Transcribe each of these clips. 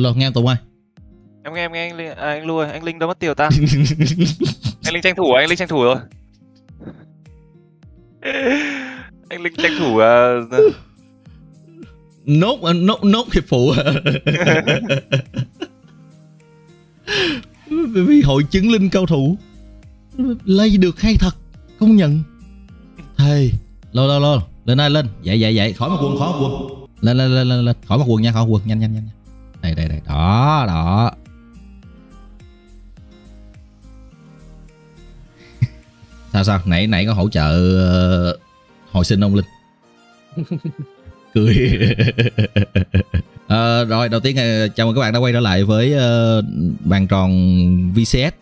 Hello, nghe em Tùng ơi. em nghe em nghe anh linh à, anh lui anh linh đâu mất tiêu ta anh linh tranh thủ anh linh tranh thủ rồi anh linh tranh thủ uh, nốt nốt nốt hiệp phụ. Vì hội chứng linh cao thủ lây được hay thật, công nhận. Thề, lâu lâu lâu, lên đây lên, dậy dậy dậy, khỏi mặc quần, khỏi mặc quần. Lên lên lên lên, khỏi mặc quần nha, khỏi mặc quần, nhanh nhanh nhanh. Đây đây đây, đó đó. sao sao? Nãy nãy có hỗ trợ ờ, hồi sinh ông linh. Cười. Ờ, rồi đầu tiên ờ, chào mừng các bạn đã quay trở lại với bàn tròn VCS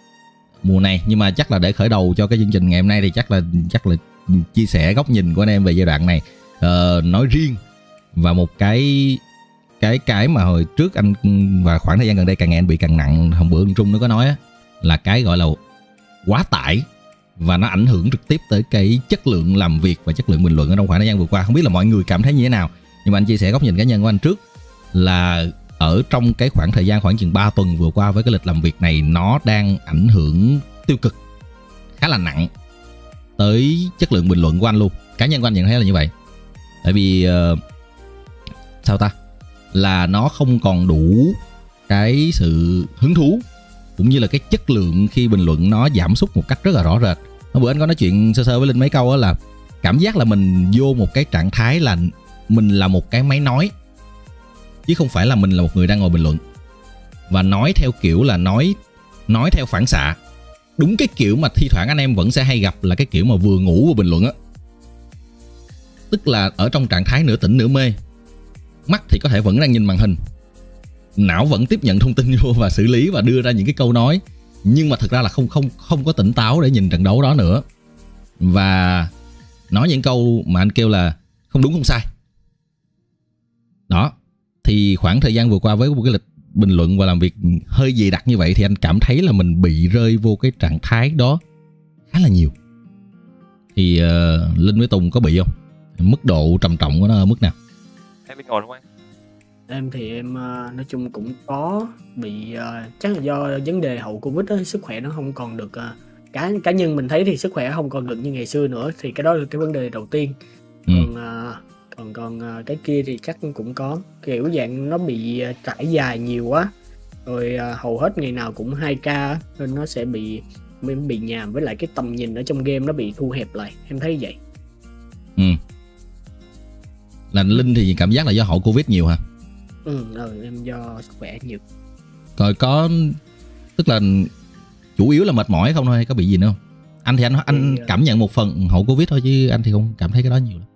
mùa này. Nhưng mà chắc là để khởi đầu cho cái chương trình ngày hôm nay thì chắc là chắc là chia sẻ góc nhìn của anh em về giai đoạn này. Ờ, nói riêng và một cái cái cái mà hồi trước anh và khoảng thời gian gần đây càng ngày anh bị càng nặng hôm bữa anh Trung nó có nói á, là cái gọi là quá tải và nó ảnh hưởng trực tiếp tới cái chất lượng làm việc và chất lượng bình luận ở trong khoảng thời gian vừa qua. Không biết là mọi người cảm thấy như thế nào nhưng mà anh chia sẻ góc nhìn cá nhân của anh trước là ở trong cái khoảng thời gian khoảng chừng 3 tuần vừa qua với cái lịch làm việc này nó đang ảnh hưởng tiêu cực khá là nặng tới chất lượng bình luận của anh luôn. Cá nhân của anh nhận thấy là như vậy? Tại vì uh, sao ta? Là nó không còn đủ cái sự hứng thú, cũng như là cái chất lượng khi bình luận nó giảm sút một cách rất là rõ rệt. Hôm bữa anh có nói chuyện sơ sơ với linh mấy câu đó là cảm giác là mình vô một cái trạng thái là mình là một cái máy nói, chứ không phải là mình là một người đang ngồi bình luận. Và nói theo kiểu là nói nói theo phản xạ. Đúng cái kiểu mà thi thoảng anh em vẫn sẽ hay gặp là cái kiểu mà vừa ngủ vừa bình luận á. Tức là ở trong trạng thái nửa tỉnh nửa mê mắt thì có thể vẫn đang nhìn màn hình. Não vẫn tiếp nhận thông tin vô và xử lý và đưa ra những cái câu nói. Nhưng mà thật ra là không không không có tỉnh táo để nhìn trận đấu đó nữa. Và nói những câu mà anh kêu là không đúng không sai. Đó thì khoảng thời gian vừa qua với một cái lịch bình luận và làm việc hơi dày đặc như vậy thì anh cảm thấy là mình bị rơi vô cái trạng thái đó khá là nhiều. Thì uh, linh với tùng có bị không? Mức độ trầm trọng của nó ở mức nào? Linh ổn không em thì em ờ, nói chung cũng có bị ờ, chắc là do vấn đề hậu covid đó, sức khỏe nó không còn được ờ, cá cá nhân mình thấy thì sức khỏe không còn được như ngày xưa nữa thì cái đó là cái vấn đề đầu tiên. Ừ. còn còn còn cái kia thì chắc cũng có. Kiểu dạng nó bị trải dài nhiều quá rồi hầu hết ngày nào cũng 2 ca á, nên nó sẽ bị bị bị nhàm với lại cái tầm nhìn ở trong game nó bị thu hẹp lại. Em thấy vậy. Ừ là linh thì cảm giác là do hậu covid nhiều hả? Ừ, ừ em do sức khỏe nhiều. Rồi có tức là chủ yếu là mệt mỏi không thôi hay có bị gì nữa không? Anh thì anh anh Thì, ờ, cảm nhận một phần hậu covid thôi chứ anh thì không cảm thấy cái đó nhiều. Lắm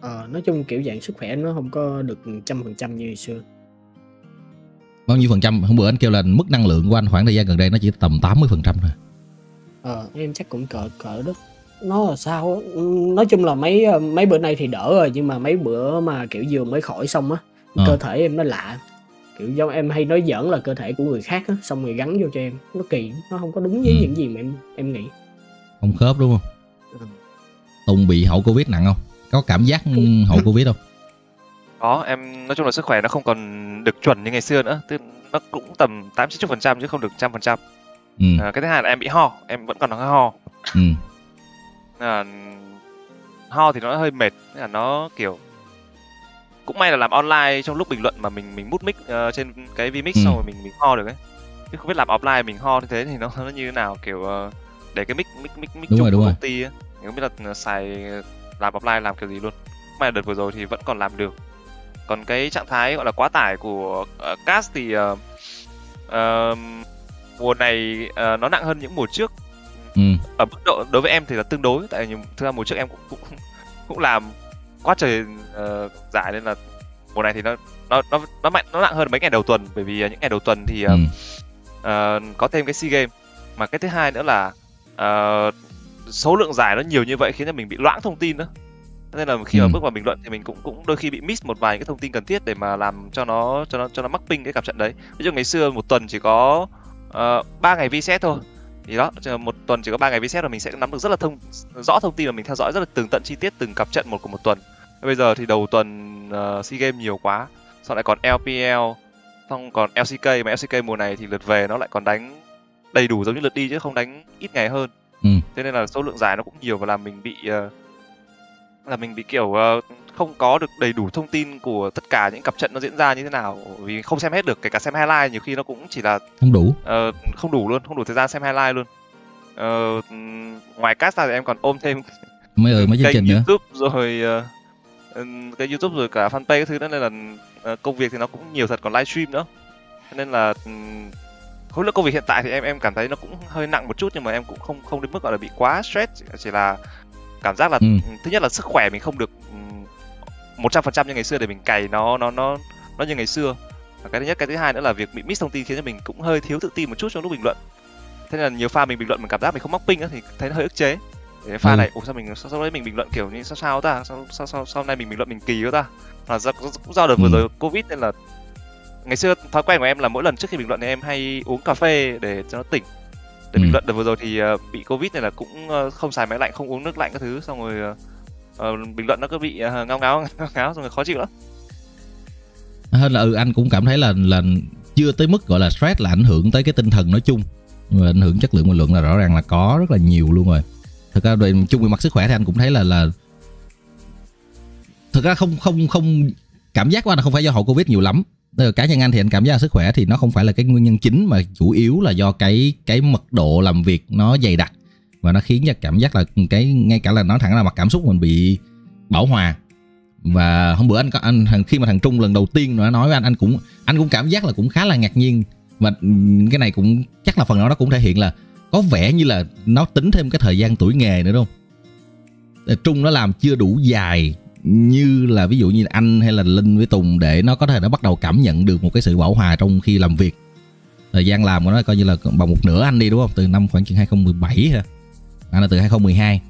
Ờ, nói chung kiểu dạng sức khỏe nó không có được trăm phần trăm như hồi xưa. Bao nhiêu phần trăm? Hôm bữa anh kêu là mức năng lượng của anh khoảng thời gian gần đây nó chỉ tầm 80 phần trăm thôi. Ờ em chắc cũng cỡ cỡ đó nó là sao á? Ừ, nói chung là mấy ờ, mấy bữa nay thì đỡ rồi nhưng mà mấy bữa mà kiểu vừa mới khỏi xong á Ờ. cơ thể em nó lạ. Kiểu giống em hay nói giỡn là cơ thể của người khác á xong rồi gắn vô cho em. Nó kỳ nó không có đúng với Ừ. những gì mà em em nghĩ. Không khớp đúng không? Ừ. tùng bị hậu covid nặng không? Có cảm giác hậu covid không? Có em nói chung là sức khỏe nó không còn được chuẩn như ngày xưa nữa. Tức nó cũng tầm tám chín phần trăm chứ không được trăm phần trăm. Ừ. Cái thứ hai là em bị ho em vẫn còn đang ho. Ừ là ho thì nó hơi mệt nên là nó kiểu cũng may là làm online trong lúc bình luận mà mình mình mút mic ờ, trên cái vmix Ừ. xong rồi mình mình ho được ấy. Chứ không biết làm offline mình ho như thế thì nó nó như thế nào kiểu ờ, để cái mic mic mic mic Đúng chung rồi, đúng của công ty ấy không biết là xài làm offline làm kiểu gì luôn. May là đợt vừa rồi thì vẫn còn làm được. Còn cái trạng thái gọi là quá tải của uh, cast thì ờ, ờ, mùa này ờ, nó nặng hơn những mùa trước ừ. Ở mức độ đối với em thì là tương đối tại vì thực ra mùa trước em cũng cũng cũng làm quá trời ờ, giải nên là mùa này thì nó nó nó nó mạnh nó nặng hơn mấy ngày đầu tuần. Bởi vì ờ, những ngày đầu tuần thì ờ, ừ. ờ, có thêm cái sea game mà cái thứ hai nữa là ờ, số lượng giải nó nhiều như vậy khiến cho mình bị loãng thông tin nữa nên là khi mà Ừ. bước vào bình luận thì mình cũng cũng đôi khi bị miss một vài cái thông tin cần thiết để mà làm cho nó cho nó cho nó mắc ping cái cặp trận đấy. Ví dụ ngày xưa một tuần chỉ có ba ngày reset thôi thì đó một tuần chỉ có ba ngày reset là mình sẽ nắm được rất là thông rõ thông tin và mình theo dõi rất là tường tận chi tiết từng cặp trận một của một tuần bây giờ thì đầu tuần uh, sea games nhiều quá sau lại còn LPL xong còn LCK mà LCK mùa này thì lượt về nó lại còn đánh đầy đủ giống như lượt đi chứ không đánh ít ngày hơn Ừ. thế nên là số lượng giải nó cũng nhiều và làm mình bị ờ, là mình bị kiểu ờ, không có được đầy đủ thông tin của tất cả những cặp trận nó diễn ra như thế nào vì không xem hết được kể cả xem highlight nhiều khi nó cũng chỉ là không đủ. Ờ, không đủ luôn không đủ thời gian xem highlight luôn. Ừm, ngoài cast ra thì em còn ôm thêm mấy ừ, mấy chương trình nữa. YouTube rồi ờ, ừm, cái YouTube rồi cả fanpage cái thứ đó nên là ờ, công việc thì nó cũng nhiều thật còn livestream nữa. Nên là ừm, khối lượng công việc hiện tại thì em em cảm thấy nó cũng hơi nặng một chút nhưng mà em cũng không không đến mức gọi là bị quá stress chỉ là cảm giác là Ừ. thứ nhất là sức khỏe mình không được một trăm phần trăm như ngày xưa để mình cày nó nó nó nó như ngày xưa và cái thứ nhất cái thứ hai nữa là việc bị miss thông tin khiến cho mình cũng hơi thiếu tự tin một chút trong lúc bình luận thế nên là nhiều pha mình bình luận mình cảm giác mình không mắc ping á thì thấy nó hơi ức chế để pha Ừ. này ủa sao mình sao, sao đấy mình bình luận kiểu như sao sao ta sao sao sao, hôm nay mình bình luận mình kỳ quá ta là do, cũng do đợt vừa Ừ. rồi covid nên là ngày xưa thói quen của em là mỗi lần trước khi bình luận thì em hay uống cà phê để cho nó tỉnh để Ừ. bình luận đợt vừa rồi thì ờ, bị covid này là cũng ờ, không xài máy lạnh không uống nước lạnh các thứ xong rồi ờ, bình luận nó cứ bị ngáo ngáo ngáo ngáo xong rồi khó chịu lắm. Hơn là ừ anh cũng cảm thấy là là chưa tới mức gọi là stress là ảnh hưởng tới cái tinh thần nói chung. Mà ảnh hưởng chất lượng bình luận là rõ ràng là có rất là nhiều luôn rồi. Thực ra về chung về mặt sức khỏe thì anh cũng thấy là là thực ra không không không cảm giác của anh là không phải do hậu covid nhiều lắm Ờ, cá nhân anh thì anh cảm giác là sức khỏe thì nó không phải là cái nguyên nhân chính mà chủ yếu là do cái cái mật độ làm việc nó dày đặc. Và nó khiến cho cảm giác là cái, ngay cả là nói thẳng là mặt cảm xúc mình bị bảo hòa. Và hôm bữa anh có, anh, thằng- khi mà thằng Trung lần đầu tiên nó nói với anh anh cũng anh cũng cảm giác là cũng khá là ngạc nhiên. Và cái này cũng chắc là phần nào nó cũng thể hiện là có vẻ như là nó tính thêm cái thời gian tuổi nghề nữa, đúng không? Ờ, Trung nó làm chưa đủ dài như là ví dụ như anh hay là Linh với Tùng để nó có thể nó bắt đầu cảm nhận được một cái sự bảo hòa trong khi làm việc. Thời gian làm của nó coi như là bằng một nửa anh đi, đúng không? Từ năm khoảng chừng 2017 ha anh là từ 2012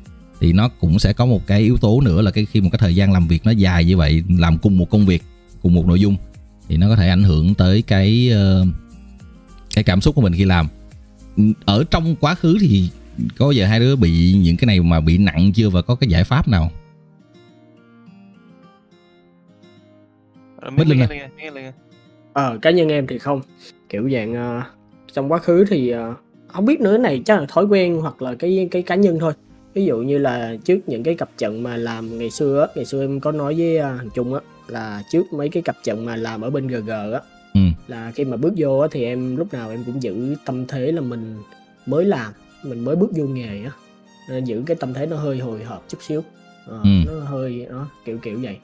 thì nó cũng sẽ có một cái yếu tố nữa là cái khi một cái thời gian làm việc nó dài như vậy, làm cùng một công việc, cùng một nội dung, thì nó có thể ảnh hưởng tới cái ờ, cái cảm xúc của mình khi làm. Ở trong quá khứ thì có giờ hai đứa bị những cái này mà bị nặng chưa và có cái giải pháp nào? Bích Linh Linh à? Linh ơi. Ờ, cá nhân em thì không kiểu dạng ờ, trong quá khứ thì ờ, không biết nữa này chắc là thói quen hoặc là cái cái cá nhân thôi ví dụ như là trước những cái cặp trận mà làm ngày xưa á ngày xưa em có nói với uh, thằng Trung á là trước mấy cái cặp trận mà làm ở bên GG á Ừ. là khi mà bước vô á thì em lúc nào em cũng giữ tâm thế là mình mới làm mình mới bước vô nghề á nên giữ cái tâm thế nó hơi hồi hộp chút xíu Ờ, Ừ. nó hơi nó kiểu kiểu vậy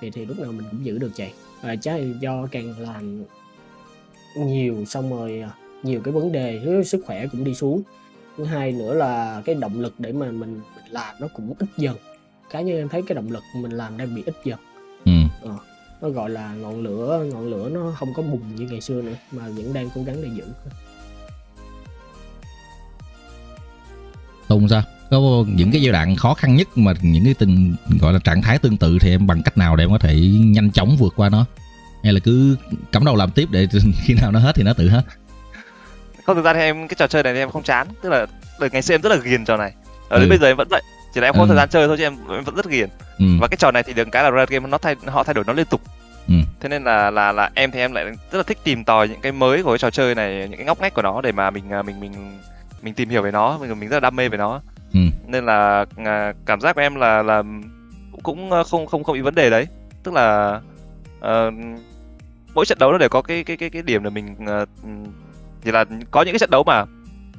thì thì lúc nào mình cũng giữ được vậy à, chắc là do càng làm nhiều xong rồi à, nhiều cái vấn đề sức khỏe cũng đi xuống. Thứ hai nữa là cái động lực để mà mình, mình làm nó cũng ít dần. Cá nhân em thấy cái động lực mình làm đang bị ít dần. Ừ. nó gọi là ngọn lửa ngọn lửa nó không có bùng như ngày xưa nữa mà vẫn đang cố gắng để giữ Tùng sao có những cái giai đoạn khó khăn nhất mà những cái tình gọi là trạng thái tương tự thì em bằng cách nào để em có thể nhanh chóng vượt qua nó hay là cứ cắm đầu làm tiếp để khi nào nó hết thì nó tự hết không thực ra thì em cái trò chơi này thì em không chán tức là từ ngày xưa em rất là ghiền trò này ở đến Ừ. bây giờ em vẫn vậy chỉ là em không có Ừ. thời gian chơi thôi chứ em, em vẫn rất ghiền ừ. và cái trò này thì được cái là Riot Game nó thay họ thay đổi nó liên tục Ừ. thế nên là là là em thì em lại rất là thích tìm tòi những cái mới của cái trò chơi này những cái ngóc ngách của nó để mà mình à, mình mình mình tìm hiểu về nó mình mình rất là đam mê về nó Ừ. nên là à, cảm giác của em là là cũng à, không không không bị vấn đề đấy. Tức là ờ, mỗi trận đấu nó đều có cái cái cái cái điểm là mình ờ, thì là có những cái trận đấu mà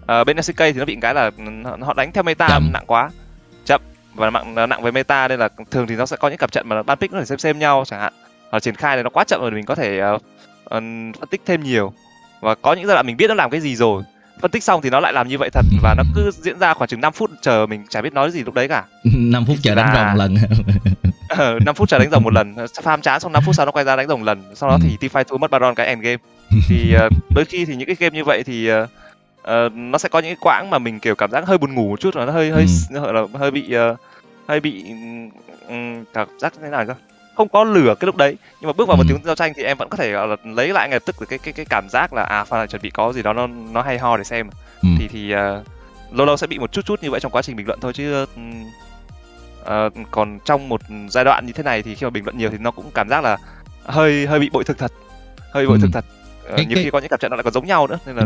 ờ, bên SCK thì nó bị cái là họ- đánh theo meta Chậm. nặng quá. Chậm. Và nặng nặng về meta nên là thường thì nó sẽ có những cặp trận mà ban pick nó phải xem xem nhau chẳng hạn. Ở triển khai này nó quá chậm rồi mình có thể ờ, ờ, phân tích thêm nhiều. Và có những giai đoạn mình biết nó làm cái gì rồi phân tích xong thì nó lại làm như vậy thật và nó cứ diễn ra khoảng chừng 5 phút chờ mình chả biết nói gì lúc đấy cả. 5 phút chờ đánh rồng lần. Ờ, 5 phút chờ đánh rồng một lần. Farm chán xong 5 phút sau nó quay ra đánh rồng lần. Sau đó Ừ. thì T5 thua mất Baron cái end game thì ờ, đôi khi thì những cái game như vậy thì ờ, nó sẽ có những cái quãng mà mình kiểu cảm giác hơi buồn ngủ một chút và nó hơi hơi Ừ. gọi là hơi bị ờ, hơi bị ừm, cảm giác thế nào cơ không có lửa cái lúc đấy nhưng mà bước vào một Ừ. tiếng giao tranh thì em vẫn có thể là lấy lại ngay lập tức cái cái cái cảm giác là à này chuẩn bị có gì đó nó nó hay ho để xem Ừ. thì thì ờ, lâu lâu sẽ bị một chút chút như vậy trong quá trình bình luận thôi chứ ừm, ờ, còn trong một giai đoạn như thế này thì khi mà bình luận nhiều thì nó cũng cảm giác là hơi hơi bị bội thực thật hơi bị bội Ừ. thực thật Ờ, Cái- nhiều cái- khi có những cặp trận nó lại còn giống nhau nữa nên là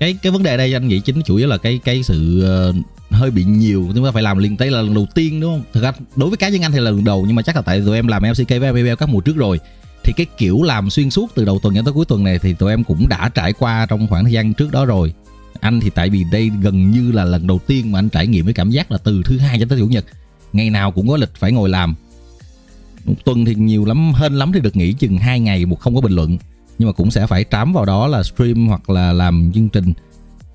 cái cái vấn đề đây anh nghĩ chính chủ yếu là cái cái sự ờ, hơi bị nhiều chúng ta phải làm liên tế là lần đầu tiên, đúng không? Thực ra đối với cá nhân anh thì là lần đầu, nhưng mà chắc là tại tụi em làm LCK với MBL các mùa trước rồi. Thì cái kiểu làm xuyên suốt từ đầu tuần cho tới cuối tuần này thì tụi em cũng đã trải qua trong khoảng thời gian trước đó rồi. Anh thì tại vì đây gần như là lần đầu tiên mà anh trải nghiệm với cảm giác là từ thứ hai cho tới chủ nhật. Ngày nào cũng có lịch phải ngồi làm. Một tuần thì nhiều lắm, hên lắm thì được nghỉ chừng hai ngày, một không có bình luận. Nhưng mà cũng sẽ phải trám vào đó là stream hoặc là làm chương trình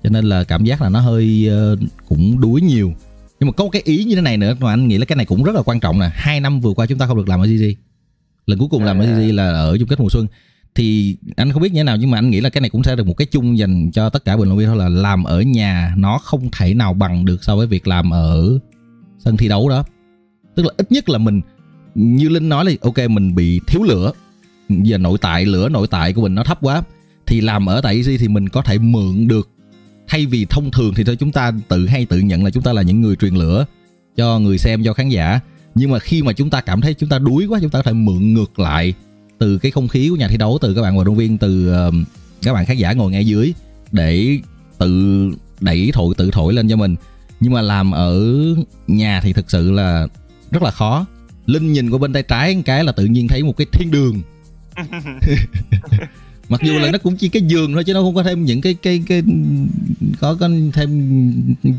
cho nên là cảm giác là nó hơi ờ, cũng đuối nhiều. Nhưng mà có một cái ý như thế này nữa mà anh nghĩ là cái này cũng rất là quan trọng nè. Hai năm vừa qua chúng ta không được làm ở GG lần cuối cùng làm ở À. GG là ở chung kết mùa xuân. Thì anh không biết như thế nào nhưng mà anh nghĩ là cái này cũng sẽ được một cái chung dành cho tất cả bình luận viên thôi là làm ở nhà nó không thể nào bằng được so với việc làm ở sân thi đấu đó. Tức là ít nhất là mình như linh nói là ok mình bị thiếu lửa. Giờ nội tại lửa nội tại của mình nó thấp quá. Thì làm ở tại EC thì mình có thể mượn được thay vì thông thường thì thôi, chúng ta tự hay tự nhận là chúng ta là những người truyền lửa cho người xem, cho khán giả. Nhưng mà khi mà chúng ta cảm thấy chúng ta đuối quá, chúng ta có thể mượn ngược lại từ cái không khí của nhà thi đấu, từ các bạn vận động viên, từ các bạn khán giả ngồi ngay dưới để tự đẩy thổi, tự thổi lên cho mình. Nhưng mà làm ở nhà thì thực sự là rất là khó. Linh nhìn qua bên tay trái một cái là tự nhiên thấy một cái thiên đường. mặc dù là nó cũng chỉ cái giường thôi chứ nó không có thêm những cái cái cái có có thêm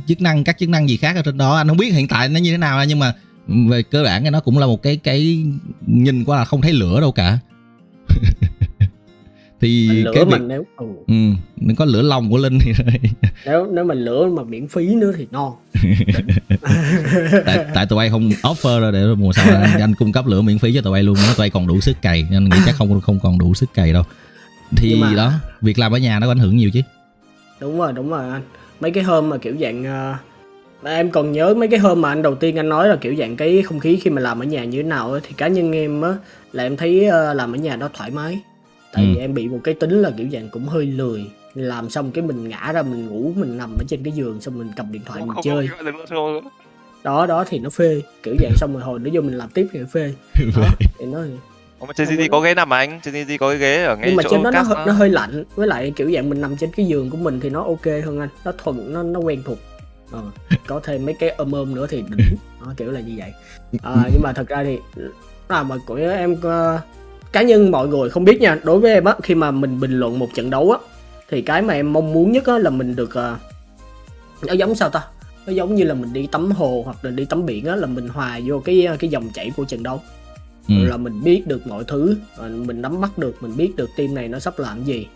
chức năng các chức năng gì khác ở trên đó. Anh không biết hiện tại nó như thế nào nhưng mà về cơ bản thì nó cũng là một cái cái nhìn qua là không thấy lửa đâu cả. Thì Mình lửa cái việc mình nếu ừ, ừ, có lửa lòng của linh thì nếu nếu mình lửa mà miễn phí nữa thì ngon tại, tại tụi bay không offer ra để mùa sau anh, anh cung cấp lửa miễn phí cho tụi bay luôn. Nó tụi bay còn đủ sức cày. Nên anh nghĩ chắc không không còn đủ sức cày đâu thì mà- đó việc làm ở nhà nó có ảnh hưởng nhiều chứ. Đúng rồi đúng rồi anh. Mấy cái hôm mà kiểu dạng ờ, em còn nhớ mấy cái hôm mà anh đầu tiên anh nói là kiểu dạng cái không khí khi mà làm ở nhà như thế nào á, thì cá nhân em á là em thấy ờ, làm ở nhà nó thoải mái. Tại Ừ. vì em bị một cái tính là kiểu dạng cũng hơi lười. Làm xong cái mình ngã ra mình ngủ mình nằm ở trên cái giường xong mình cầm điện thoại không, mình không, chơi. không, đó đó thì nó phê. Kiểu dạng xong rồi hồi nó vô mình làm tiếp thì nó phê. Đó, thì nó mà trên GG có- ghế nằm mà anh? Trên GG có cái ghế ở ngay nhưng mà chỗ trên đó nó, nó hơi lạnh. Với lại kiểu dạng mình nằm trên cái giường của mình thì nó ok hơn anh. Nó thuận nó nó quen thuộc. Ờ, có thêm mấy cái ôm ôm nữa thì đỉnh. Đó, kiểu là như vậy. À, nhưng mà thật ra thì là mà của em ờ, cá nhân mọi người không biết nha. Đối với em á khi mà mình bình luận một trận đấu á thì cái mà em mong muốn nhất á là mình được ờ, nó giống sao ta? Nó giống như là mình đi tắm hồ hoặc là đi tắm biển á là mình hòa vô cái cái dòng chảy của trận đấu ừ. là mình biết được mọi thứ ờ, mình nắm bắt được mình biết được team này nó sắp làm gì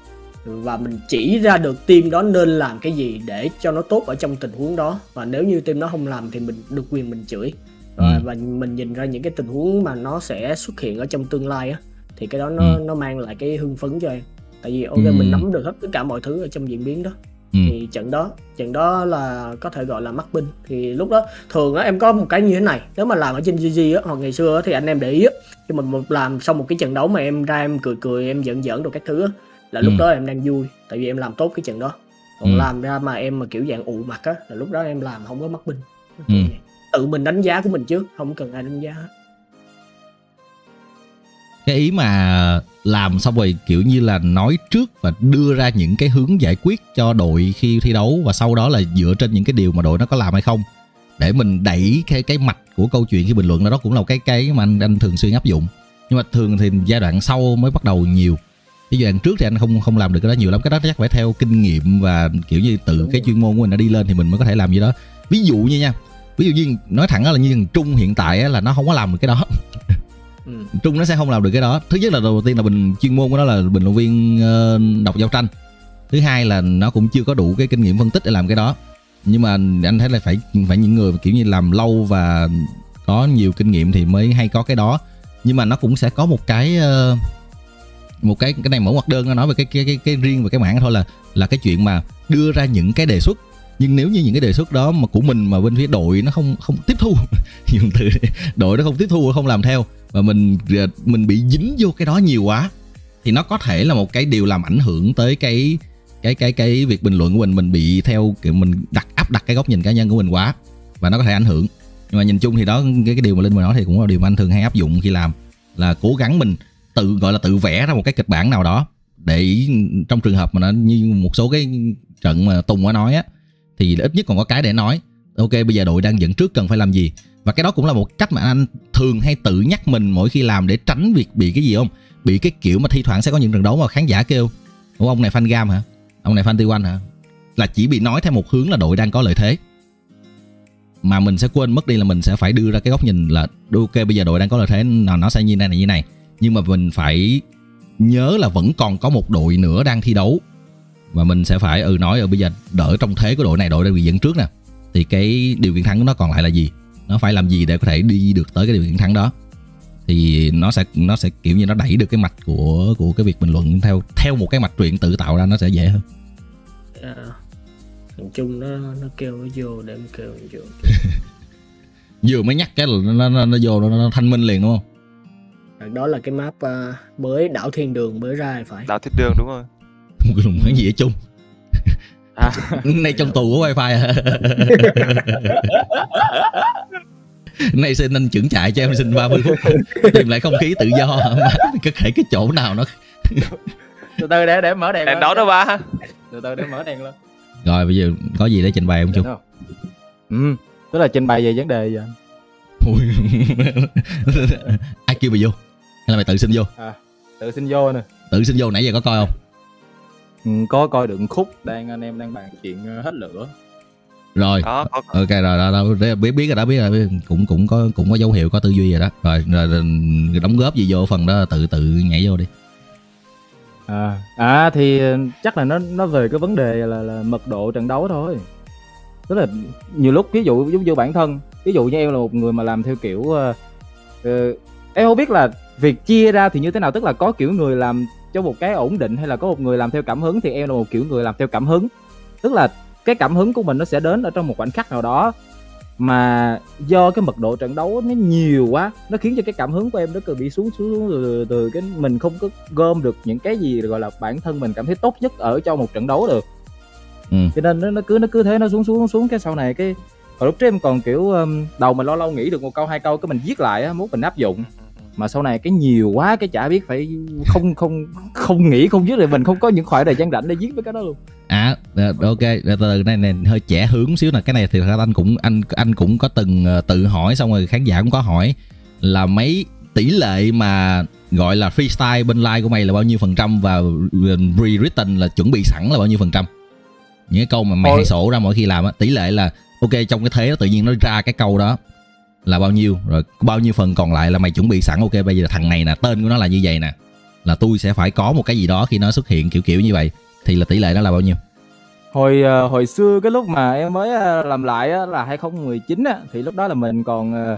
và mình chỉ ra được team đó nên làm cái gì để cho nó tốt ở trong tình huống đó và nếu như team nó không làm thì mình được quyền mình chửi và, Ừ. và mình nhìn ra những cái tình huống mà nó sẽ xuất hiện ở trong tương lai á thì cái đó nó Ừ. nó mang lại cái hưng phấn cho em tại vì ok Ừ. mình nắm được hết tất cả mọi thứ ở trong diễn biến đó Ừ. thì trận đó trận đó là có thể gọi là mắc binh thì lúc đó thường á em có một cái như thế này nếu mà làm ở trên GG á hoặc ngày xưa á, thì anh em để ý á khi mình một làm xong một cái trận đấu mà em ra em cười cười em giỡn giỡn đồ các thứ á là lúc Ừ. đó em đang vui tại vì em làm tốt cái trận đó còn Ừ. làm ra mà em mà kiểu dạng ụ mặt á là lúc đó em làm không có mắc binh Ừ. tự mình đánh giá của mình trước không cần ai đánh giá hết cái ý mà làm xong rồi kiểu như là nói trước và đưa ra những cái hướng giải quyết cho đội khi thi đấu và sau đó là dựa trên những cái điều mà đội nó có làm hay không. Để mình đẩy cái cái mạch của câu chuyện khi bình luận đó, đó cũng là một cái cái mà anh anh thường xuyên áp dụng. Nhưng mà thường thì giai đoạn sau mới bắt đầu nhiều. Cái giai đoạn trước thì anh không không làm được cái đó nhiều lắm. Cái đó chắc phải theo kinh nghiệm và kiểu như từ Đúng cái chuyên môn của mình nó đi lên thì mình mới có thể làm gì đó. Ví dụ như nha ví dụ như nói thẳng là như thằng Trung hiện tại á, là nó không có làm được cái đó ừ. Trung nó sẽ không làm được cái đó. Thứ nhất là đầu tiên là bình chuyên môn của nó là bình luận viên uh, đọc giao tranh. Thứ hai là nó cũng chưa có đủ cái kinh nghiệm phân tích để làm cái đó. Nhưng mà anh thấy là phải phải những người kiểu như làm lâu và có nhiều kinh nghiệm thì mới hay có cái đó. Nhưng mà nó cũng sẽ có một cái uh, một cái cái này mẫu hoặc đơn nó nói về cái cái cái, cái riêng về cái mảng thôi là là cái chuyện mà đưa ra những cái đề xuất nhưng nếu như những cái đề xuất đó mà của mình mà bên phía đội nó không không tiếp thu, dùng từ đội nó không tiếp thu, không làm theo và mình à, mình bị dính vô cái đó nhiều quá, thì nó có thể là một cái điều làm ảnh hưởng tới cái cái cái cái việc bình luận của mình. Mình bị theo, kiểu, mình đặt áp đặt cái góc nhìn cá nhân của mình quá, và nó có thể ảnh hưởng. Nhưng mà nhìn chung thì đó, cái cái điều mà linh vừa nói thì cũng là điều mà anh thường hay áp dụng khi làm, là cố gắng mình tự, gọi là tự vẽ ra một cái kịch bản nào đó để trong trường hợp mà nó như một số cái trận mà Tùng đã nói á thì ít nhất còn có cái để nói. Ok, bây giờ đội đang dẫn trước cần phải làm gì? Và cái đó cũng là một cách mà anh thường hay tự nhắc mình mỗi khi làm để tránh việc bị cái gì không? Bị cái kiểu mà thi thoảng sẽ có những trận đấu mà khán giả kêu, Ủa, ông này fan gam hả? Ông này fan tiêu anh hả? Là chỉ bị nói theo một hướng là đội đang có lợi thế. Mà mình sẽ quên mất đi là mình sẽ phải đưa ra cái góc nhìn là, ok, bây giờ đội đang có lợi thế nào nó sẽ như này này như này. Nhưng mà mình phải nhớ là vẫn còn có một đội nữa đang thi đấu và mình sẽ phải ừ nói ở bây giờ đỡ trong thế của đội này đội đang bị dẫn trước nè. Thì cái điều kiện thắng của nó còn lại là gì? Nó phải làm gì để có thể đi được tới cái điều kiện thắng đó? Thì nó sẽ nó sẽ kiểu như nó đẩy được cái mạch của của cái việc bình luận theo theo một cái mạch truyện tự tạo ra nó sẽ dễ hơn. À, thằng chung nó nó kêu nó vô để em kêu nó vô. Vừa mới nhắc cái là nó nó, nó, vô nó, nó thanh minh liền đúng không? Đó là cái map uh, mới đảo thiên đường mới ra phải. Đảo thiên đường đúng rồi một cái lùng cái gì ở chung? À, nay trong tù của wifi hả nay xin anh trưởng chạy cho em xin 30 phút. Tìm lại không khí tự do mà có thể cái chỗ nào nó từ từ để để mở đèn đèn lên. đó đâu ba? Từ từ để mở đèn lên. Rồi bây giờ có gì để trình bày không chung không? ừ tức là trình bày về vấn đề gì anh Ui. ai kêu mày vô? Hay là mày tự xin vô? Tự xin vô nè. Tự xin vô nãy giờ có coi không? ừ, có coi được khúc đang anh em đang bàn chuyện ờ, hết lửa. Rồi. Đó có ok rồi đó, đó, biết biết rồi đó biết rồi cũng cũng có cũng có dấu hiệu có tư duy rồi đó. Rồi, rồi, rồi đóng góp gì vô phần đó tự tự nhảy vô đi. À à thì ờ, chắc là nó nó về cái vấn đề là là mật độ trận đấu thôi. Tức là nhiều lúc ví dụ giống như bản thân ví dụ như em là một người mà làm theo kiểu ờ, em không biết là việc chia ra thì như thế nào tức là có kiểu người làm cho một cái ổn định hay là có một người làm theo cảm hứng thì em là một kiểu người làm theo cảm hứng. Tức là cái cảm hứng của mình nó sẽ đến ở trong một khoảnh khắc nào đó. Mà do cái mật độ trận đấu nó nhiều quá nó khiến cho cái cảm hứng của em nó cứ bị xuống xuống, xuống từ, từ, cái mình không có gom được những cái gì gọi là bản thân mình cảm thấy tốt nhất ở trong một trận đấu được. Ừ. cho nên nó, nó cứ nó cứ thế nó xuống xuống xuống, cái sau này cái hồi lúc trước em còn kiểu um, đầu mình lâu lâu nghĩ được một câu hai câu cái mình viết lại á muốn mình áp dụng mà sau này cái nhiều quá cái chả biết phải không không không nghĩ không viết thì mình không có những khoảng thời gian rảnh để viết với cái đó luôn. À ờ, ok từ từ này này hơi trẻ hướng xíu nè. Cái này thì thật anh cũng anh anh cũng có từng ờ, tự hỏi xong rồi khán giả cũng có hỏi là mấy tỷ lệ mà gọi là freestyle bên live của mày là bao nhiêu phần trăm và pre-written là chuẩn bị sẵn là bao nhiêu phần trăm? Những cái câu mà mày Ôi. hay sổ ra mỗi khi làm á tỷ lệ là ok trong cái thế đó tự nhiên nó ra cái câu đó là bao nhiêu rồi bao nhiêu phần còn lại là mày chuẩn bị sẵn. Ok bây giờ thằng này nè tên của nó là như vậy nè là tôi sẽ phải có một cái gì đó khi nó xuất hiện kiểu kiểu như vậy. Thì là tỷ lệ đó là bao nhiêu? Hồi ờ, hồi xưa cái lúc mà em mới ờ, làm lại á, là 2019 á thì lúc đó là mình còn ờ,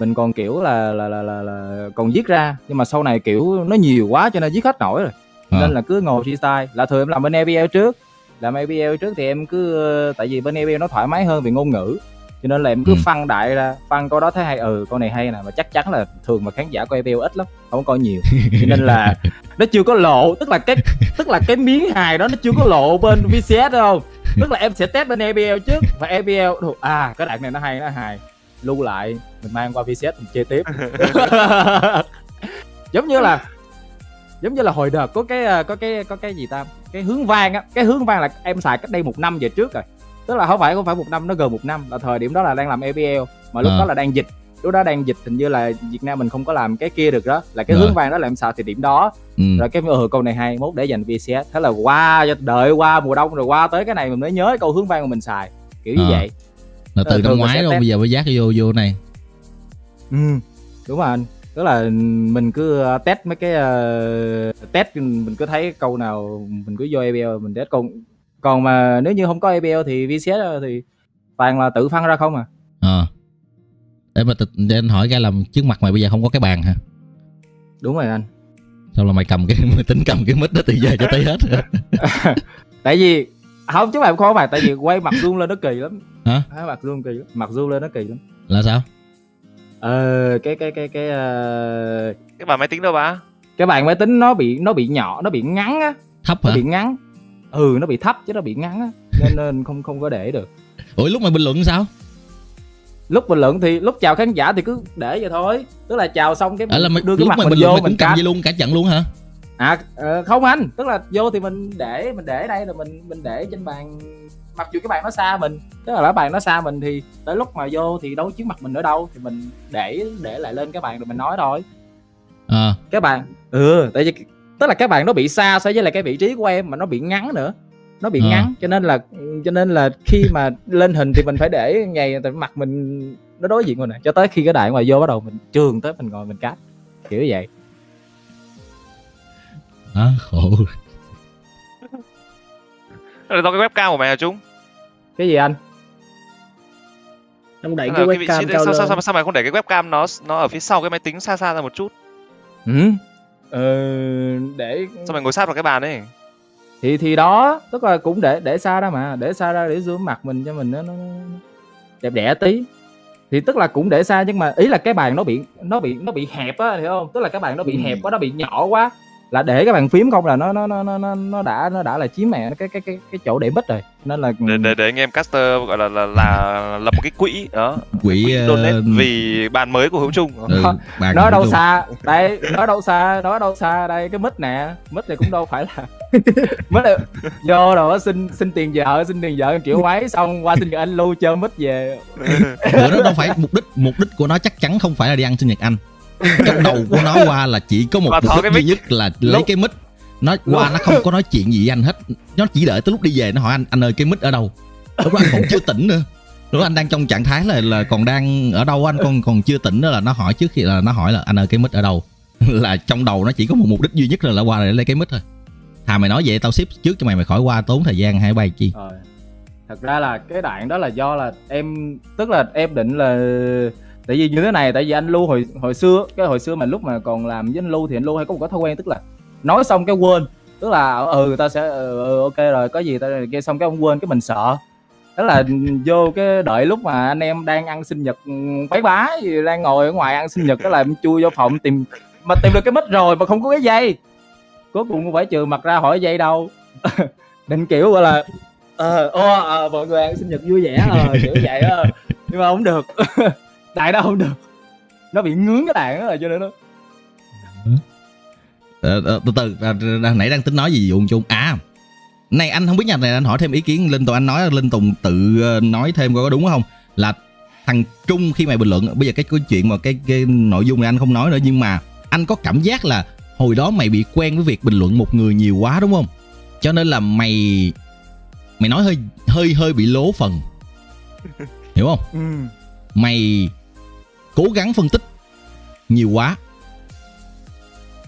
mình còn kiểu là là là là, là còn viết ra. Nhưng mà sau này kiểu nó nhiều quá cho nên viết hết nổi rồi. Ờ. nên là cứ ngồi freestyle. Là thường em làm bên ABL trước. Làm ABL trước thì em cứ tại vì bên ABL nó thoải mái hơn về ngôn ngữ cho nên là em cứ Ừ. phân đại ra phân câu đó thấy hay ừ con này hay nè mà chắc chắn là thường mà khán giả coi ABL ít lắm không có coi nhiều. Cho nên là nó chưa có lộ tức là cái tức là cái miếng hài đó nó chưa có lộ bên VCS đâu. Không tức là em sẽ test bên ABL trước và ABL thuộc à cái đoạn này nó hay nó hài. Lưu lại mình mang qua VCS mình chơi tiếp. Giống như là giống như là hồi đợt có cái ờ, có cái có cái gì ta? Cái hướng vang á cái hướng vang là em xài cách đây một năm về trước rồi tức là không phải không phải một năm nó gần một năm là thời điểm đó là đang làm ABL mà lúc Ờ. đó là đang dịch. Lúc đó đang dịch hình như là Việt Nam mình không có làm cái kia được đó. Là cái hướng vang đó là em xài thời điểm đó. Ừ. rồi cái ừ câu này hay mốt để dành VCS thế là qua đợi qua mùa đông rồi qua tới cái này mình mới nhớ cái câu hướng vang mà mình xài. Kiểu như Ờ. vậy. Là Ờ, từ năm thường là ngoái luôn bây giờ mới dắt vô vô này. Ừ đúng rồi anh. Tức là mình cứ uh, test mấy cái uh, test mình cứ thấy câu nào mình cứ vô ABL mình test còn còn mà nếu như không có ABL thì VCS thì toàn là tự phân ra không à. Ờ. Để mà tự- để anh hỏi cái làm trước mặt mày bây giờ không có cái bàn hả? Đúng rồi anh. Sao là mày cầm cái mày tính cầm cái mic đó từ giờ cho tới hết tại vì không chứ mà không có mà tại vì quay mặt zoom lên nó kỳ lắm. Hả? Quay mặt zoom kỳ lắm. Mặt zoom lên nó kỳ lắm. Là sao? Ờ cái cái cái cái ờ, cái bàn máy tính đâu ba? cái bàn máy tính nó bị nó bị nhỏ nó bị ngắn á. Thấp nó hả bị ngắn ừ nó bị thấp chứ nó bị ngắn á nên nên không không có để được. Ủa lúc mày bình luận sao? Lúc bình luận thì lúc chào khán giả thì cứ để vậy thôi. Tức là chào xong cái ở là mày, đưa cái lúc mặt mình bình luận vô mình cũng cầm vậy luôn cả trận luôn hả? À ờ, không anh tức là vô thì mình để mình để đây là mình mình để trên bàn. Mặc dù cái bàn nó xa mình tức là cái bàn nó xa mình thì tới lúc mà vô thì đấu chiến mặt mình ở đâu thì mình để để lại lên cái bàn rồi mình nói thôi. Ờ, cái bàn ừ tại vì tức là cái bàn nó bị xa so với lại cái vị trí của em mà nó bị ngắn nữa nó bị Ờ. ngắn cho nên là cho nên là khi mà lên hình thì mình phải để ngày tại mặt mình nó đối diện rồi nè cho tới khi cái đại ngoài vô bắt đầu mình trường tới mình ngồi mình cắt kiểu vậy đó, khổ do cái webcam của mày hả Trung? cái gì anh Ông đẩy cái vị webcam trí cao sao, sao, sao, sao mày không để cái webcam nó nó ở phía sau cái máy tính xa xa ra một chút? ừ ờ, để Sao mày ngồi sát vào cái bàn ấy? thì thì đó tức là cũng để để xa ra mà để xa ra để zoom mặt mình cho mình nó, nó nó đẹp đẽ tí thì tức là cũng để xa nhưng mà ý là cái bàn nó bị nó bị nó bị hẹp á hiểu không tức là cái bàn nó bị Ừ. hẹp quá nó bị nhỏ quá là để cái bàn phím không là nó nó nó nó nó, nó đã nó đã là chiếm mẹ cái cái cái cái chỗ để mic rồi. Nên là Để, để, để anh em caster gọi là là, là lập một cái quỹ đó. Quỹ quỹ ờ, donate vì bàn mới của Hữu Trung. ừ, bàn nó của đâu Trung. xa đây nó đâu xa nó đâu xa đây cái mic nè mic này cũng đâu phải là mic này vô rồi xin xin tiền vợ xin tiền vợ kiểu quái xong qua sinh nhật anh lưu chơi mic về. Bữa đó đâu phải mục đích mục đích của nó chắc chắn không phải là đi ăn sinh nhật anh trong đầu của nó qua là chỉ có một mục đích cái duy nhất là lấy Lúc- cái mic. Nó qua nó không có nói chuyện gì với anh hết. Nó chỉ đợi tới lúc đi về nó hỏi anh anh ơi cái mic ở đâu? Lúc đó anh còn chưa tỉnh nữa. Lúc đó anh đang trong trạng thái là là còn đang ở đâu anh còn còn chưa tỉnh nữa là nó hỏi trước khi là nó hỏi là anh ơi cái mic ở đâu? Là trong đầu nó chỉ có một mục đích duy nhất là, là qua để lấy cái mic thôi. Thà mày nói vậy tao ship trước cho mày mày khỏi qua tốn thời gian hai bay chi. Ờ. thật ra là cái đoạn đó là do là em tức là em định là tại vì như thế này tại vì anh lưu hồi hồi xưa cái hồi xưa mà lúc mà còn làm với anh lưu thì anh lưu hay có một cái thói quen tức là nói xong cái quên. Tức là ờ, ừ tao sẽ ừ, ok rồi có gì tao kia xong cái ông quên cái mình sợ. Đó là vô cái đợi lúc mà anh em đang ăn sinh nhật ừ, bái gì đang ngồi ở ngoài ăn sinh nhật đó là em chui vô phòng tìm mà tìm được cái mít rồi mà không có cái dây. Cuối cùng cũng phải trừ mặt ra hỏi dây đâu. Định kiểu gọi là ờ à, à, mọi người ăn sinh nhật vui vẻ à, kiểu vậy đó nhưng mà không được. đại đó không được. Nó bị ngướng cái đạn đó là cho nên nó Ờ, ờ, từ từ à, à, nãy đang tính nói gì Dũng chung à này anh không biết nha này anh hỏi thêm ý kiến linh tùng anh nói linh tùng tự ờ, nói thêm coi có đúng không? Là thằng trung khi mày bình luận bây giờ cái, cái chuyện mà cái cái nội dung này anh không nói nữa nhưng mà anh có cảm giác là hồi đó mày bị quen với việc bình luận một người nhiều quá đúng không? Cho nên là mày mày nói hơi hơi hơi bị lố phần. Hiểu không? Ừ. mày cố gắng phân tích nhiều quá.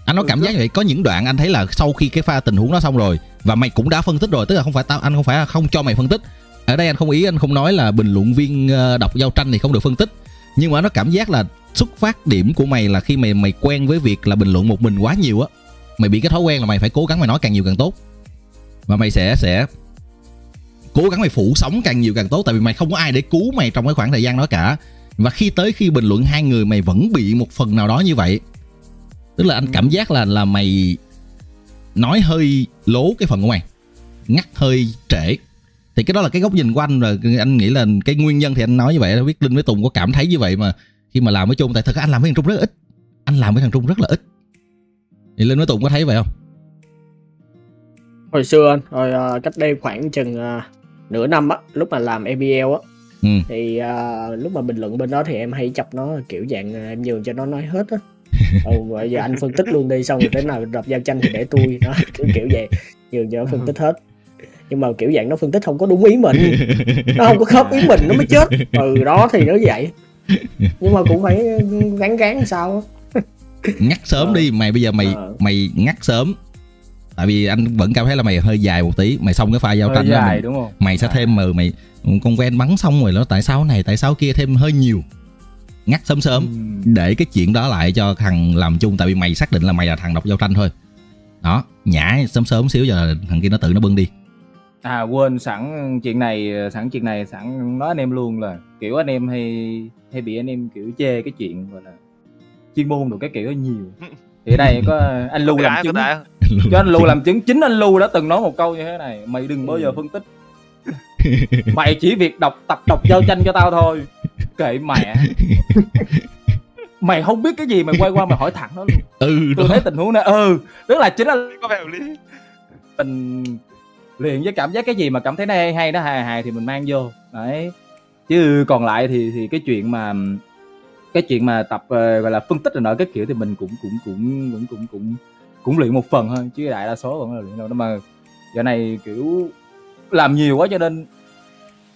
Anh có Ừ, cảm giác như vậy có những đoạn anh thấy là sau khi cái pha tình huống đó xong rồi và mày cũng đã phân tích rồi tức là không phải tao anh không phải là không cho mày phân tích. Ở đây anh không ý anh không nói là bình luận viên ờ, đọc giao tranh thì không được phân tích. Nhưng mà nó cảm giác là xuất phát điểm của mày là khi mày mày quen với việc là bình luận một mình quá nhiều á mày bị cái thói quen là mày phải cố gắng mày nói càng nhiều càng tốt. Và mày sẽ sẽ cố gắng mày phủ sóng càng nhiều càng tốt tại vì mày không có ai để cứu mày trong cái khoảng thời gian đó cả và khi tới khi bình luận hai người mày vẫn bị một phần nào đó như vậy. Tức là anh cảm giác là là mày nói hơi lố cái phần của mày ngắt hơi trễ. Thì cái đó là cái góc nhìn của anh rồi anh nghĩ là cái nguyên nhân thì anh nói như vậy biết linh với tùng có cảm thấy như vậy mà khi mà làm với chung tại thật anh làm với thằng trung rất ít. Anh làm với thằng trung rất là ít. Thì linh với tùng có thấy vậy không? Hồi xưa anh hồi ờ, cách đây khoảng chừng ờ, nửa năm á lúc mà làm MBL á ừ. Thì ờ, lúc mà bình luận bên đó thì em hay chọc nó kiểu dạng em nhường cho nó nói hết á. Ừ, bây giờ anh phân tích luôn đi xong rồi đến nào đọc giao tranh thì để tôi đó kiểu, kiểu vậy nhường cho nó phân tích hết. Nhưng mà kiểu dạng nó phân tích không có đúng ý mình nó không có khớp ý mình nó mới chết. Ừ đó thì nó vậy. Nhưng mà cũng phải gắn gán sao ngắt sớm Ờ. đi mày bây giờ mày Ờ. mày ngắt sớm tại vì anh vẫn cảm thấy là mày hơi dài một tí. Mày xong cái pha giao hơi tranh đó dài mày, đúng không? mày sẽ thêm mờ mày con ven bắn xong rồi nó tại sao này tại sao kia thêm hơi nhiều? Ngắt sớm sớm Ừ. để cái chuyện đó lại cho thằng làm chung tại vì mày xác định là mày là thằng đọc giao tranh thôi. Đó nhả sớm sớm xíu giờ thằng kia nó tự nó bưng đi. À quên sẵn chuyện này sẵn chuyện này sẵn nói anh em luôn là kiểu anh em hay hay bị anh em kiểu chê cái chuyện gọi là chuyên môn được cái kiểu nhiều thì ở đây có anh lưu làm chứng. cho anh lưu làm chứng. chính anh lưu đã từng nói một câu như thế này. Mày đừng bao giờ phân tích. Mày chỉ việc đọc tập đọc giao tranh cho tao thôi. Kệ mẹ. Mày không biết cái gì mày quay qua mày hỏi thẳng nó luôn. Ừ tôi đó. thấy tình huống này ừ. Tức là chính là có vẻ lý. Mình luyện với cảm giác cái gì mà cảm thấy nó hay hay nó hài hài thì mình mang vô. Đấy. Chứ còn lại thì thì cái chuyện mà cái chuyện mà tập ờ, gọi là phân tích rồi nọ cái kiểu thì mình cũng cũng cũng cũng cũng cũng cũng luyện một phần thôi chứ đại đa số vẫn là luyện đâu. Đó mà giờ này kiểu làm nhiều quá cho nên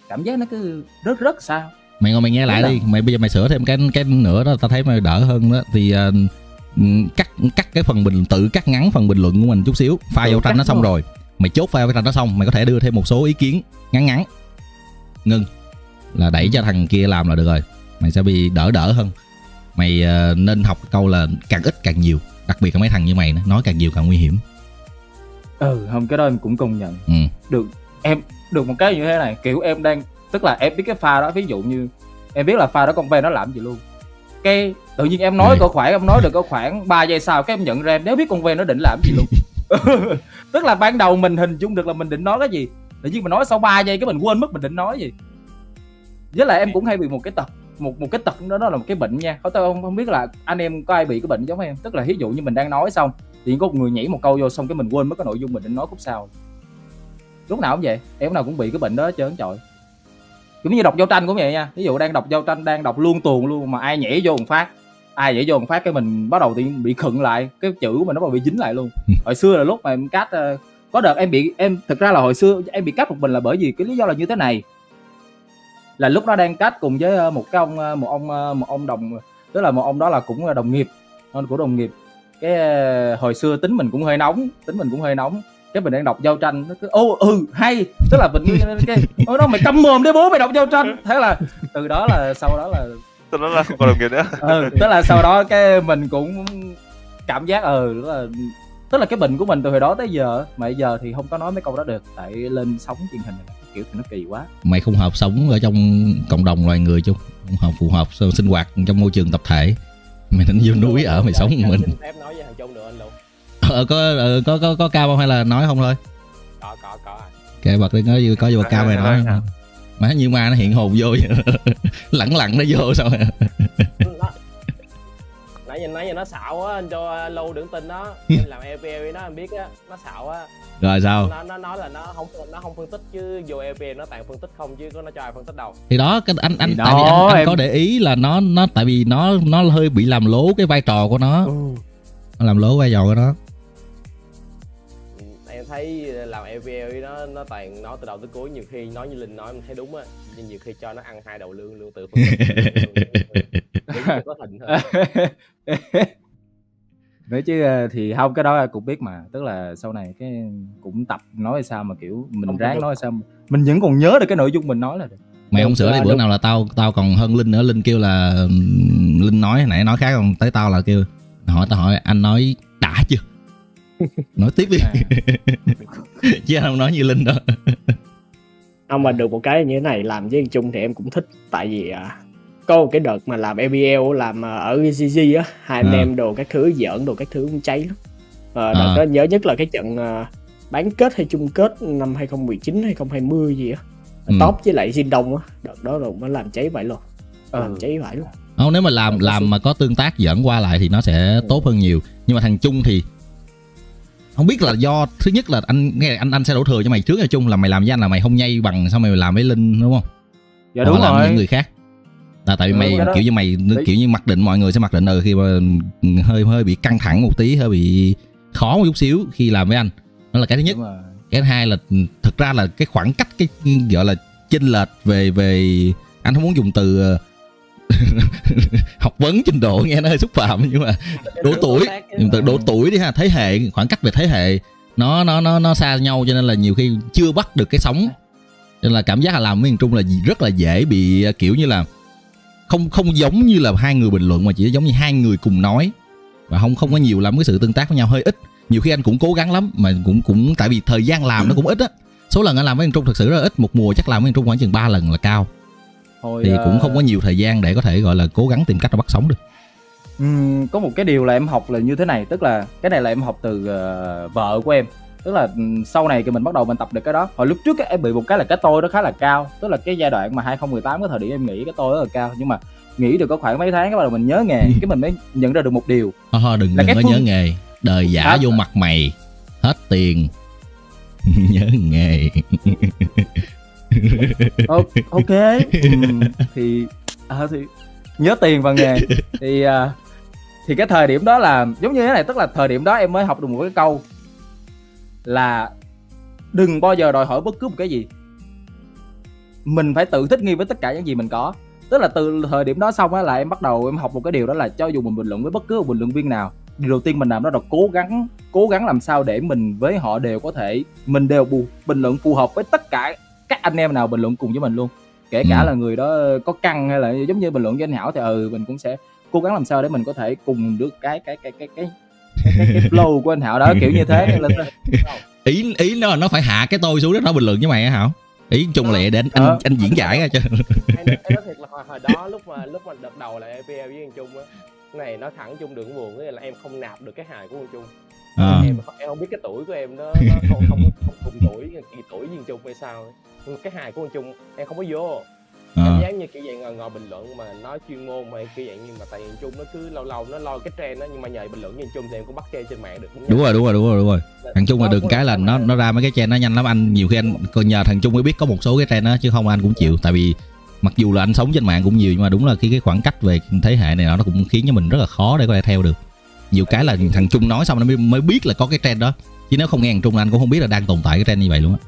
cảm giác nó cứ rất rất sao. Mày ngồi mày nghe lại Đúng đi. mày bây giờ mày sửa thêm cái cái nữa đó tao thấy mày đỡ hơn đó. Thì ừm, cắt cắt cái phần bình tự cắt ngắn phần bình luận của mình chút xíu. File giao tranh nó xong rồi. Mày chốt file giao tranh nó xong mày có thể đưa thêm một số ý kiến ngắn ngắn. Ngưng. Là đẩy cho thằng kia làm là được rồi mày sẽ bị đỡ đỡ hơn. Mày ờ, nên học câu là càng ít càng nhiều đặc biệt là mấy thằng như mày nữa, nói càng nhiều càng nguy hiểm. Ừ không cái đó em cũng công nhận. Ừ. được em được một cái như thế này kiểu em đang tức là em biết cái pha đó ví dụ như em biết là pha đó con ve nó làm gì luôn. Cái tự nhiên em nói Ừ. có khoảng em nói được có khoảng 3 giây sau cái em nhận ra em nếu biết con ve nó định làm gì luôn. Tức là ban đầu mình hình dung được là mình định nói cái gì tự nhiên mình nói sau 3 giây cái mình quên mất mình định nói gì. Với lại em cũng hay bị một cái tật một một cái tật đó, đó là một cái bệnh nha. Không tôi không, không biết là anh em có ai bị cái bệnh giống em? Tức là ví dụ như mình đang nói xong thì có một người nhảy một câu vô xong cái mình quên mất cái nội dung mình định nói khúc sau. Lúc nào cũng vậy em nào cũng bị cái bệnh đó hết trơn trời. Giống như đọc giao tranh cũng vậy nha. Ví dụ đang đọc giao tranh đang đọc luôn tuồng luôn mà ai nhảy vô một phát ai nhảy vô một phát cái mình bắt đầu thì bị khựng lại cái chữ của mình nó bắt đầu bị dính lại luôn. Hồi xưa là lúc mà em cắt ờ, có đợt em bị em thực ra là hồi xưa em bị cắt một mình là bởi vì cái lý do là như thế này là lúc đó đang cắt cùng với ờ, một cái ông ờ, một ông ờ, một ông đồng tức là một ông đó là cũng là đồng nghiệp của đồng nghiệp. Cái hồi xưa tính mình cũng hơi nóng tính mình cũng hơi nóng. Cái mình đang đọc giao tranh nó cứ ô ừ hay. Tức là mình cái ôi đó mày câm mồm đấy bố mày đọc giao tranh. Thế là từ đó là sau đó là tôi nói là không còn đồng nghiệp nữa. Ừ, tức là sau đó cái mình cũng cảm giác ừ tức là tức là cái bệnh của mình từ hồi đó tới giờ mà bây giờ thì không có nói mấy câu đó được tại lên sóng truyền hình này, kiểu thì nó kỳ quá. Mày không hợp sống ở trong cộng đồng loài người chung không hợp phù hợp sinh hoạt trong môi trường tập thể. Mày nên vô núi ở mày sống mình. Phép nói với thằng Trung được anh luôn. Ờ, có ờ, có có có cao không hay là nói không thôi? Có có có. Kệ bật đi nói có gì bật cao mày nói. Nói má như ma nó hiện hồn vô vậy. Lẳng lặng nó vô nó nãy giờ nãy giờ nó xạo á anh cho lâu đừng tin nó. Em làm LPL với nó em biết á nó xạo á. Rồi sao? Nó nó nói là nó không nó không phân tích chứ vô LPL nó toàn phân tích không chứ có nó cho ai phân tích đâu. Thì đó cái anh anh Thì tại vì anh, đó, anh em- có để ý là nó nó tại vì nó nó hơi bị làm lố cái vai trò của nó. Nó làm lố vai trò của nó. Ừ, em thấy làm LPL với nó nó toàn nói từ đầu tới cuối nhiều khi nói như linh nói em thấy đúng á. Nhưng nhiều khi cho nó ăn hai đầu lương luôn từ phân tích. Có thịnh thôi Đấy chứ ờ, thì không cái đó cũng biết mà. Tức là sau này cái cũng tập nói sao mà kiểu mình Không ráng được. nói sao mà- mình vẫn còn nhớ được cái nội dung mình nói là được. Mày không sửa là bữa nào là tao tao còn hơn linh nữa. Linh kêu là linh nói nãy nói khác còn tới tao là kêu hỏi tao hỏi anh nói đã chưa? Nói tiếp đi. À. chứ anh không nói như linh đâu. Ông mà được một cái như thế này làm với anh Trung thì em cũng thích. Tại vì à, có một cái đợt mà làm EBL làm à, ở GG á hai anh À. em đồ các thứ giỡn đồ các thứ cũng cháy lắm à, đợt À. đó nhớ nhất là cái trận à, bán kết hay chung kết năm 2019 2020 gì á Ừ. top với lại Jin Đông á đợt đó rồi mới làm cháy vậy luôn làm Ừ. cháy vậy luôn không nếu mà làm làm mà có tương tác dẫn qua lại thì nó sẽ tốt hơn nhiều nhưng mà thằng trung thì không biết là do thứ nhất là anh nghe anh anh sẽ đổ thừa cho mày trước cho chung là mày làm với anh là mày không nhây bằng sao mày làm với linh đúng không dạ Hoặc đúng làm với rồi những người khác là tại vì Ừ, mày đó- kiểu như mày Đấy. kiểu như mặc định mọi người sẽ mặc định ừ khi mà hơi hơi bị căng thẳng một tí hơi bị khó một chút xíu khi làm với anh. Đó là cái thứ nhất. Cái thứ hai là ừ, thực ra là cái khoảng cách cái gọi là chênh lệch về về anh không muốn dùng từ ờ, học vấn trình độ nghe nó hơi xúc phạm nhưng mà độ tuổi dùng từ độ tuổi đi ha thế hệ khoảng cách về thế hệ nó nó nó nó xa nhau cho nên là nhiều khi chưa bắt được cái sóng. Nên là cảm giác là làm với miền trung là rất là dễ bị ờ, kiểu như là không không giống như là hai người bình luận mà chỉ giống như hai người cùng nói. Và không không có nhiều lắm cái sự tương tác với nhau hơi ít. Nhiều khi anh cũng cố gắng lắm mà cũng cũng tại vì thời gian làm nó cũng ít á. Số lần anh làm với miền trung thực sự rất là ít một mùa chắc làm với miền trung khoảng chừng 3 lần là cao. Hồi, thì ờ, cũng không có nhiều thời gian để có thể gọi là cố gắng tìm cách để bắt sóng được. Ừm, có một cái điều là em học là như thế này tức là cái này là em học từ ờ, vợ của em tức là ừm, sau này thì mình bắt đầu mình tập được cái đó. Hồi lúc trước em bị một cái là cái tôi nó khá là cao. Tức là cái giai đoạn mà 2018 cái thời điểm em nghĩ cái tôi rất là cao. Nhưng mà nghỉ được có khoảng mấy tháng cái bắt đầu mình nhớ nghề cái mình mới nhận ra được một điều. Thôi đừng Là đừng cái có phương- nhớ nghề. Đời giả À. vô mặt mày. Hết tiền. Nhớ nghề. Ok. Ừm, thì à, thì nhớ tiền và nghề. Thì à, thì cái thời điểm đó là giống như thế này tức là thời điểm đó em mới học được một cái câu là đừng bao giờ đòi hỏi bất cứ một cái gì. Mình phải tự thích nghi với tất cả những gì mình có. Tức là từ thời điểm đó xong á là em bắt đầu em học một cái điều đó là cho dù mình bình luận với bất cứ một bình luận viên nào điều đầu tiên mình làm đó là cố gắng cố gắng làm sao để mình với họ đều có thể mình đều bù, bình luận phù hợp với tất cả các anh em nào bình luận cùng với mình luôn. Kể cả Ừ. là người đó có căng hay là giống như bình luận với anh Hảo thì ừ mình cũng sẽ cố gắng làm sao để mình có thể cùng được cái cái cái cái cái cái, flow của anh Hảo đó kiểu như thế nên là ý ý nó là nó phải hạ cái tôi xuống đó nó bình luận với mày á hảo ý chung lệ để anh anh, Ờ. anh diễn giải ra cho em, em nói thiệt là hồi, hồi đó lúc mà lúc mà đợt đầu là EPL với anh Trung á cái này nói thẳng Trung đừng buồn nghĩa là em không nạp được cái hài của anh Trung Ờ. em em không biết cái tuổi của em nó, nó không, không không cùng tuổi kỳ tuổi với anh Trung hay sao ấy. nhưng mà cái hài của anh Trung em không có vô Ờ. cảm giác như kiểu dạng ngồi, ngồi bình luận mà nói chuyên môn hay kiểu dạng như mà tại anh Trung nó cứ lâu lâu nó lo cái trend đó nhưng mà nhờ bình luận anh Trung thì em cũng bắt trend trên mạng được đúng rồi đúng rồi đúng rồi đúng rồi. Thằng chung là có- cái là nó nó ra mấy cái trend nó nhanh lắm anh nhiều khi anh còn nhờ thằng chung mới biết có một số cái trend đó chứ không anh cũng chịu. Tại vì mặc dù là anh sống trên mạng cũng nhiều nhưng mà đúng là cái cái khoảng cách về thế hệ này nó cũng khiến cho mình rất là khó để có thể theo được. Nhiều cái là thằng chung nói xong nó mới, mới biết là có cái trend đó chứ nếu không nghe thằng chung là anh cũng không biết là đang tồn tại cái trend như vậy luôn á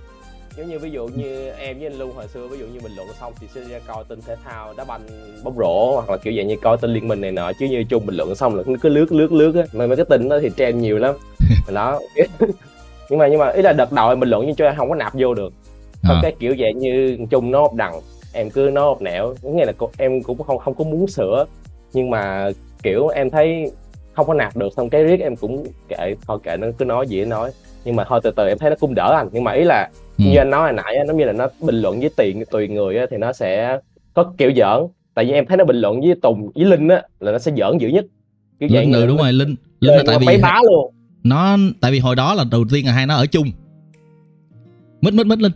giống như ví dụ như em với anh Lưu hồi xưa ví dụ như bình luận xong thì sẽ ra coi tin thể thao đá banh bóng rổ hoặc là kiểu dạng như coi tin liên minh này nọ. Chứ như chung bình luận xong là cứ lướt lướt lướt á. Mà mấy cái tin đó thì trend nhiều lắm. Đó. Nhưng mà nhưng mà ý là đợt đầu em bình luận nhưng cho em không có nạp vô được. Xong À. cái kiểu dạng như chung nó ốp đằng em cứ nó ốp nẻo. Nghĩa là em cũng không không có muốn sửa. Nhưng mà kiểu em thấy không có nạp được xong cái riết em cũng kệ thôi kệ nó cứ nói gì nó nói. Nhưng mà thôi từ từ em thấy nó cũng đỡ anh. Nhưng mà ý là Ừ. như anh nói hồi nãy á, nó như là nó bình luận với tiền tùy người á, thì nó sẽ có kiểu giỡn. Tại vì em thấy nó bình luận với tùng với linh á là nó sẽ giỡn dữ nhất. Kiểu linh ừ đúng nó rồi linh linh là tại vì bá luôn. nó tại vì hồi đó là đầu tiên là hai nó ở chung. Mít mít mít linh.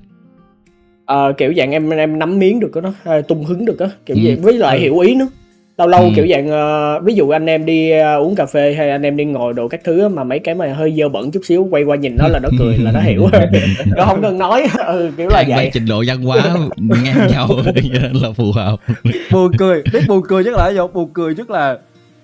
Ờ, kiểu dạng em em nắm miếng được đó ờ, tung hứng được đó kiểu Ừ. vậy với lại Ừ. hiểu ý nữa lâu lâu Ừ. kiểu dạng ờ, ví dụ anh em đi ờ, uống cà phê hay anh em đi ngồi đồ các thứ mà mấy cái mà hơi dơ bẩn chút xíu quay qua nhìn nó là nó cười là nó hiểu. Nó không cần nói. Ừ, kiểu là vậy. trình độ văn hóa ngang nhau nên là phù hợp. Buồn cười biết buồn cười nhất là vô buồn cười nhất là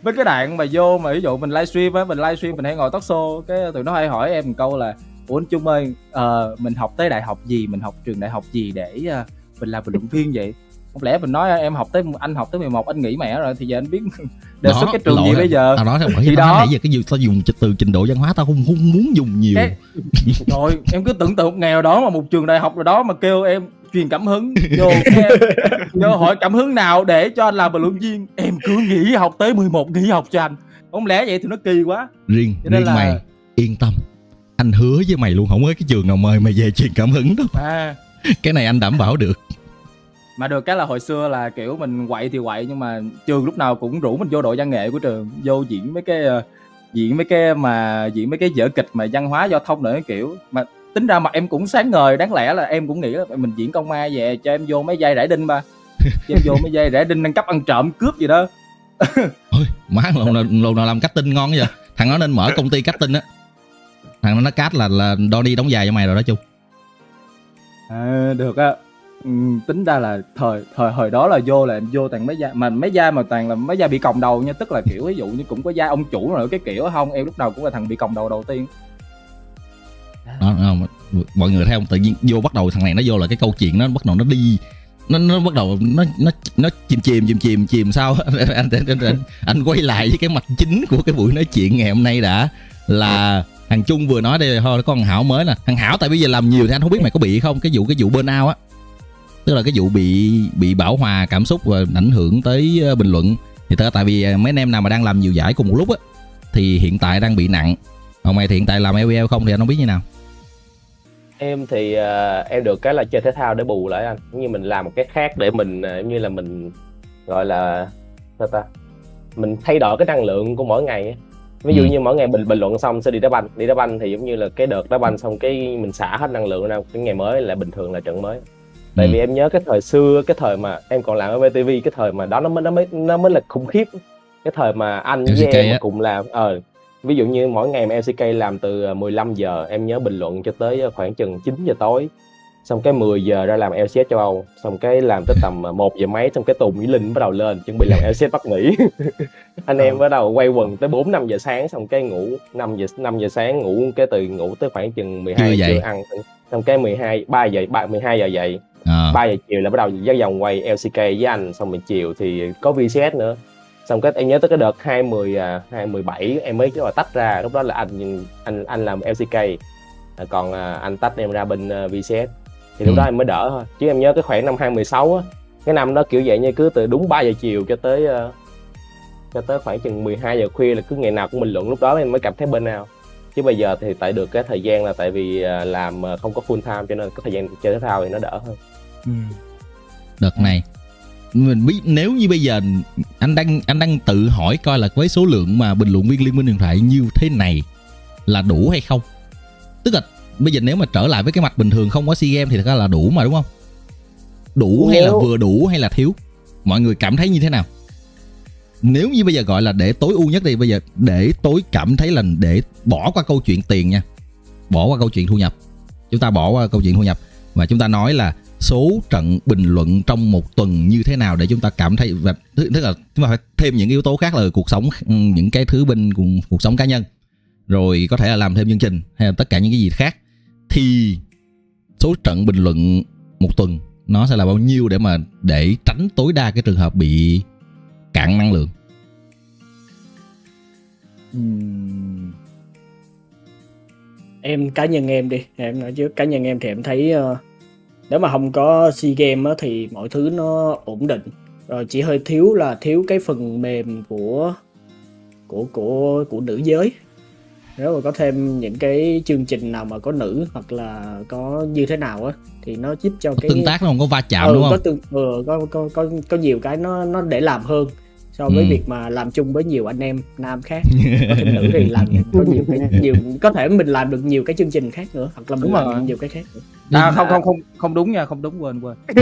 mấy cái đoạn mà vô mà ví dụ mình livestream á mình livestream mình hay ngồi talk show cái tụi nó hay hỏi em một câu là ủa anh Trung ơi ờ, mình học tới đại học gì? Mình học trường đại học gì để ờ, mình làm bình luận viên vậy không lẽ mình nói em học tới anh học tới 11 anh nghỉ mẹ rồi thì giờ anh biết đề xuất cái trường gì bây giờ. tao nói Thì đó. nãy giờ cái gì tao dùng từ trình độ văn hóa tao không, không muốn dùng nhiều. Cái- rồi em cứ tưởng tượng nào đó mà một trường đại học nào đó mà kêu em truyền cảm hứng vô em, vô hỏi cảm hứng nào để cho anh làm bình luận viên em cứ nghỉ học tới 11 nghỉ học cho anh. Không lẽ vậy thì nó kỳ quá. Riêng riêng là mày yên tâm. Anh hứa với mày luôn không có cái trường nào mời mày về truyền cảm hứng đâu. À, cái này anh đảm bảo được mà được cái là hồi xưa là kiểu mình quậy thì quậy nhưng mà trường lúc nào cũng rủ mình vô đội văn nghệ của trường vô diễn mấy cái ờ, diễn mấy cái mà diễn mấy cái vở kịch mà văn hóa giao thông nữa kiểu. Mà tính ra mặt em cũng sáng ngời đáng lẽ là em cũng nghĩ là mình diễn công ma về cho em vô mấy giây rải đinh ba. Cho em vô mấy giây rải đinh ăn cắp ăn trộm cướp gì đó. Thôi má lâu nào lâu nào làm cách tinh ngon vậy? Thằng nó nên mở công ty cách tinh á. Thằng nó nó cát là là đo đi đóng dài cho mày rồi đó chung à, được á Ừ, tính ra là thời thời hồi đó là vô là em vô toàn mấy gia mà mấy gia mà toàn là mấy gia bị còng đầu nha tức là kiểu ví dụ như cũng có gia ông chủ rồi cái kiểu không em lúc đầu cũng là thằng bị còng đầu đầu tiên. Đó, đó mọi người thấy không? Tự nhiên vô bắt đầu thằng này nó vô là cái câu chuyện nó bắt đầu nó đi nó nó bắt đầu nó nó nó chìm chìm chìm chìm chìm sao? Anh, anh, anh, anh, anh quay lại với cái mạch chính của cái buổi nói chuyện ngày hôm nay đã. Là thằng Trung vừa nói đây thôi có thằng Hảo mới nè. Thằng Hảo tại bây giờ làm nhiều thì anh không biết mày có bị không? Cái vụ cái vụ bên ao á tức là cái vụ bị bị bảo hòa cảm xúc và ảnh hưởng tới ờ, bình luận. Thì ra tại vì ờ, mấy anh em nào mà đang làm nhiều giải cùng một lúc á thì hiện tại đang bị nặng. Còn mày thì hiện tại làm LPL không thì anh không biết như nào. Em thì ờ, em được cái là chơi thể thao để bù lại anh. Giống như mình làm một cái khác để mình giống như là mình gọi là sao ta? Mình thay đổi cái năng lượng của mỗi ngày ví dụ Ừ. như mỗi ngày bình bình luận xong sẽ đi đá banh. Đi đá banh thì giống như là cái đợt đá banh xong cái mình xả hết năng lượng ra. Cái ngày mới là bình thường là trận mới tại Ừ. vì em nhớ cái thời xưa cái thời mà em còn làm ở VTV cái thời mà đó nó mới nó mới nó mới là khủng khiếp cái thời mà anh với LCK em mà á. cùng làm ờ ví dụ như mỗi ngày mà LCK làm từ ờ, 15 giờ em nhớ bình luận cho tới ờ, khoảng chừng 9 giờ tối xong cái 10 giờ ra làm LCS châu Âu xong cái làm tới tầm ờ, 1 giờ mấy xong cái Tùng với Linh bắt đầu lên chuẩn bị làm LCS bắt nghỉ anh em bắt đầu quay quần tới 4 5 giờ sáng xong cái ngủ 5 giờ 5 giờ sáng ngủ cái từ ngủ tới khoảng chừng 12 Chưa giờ dậy. ăn xong cái 12 3 giờ 3 12 giờ dậy Ờ. 3 giờ chiều là bắt đầu dắt vòng quay LCK với anh xong rồi chiều thì có VCS nữa. Xong cái em nhớ tới cái đợt 20 à, 2017 em mới đầu tách ra lúc đó là anh anh anh làm LCK à, còn à, anh tách em ra bên à, VCS thì lúc Ừ. đó em mới đỡ thôi chứ em nhớ cái khoảng năm 2016 á cái năm đó kiểu vậy như cứ từ đúng 3 giờ chiều cho tới à, cho tới khoảng chừng 12 giờ khuya là cứ ngày nào cũng bình luận lúc đó em mới cảm thấy bên nào chứ bây giờ thì tại được cái thời gian là tại vì à, làm à, không có full time cho nên có thời gian chơi thể thao thì nó đỡ hơn Ừ. đợt này. Mình biết nếu như bây giờ anh đang anh đang tự hỏi coi là với số lượng mà bình luận viên liên minh điện thoại như thế này là đủ hay không? Tức là bây giờ nếu mà trở lại với cái mặt bình thường không có sea games thì thật ra là đủ mà đúng không? Đủ hay là vừa đủ hay là thiếu? Mọi người cảm thấy như thế nào? Nếu như bây giờ gọi là để tối ưu nhất đi bây giờ để tối cảm thấy là để bỏ qua câu chuyện tiền nha. Bỏ qua câu chuyện thu nhập. Chúng ta bỏ qua câu chuyện thu nhập. Và chúng ta nói là số trận bình luận trong một tuần như thế nào để chúng ta cảm thấy và tức là chúng ta phải thêm những yếu tố khác là cuộc sống những cái thứ bên cuộc, cuộc sống cá nhân. Rồi có thể là làm thêm chương trình hay là tất cả những cái gì khác. Thì số trận bình luận một tuần nó sẽ là bao nhiêu để mà để tránh tối đa cái trường hợp bị cạn năng lượng? Em cá nhân em đi. Em nói trước. Cá nhân em thì em thấy uh nếu mà không có sea games á, thì mọi thứ nó ổn định. Rồi chỉ hơi thiếu là thiếu cái phần mềm của của của của nữ giới. Nếu mà có thêm những cái chương trình nào mà có nữ hoặc là có như thế nào á thì nó giúp cho cái tương tác nó không có va chạm ừ, đúng có không? tương ừ, có, có có có nhiều cái nó nó để làm hơn so với Ừ. việc mà làm chung với nhiều anh em nam khác có thêm nữ thì làm có nhiều cái nhiều có thể mình làm được nhiều cái chương trình khác nữa hoặc là mình Đúng làm rồi. nhiều cái khác nữa. À không không không không đúng nha không đúng quên quên.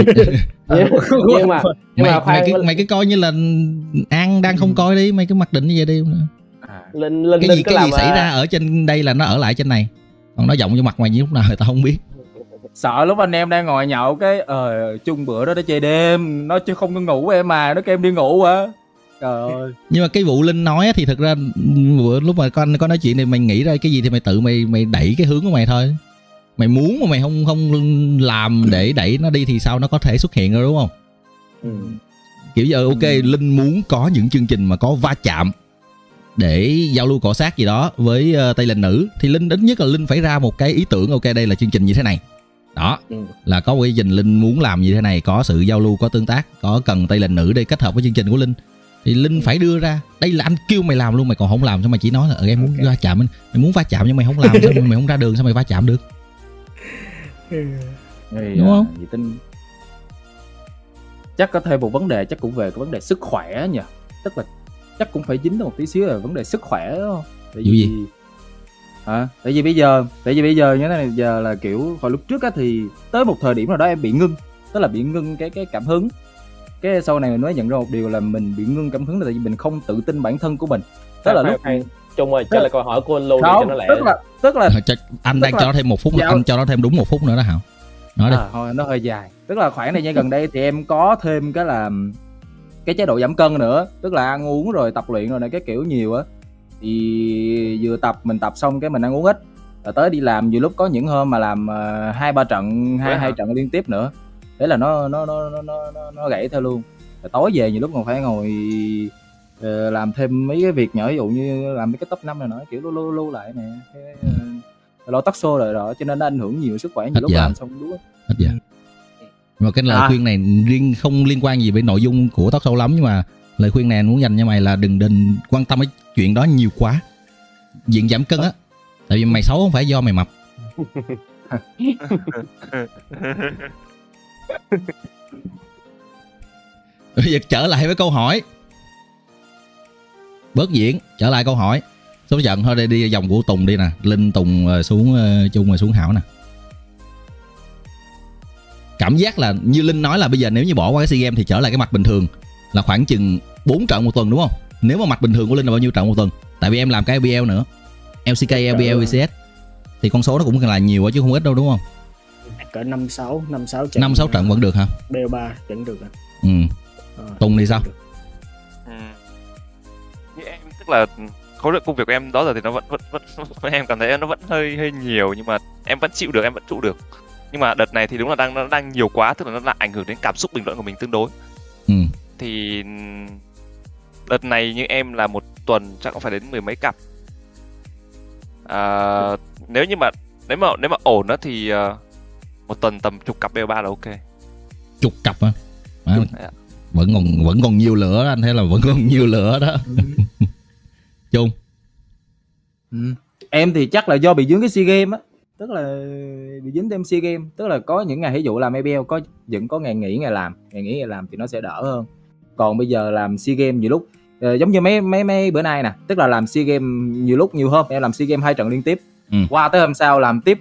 Nhưng, nhưng mà nhưng mày, mà mày khoan cứ mày cứ coi như là an đang không coi đi mày cứ mặc định như vậy đi. À. linh linh cái gì cái gì làm, xảy à, ra ở trên đây là nó ở lại trên này. Còn nó giọng vô mặt mày như lúc nào người ta không biết. Sợ lúc anh em đang ngồi nhậu cái ờ chung bữa đó nó chơi đêm. Nó chứ không có ngủ em mà nó kêu em đi ngủ á trời ơi nhưng mà cái vụ linh nói thì thực ra bữa lúc mà con có nói chuyện thì mày nghĩ ra cái gì thì mày tự mày mày đẩy cái hướng của mày thôi mày muốn mà mày không không làm để đẩy nó đi thì sao nó có thể xuất hiện rồi đúng không ừ. kiểu giờ ok Ừ. linh muốn có những chương trình mà có va chạm để giao lưu cọ sát gì đó với uh, tây lệnh nữ thì linh ít nhất là linh phải ra một cái ý tưởng ok đây là chương trình như thế này đó Ừ. là có một cái trình linh muốn làm như thế này có sự giao lưu có tương tác có cần tây lệnh nữ để kết hợp với chương trình của linh thì linh phải đưa ra. Đây là anh kêu mày làm luôn mày còn không làm sao mày chỉ nói là ừ, em muốn Ok. va chạm mày muốn va chạm nhưng mày không làm sao mày không ra đường sao mày va chạm được? Thì, Đúng à, không? Vậy tin chắc có thêm một vấn đề chắc cũng về cái vấn đề sức khỏe nhỉ. Tức là chắc cũng phải dính tới một tí xíu là vấn đề sức khỏe đúng không? Tại Vụ gì? hả? Tại vì bây giờ tại vì bây giờ như thế này giờ là kiểu hồi lúc trước á thì tới một thời điểm nào đó em bị ngưng. Tức là bị ngưng cái cái cảm hứng cái sau này mình mới nhận ra một điều là mình bị ngưng cảm hứng là tại vì mình không tự tin bản thân của mình. Tức là lúc khoan, Trung ơi trả lời câu hỏi của anh không cho nó lẹ tức là tức là cho, anh đang là- cho nó thêm một phút nữa Dạo- anh cho nó thêm đúng một phút nữa đó hảo. Nói đi. À, thôi nó hơi dài. Tức là khoảng thời gian gần đây thì em có thêm cái là cái chế độ giảm cân nữa. Tức là ăn uống rồi tập luyện rồi này cái kiểu nhiều á. Thì vừa tập mình tập xong cái mình ăn uống ít. Rồi tới đi làm nhiều lúc có những hôm mà làm ờ, hai ba trận hai hả? hai trận liên tiếp nữa thế là nó nó nó nó nó, nó, nó gãy theo luôn. Rồi tối về nhiều lúc còn phải ngồi ờ, làm thêm mấy cái việc nhỏ ví dụ như làm mấy cái top 5 này nọ kiểu lưu lưu lưu lại nè. Cái, ờ, lo tắt xô rồi đó cho nên nó ảnh hưởng nhiều sức khỏe nhiều Hết lúc giờ. làm xong đúng hết giờ. Mà cái lời À. khuyên này riêng không liên quan gì với nội dung của talk show lắm nhưng mà lời khuyên này anh muốn dành cho mày là đừng đừng quan tâm cái chuyện đó nhiều quá. Diện giảm cân á. Tại vì mày xấu không phải do mày mập bây giờ trở lại với câu hỏi. Bớt diễn trở lại câu hỏi. Số giận thôi đây đi vòng của tùng đi nè. Linh tùng ờ, xuống ờ, chung rồi xuống hảo nè. Cảm giác là như linh nói là bây giờ nếu như bỏ qua cái sea games thì trở lại cái mặt bình thường là khoảng chừng 4 trận một tuần đúng không? Nếu mà mặt bình thường của linh là bao nhiêu trận một tuần? Tại vì em làm cái LPL nữa. LCK, LPL, VCS thì con số nó cũng là nhiều chứ không ít đâu đúng không cỡ năm sáu năm sáu trận năm sáu trận vẫn được hả? BO3 vẫn được ạ. ừ. Ờ, Tùng thì sao. Ừ. Như em tức là khối lượng công việc của em đó giờ thì nó vẫn vẫn vẫn em cảm thấy nó vẫn hơi hơi nhiều nhưng mà em vẫn chịu được em vẫn trụ được. Nhưng mà đợt này thì đúng là đang nó đang nhiều quá tức là nó đang ảnh hưởng đến cảm xúc bình luận của mình tương đối. Ừ. Thì đợt này như em là một tuần chắc cũng phải đến mười mấy cặp. À, nếu như mà nếu mà nếu mà ổn đó thì ờ, một tuần tầm chục cặp BO3 là ok. Chục cặp á à, dạ. vẫn còn vẫn còn nhiều lửa đó, anh thấy là vẫn còn nhiều lửa đó? Chung. Ừ. em thì chắc là do bị dướng cái sea games á. Tức là bị dính thêm sea games. Tức là có những ngày ví dụ làm EPL có vẫn có ngày nghỉ ngày làm. Ngày nghỉ ngày làm thì nó sẽ đỡ hơn. Còn bây giờ làm sea games nhiều lúc ờ, giống như mấy mấy mấy bữa nay nè. Tức là làm sea games nhiều lúc nhiều hôm. Em làm sea games hai trận liên tiếp Ừ. qua tới hôm sau làm tiếp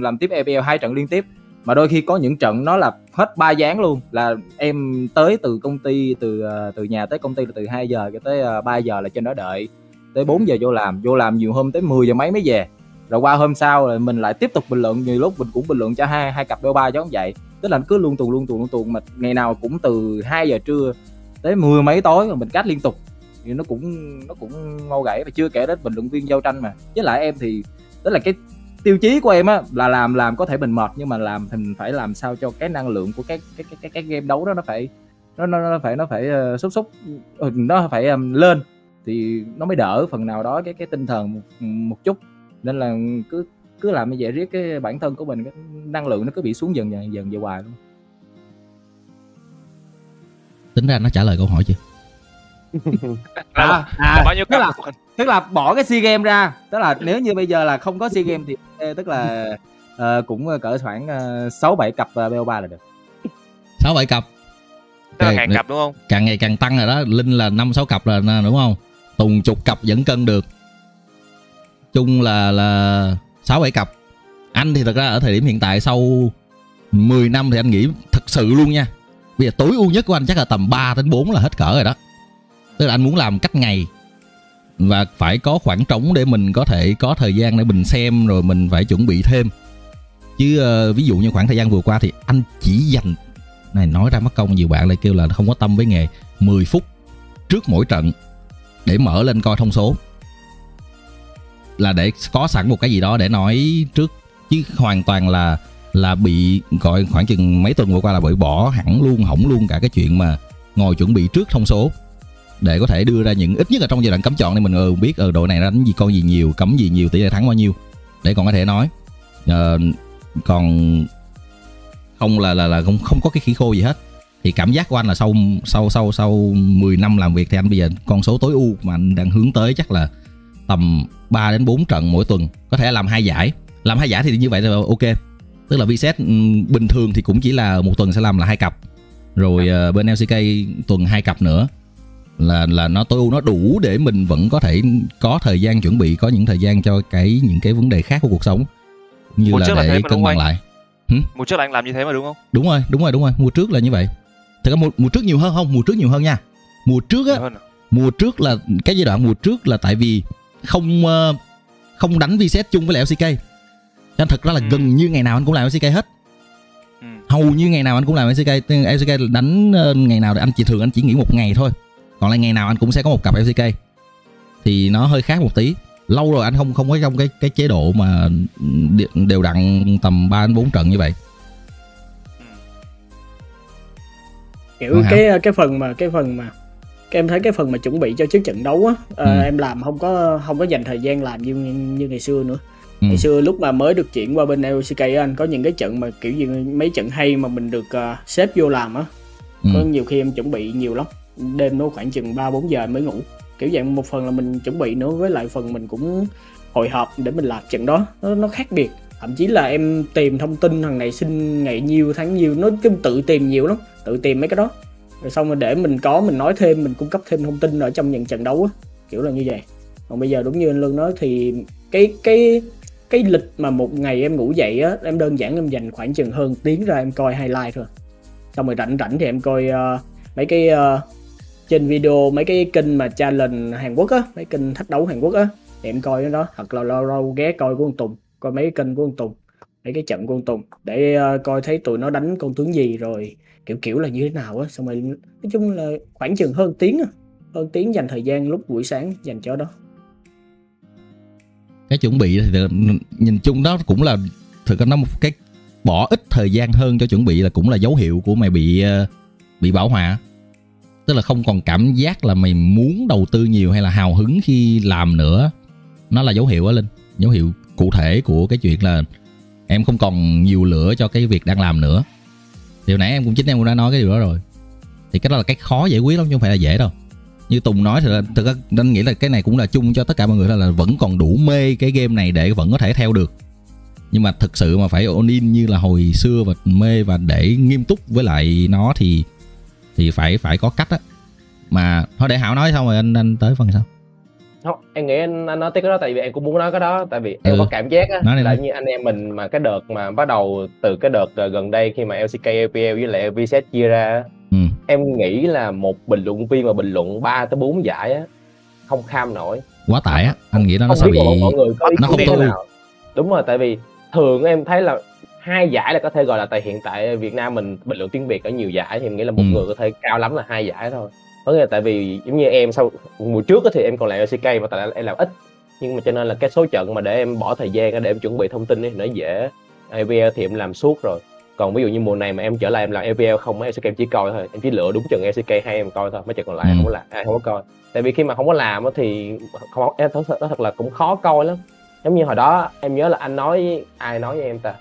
làm tiếp EPL hai trận liên tiếp. Mà đôi khi có những trận nó là hết ba gián luôn. Là em tới từ công ty, từ ờ, từ nhà tới công ty là từ 2 giờ cho tới ờ, 3 giờ là trên đó đợi. Tới 4 giờ vô làm vô làm nhiều hôm tới 10 giờ mấy mới về. Rồi qua hôm sau là mình lại tiếp tục bình luận, nhiều lúc mình cũng bình luận cho hai hai cặp đôi ba giống vậy. Tức là cứ luôn tuần luôn tuần luôn tuần mà ngày nào cũng từ 2 giờ trưa tới mười mấy tối mà mình cắt liên tục. Thì nó cũng nó cũng ngô gãy và chưa kể đến bình luận viên giao tranh mà. Với lại em thì tức là cái tiêu chí của em á là làm làm có thể mình mệt nhưng mà làm thì mình phải làm sao cho cái năng lượng của cái cái cái cái, cái game đấu đó nó phải nó nó, nó phải nó phải uh, xúc xúc ừ, nó phải um, lên. Thì nó mới đỡ phần nào đó cái cái tinh thần một, một chút. Nên là cứ cứ làm như vậy riết cái bản thân của mình cái năng lượng nó cứ bị xuống dần dần dần về hoài luôn. Tính ra nó trả lời câu hỏi chưa? À, à, là bao nhiêu cặp là- tức là bỏ cái sea game ra. Tức là nếu như bây giờ là không có sea game thì tức là ờ, cũng cỡ khoảng sáu bảy cặp uh, BO3 là được. Sáu bảy cặp. Tức là được. cặp đúng không? càng ngày càng tăng rồi đó. Linh là năm sáu cặp nè, đúng không? Tùng chục cặp vẫn cân được. Chung là là sáu bảy cặp. Anh thì thật ra ở thời điểm hiện tại sau 10 năm thì anh nghĩ thật sự luôn nha. Bây giờ tối ưu nhất của anh chắc là tầm 3 đến 4 là hết cỡ rồi đó. Tức là anh muốn làm cách ngày và phải có khoảng trống để mình có thể có thời gian để mình xem, rồi mình phải chuẩn bị thêm. Chứ ờ, ví dụ như khoảng thời gian vừa qua thì anh chỉ dành, này, nói ra mất công, nhiều bạn lại kêu là không có tâm với nghề 10 phút trước mỗi trận để mở lên coi thông số. Là để có sẵn một cái gì đó để nói trước. Chứ hoàn toàn là là bị, gọi, khoảng chừng mấy tuần vừa qua là bị bỏ hẳn luôn, hỏng luôn cả cái chuyện mà ngồi chuẩn bị trước thông số để có thể đưa ra những ít nhất là trong giai đoạn cấm chọn thì mình ừ, biết ở đội này đánh gì con gì nhiều cấm gì nhiều tỷ lệ thắng bao nhiêu. Để còn có thể nói Ờ, còn không là là là không không có cái khí khô gì hết. Thì cảm giác của anh là sau sau sau sau 10 năm làm việc thì anh bây giờ con số tối ưu mà anh đang hướng tới chắc là tầm 3 đến 4 trận mỗi tuần có thể làm hai giải. Làm hai giải thì như vậy là ok. Tức là VSET ừm, bình thường thì cũng chỉ là một tuần sẽ làm là hai cặp. Rồi ờ, bên LCK tuần hai cặp nữa là là nó tối ưu nó đủ để mình vẫn có thể có thời gian chuẩn bị có những thời gian cho cái những cái vấn đề khác của cuộc sống. Như Mùa là trước là thế để mà cân bằng lại. Mùa trước là anh làm như thế mà đúng không? Đúng rồi đúng rồi đúng rồi. Mùa trước là như vậy. Thật ra mùa, mùa trước nhiều hơn không? Mùa trước nhiều hơn nha. Mùa trước á à? mùa trước là cái giai đoạn mùa trước là tại vì không ờ, không đánh VCS chung với lại LCK nên thật ra là Ừ. gần như ngày nào anh cũng làm LCK hết. Ừ. hầu như ngày nào anh cũng làm LCK LCK là đánh ờ, ngày nào thì anh chỉ thường anh chỉ nghỉ một ngày thôi còn lại ngày nào anh cũng sẽ có một cặp LCK thì nó hơi khác một tí lâu rồi anh không không có trong cái cái chế độ mà đều đặn tầm 3 đến 4 trận như vậy Ừ. kiểu Còn hả? cái cái phần mà cái phần mà cái em thấy cái phần mà chuẩn bị cho trước trận đấu á ờ, Ừ. em làm không có không có dành thời gian làm như như ngày xưa nữa Ừ. ngày xưa lúc mà mới được chuyển qua bên LCK á, anh có những cái trận mà kiểu như mấy trận hay mà mình được ờ, xếp vô làm á Ừ. có nhiều khi em chuẩn bị nhiều lắm đêm nó khoảng chừng ba bốn giờ mới ngủ. Kiểu dạng một phần là mình chuẩn bị nữa với lại phần mình cũng hội họp để mình làm trận đó. Nó, nó khác biệt. Thậm chí là em tìm thông tin thằng này sinh ngày nhiêu tháng nhiêu nó cứ tự tìm nhiều lắm tự tìm mấy cái đó. Rồi xong rồi để mình có mình nói thêm mình cung cấp thêm thông tin ở trong những trận đấu á. Kiểu là như vậy. Còn bây giờ đúng như anh lương nói thì cái cái cái lịch mà một ngày em ngủ dậy á em đơn giản em dành khoảng chừng hơn tiếng ra em coi highlight thôi. Xong rồi rảnh rảnh thì em coi uh, mấy cái uh, trên video mấy cái kênh mà challenge Hàn Quốc á mấy kênh thách đấu Hàn Quốc á thì em coi đó. Hoặc là lâu lâu ghé coi của ông Tùng coi mấy cái kênh của ông Tùng mấy cái trận của ông Tùng để uh, coi thấy tụi nó đánh con tướng gì rồi kiểu kiểu là như thế nào á. Xong rồi nói chung là khoảng chừng hơn tiếng á hơn tiếng dành thời gian lúc buổi sáng dành cho đó. Cái chuẩn bị thì nhìn chung đó cũng là thực ra nó một cái bỏ ít thời gian hơn cho chuẩn bị là cũng là dấu hiệu của mày bị ờ, bị bảo hòa tức là không còn cảm giác là mày muốn đầu tư nhiều hay là hào hứng khi làm nữa. Nó là dấu hiệu á linh, dấu hiệu cụ thể của cái chuyện là em không còn nhiều lửa cho cái việc đang làm nữa. Điều nãy em cũng chính em cũng đã nói cái điều đó rồi. Thì cái đó là cái khó giải quyết lắm, chứ không phải là dễ đâu. Như tùng nói thì thực ra nên nghĩ là cái này cũng là chung cho tất cả mọi người là vẫn còn đủ mê cái game này để vẫn có thể theo được. Nhưng mà thực sự mà phải ôn in như là hồi xưa và mê và để nghiêm túc với lại nó thì thì phải phải có cách á mà thôi để hảo nói xong rồi anh anh tới phần sau không em nghĩ anh, anh nói tới cái đó tại vì em cũng muốn nói cái đó tại vì ừ. em có cảm giác á là nói. như anh em mình mà cái đợt mà bắt đầu từ cái đợt ờ, gần đây khi mà LCK LPL với lại VCS chia ra ừ. em nghĩ là một bình luận viên mà bình luận 3 tới 4 giải á không kham nổi quá tải á anh nghĩ đó nó sẽ bị mọi người có nó không nào đúng rồi tại vì thường em thấy là hai giải là có thể gọi là tại hiện tại Việt Nam mình bình luận tiếng Việt ở nhiều giải thì em nghĩ là một ừ. người có thể cao lắm là hai giải thôi. Có nghĩa là tại vì giống như em sau mùa trước thì em còn lại LCK mà tại em làm ít. Nhưng mà cho nên là cái số trận mà để em bỏ thời gian để em chuẩn bị thông tin thì nó dễ. EVL thì em làm suốt rồi. Còn ví dụ như mùa này mà em trở lại em làm EVL không mấy LCK em chỉ coi thôi. Em chỉ lựa đúng trận LCK hay em coi thôi mấy trận còn lại ừ. không có làm ai không có coi. Tại vì khi mà không có làm thì không em thật, thật, thật là cũng khó coi lắm. Giống như hồi đó em nhớ là anh nói ai nói với em ta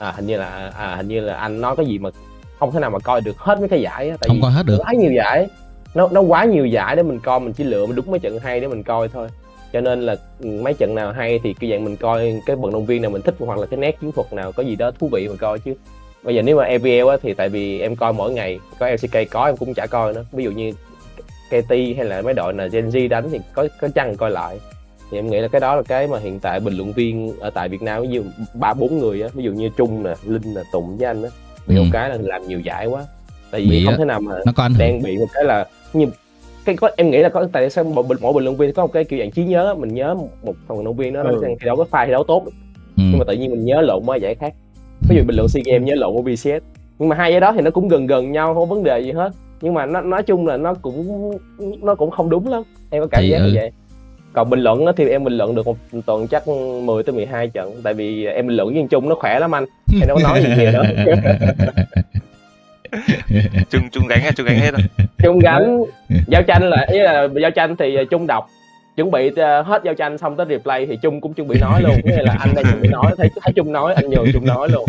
à, hình như là à, hình như là anh nói cái gì mà không thể nào mà coi được hết mấy cái giải á tại không vì coi hết được. quá nhiều giải. Nó nó quá nhiều giải để mình coi mình chỉ lựa mình đúng mấy trận hay để mình coi thôi. Cho nên là ừ, mấy trận nào hay thì cái dạng mình coi cái vận động viên nào mình thích hoặc là cái nét chiến thuật nào có gì đó thú vị mình coi chứ. Bây giờ nếu mà EVL á thì tại vì em coi mỗi ngày có LCK có em cũng chả coi nữa. Ví dụ như KT hay là mấy đội là Gen Z đánh thì có có chăng coi lại thì em nghĩ là cái đó là cái mà hiện tại bình luận viên ở tại Việt Nam ví dụ ba bốn người á ví dụ như Trung nè Linh nè Tùng với anh á bị ừ. một cái là làm nhiều giải quá. Tại vì bị không thể nào mà nó có ảnh đang bị một cái là như cái có em nghĩ là có tại sao mỗi, mỗi bình luận viên có một cái kiểu dạng trí nhớ mình nhớ một phần vận động viên đó ừ. nó thi đấu có file thi đấu tốt. Ừ. nhưng mà tự nhiên mình nhớ lộn mấy giải khác. Ví dụ bình luận sea games nhớ lộn của VCS nhưng mà hai cái đó thì nó cũng gần gần nhau không có vấn đề gì hết. Nhưng mà nó nói chung là nó cũng nó cũng không đúng lắm. Em có cảm giác như vậy còn bình luận thì em bình luận được một tuần chắc 10 tới 12 trận. Tại vì em bình luận với chung nó khỏe lắm anh. Em đâu có nói gì nhiều nữa chung chung gánh hay chung gánh hết rồi. Chung gánh giao tranh là ý là giao tranh thì chung đọc. Chuẩn bị ờ, hết giao tranh xong tới replay thì chung cũng chuẩn bị nói luôn. Nghĩa là anh đang chuẩn bị nói thấy thấy chung nói anh nhường chung nói luôn.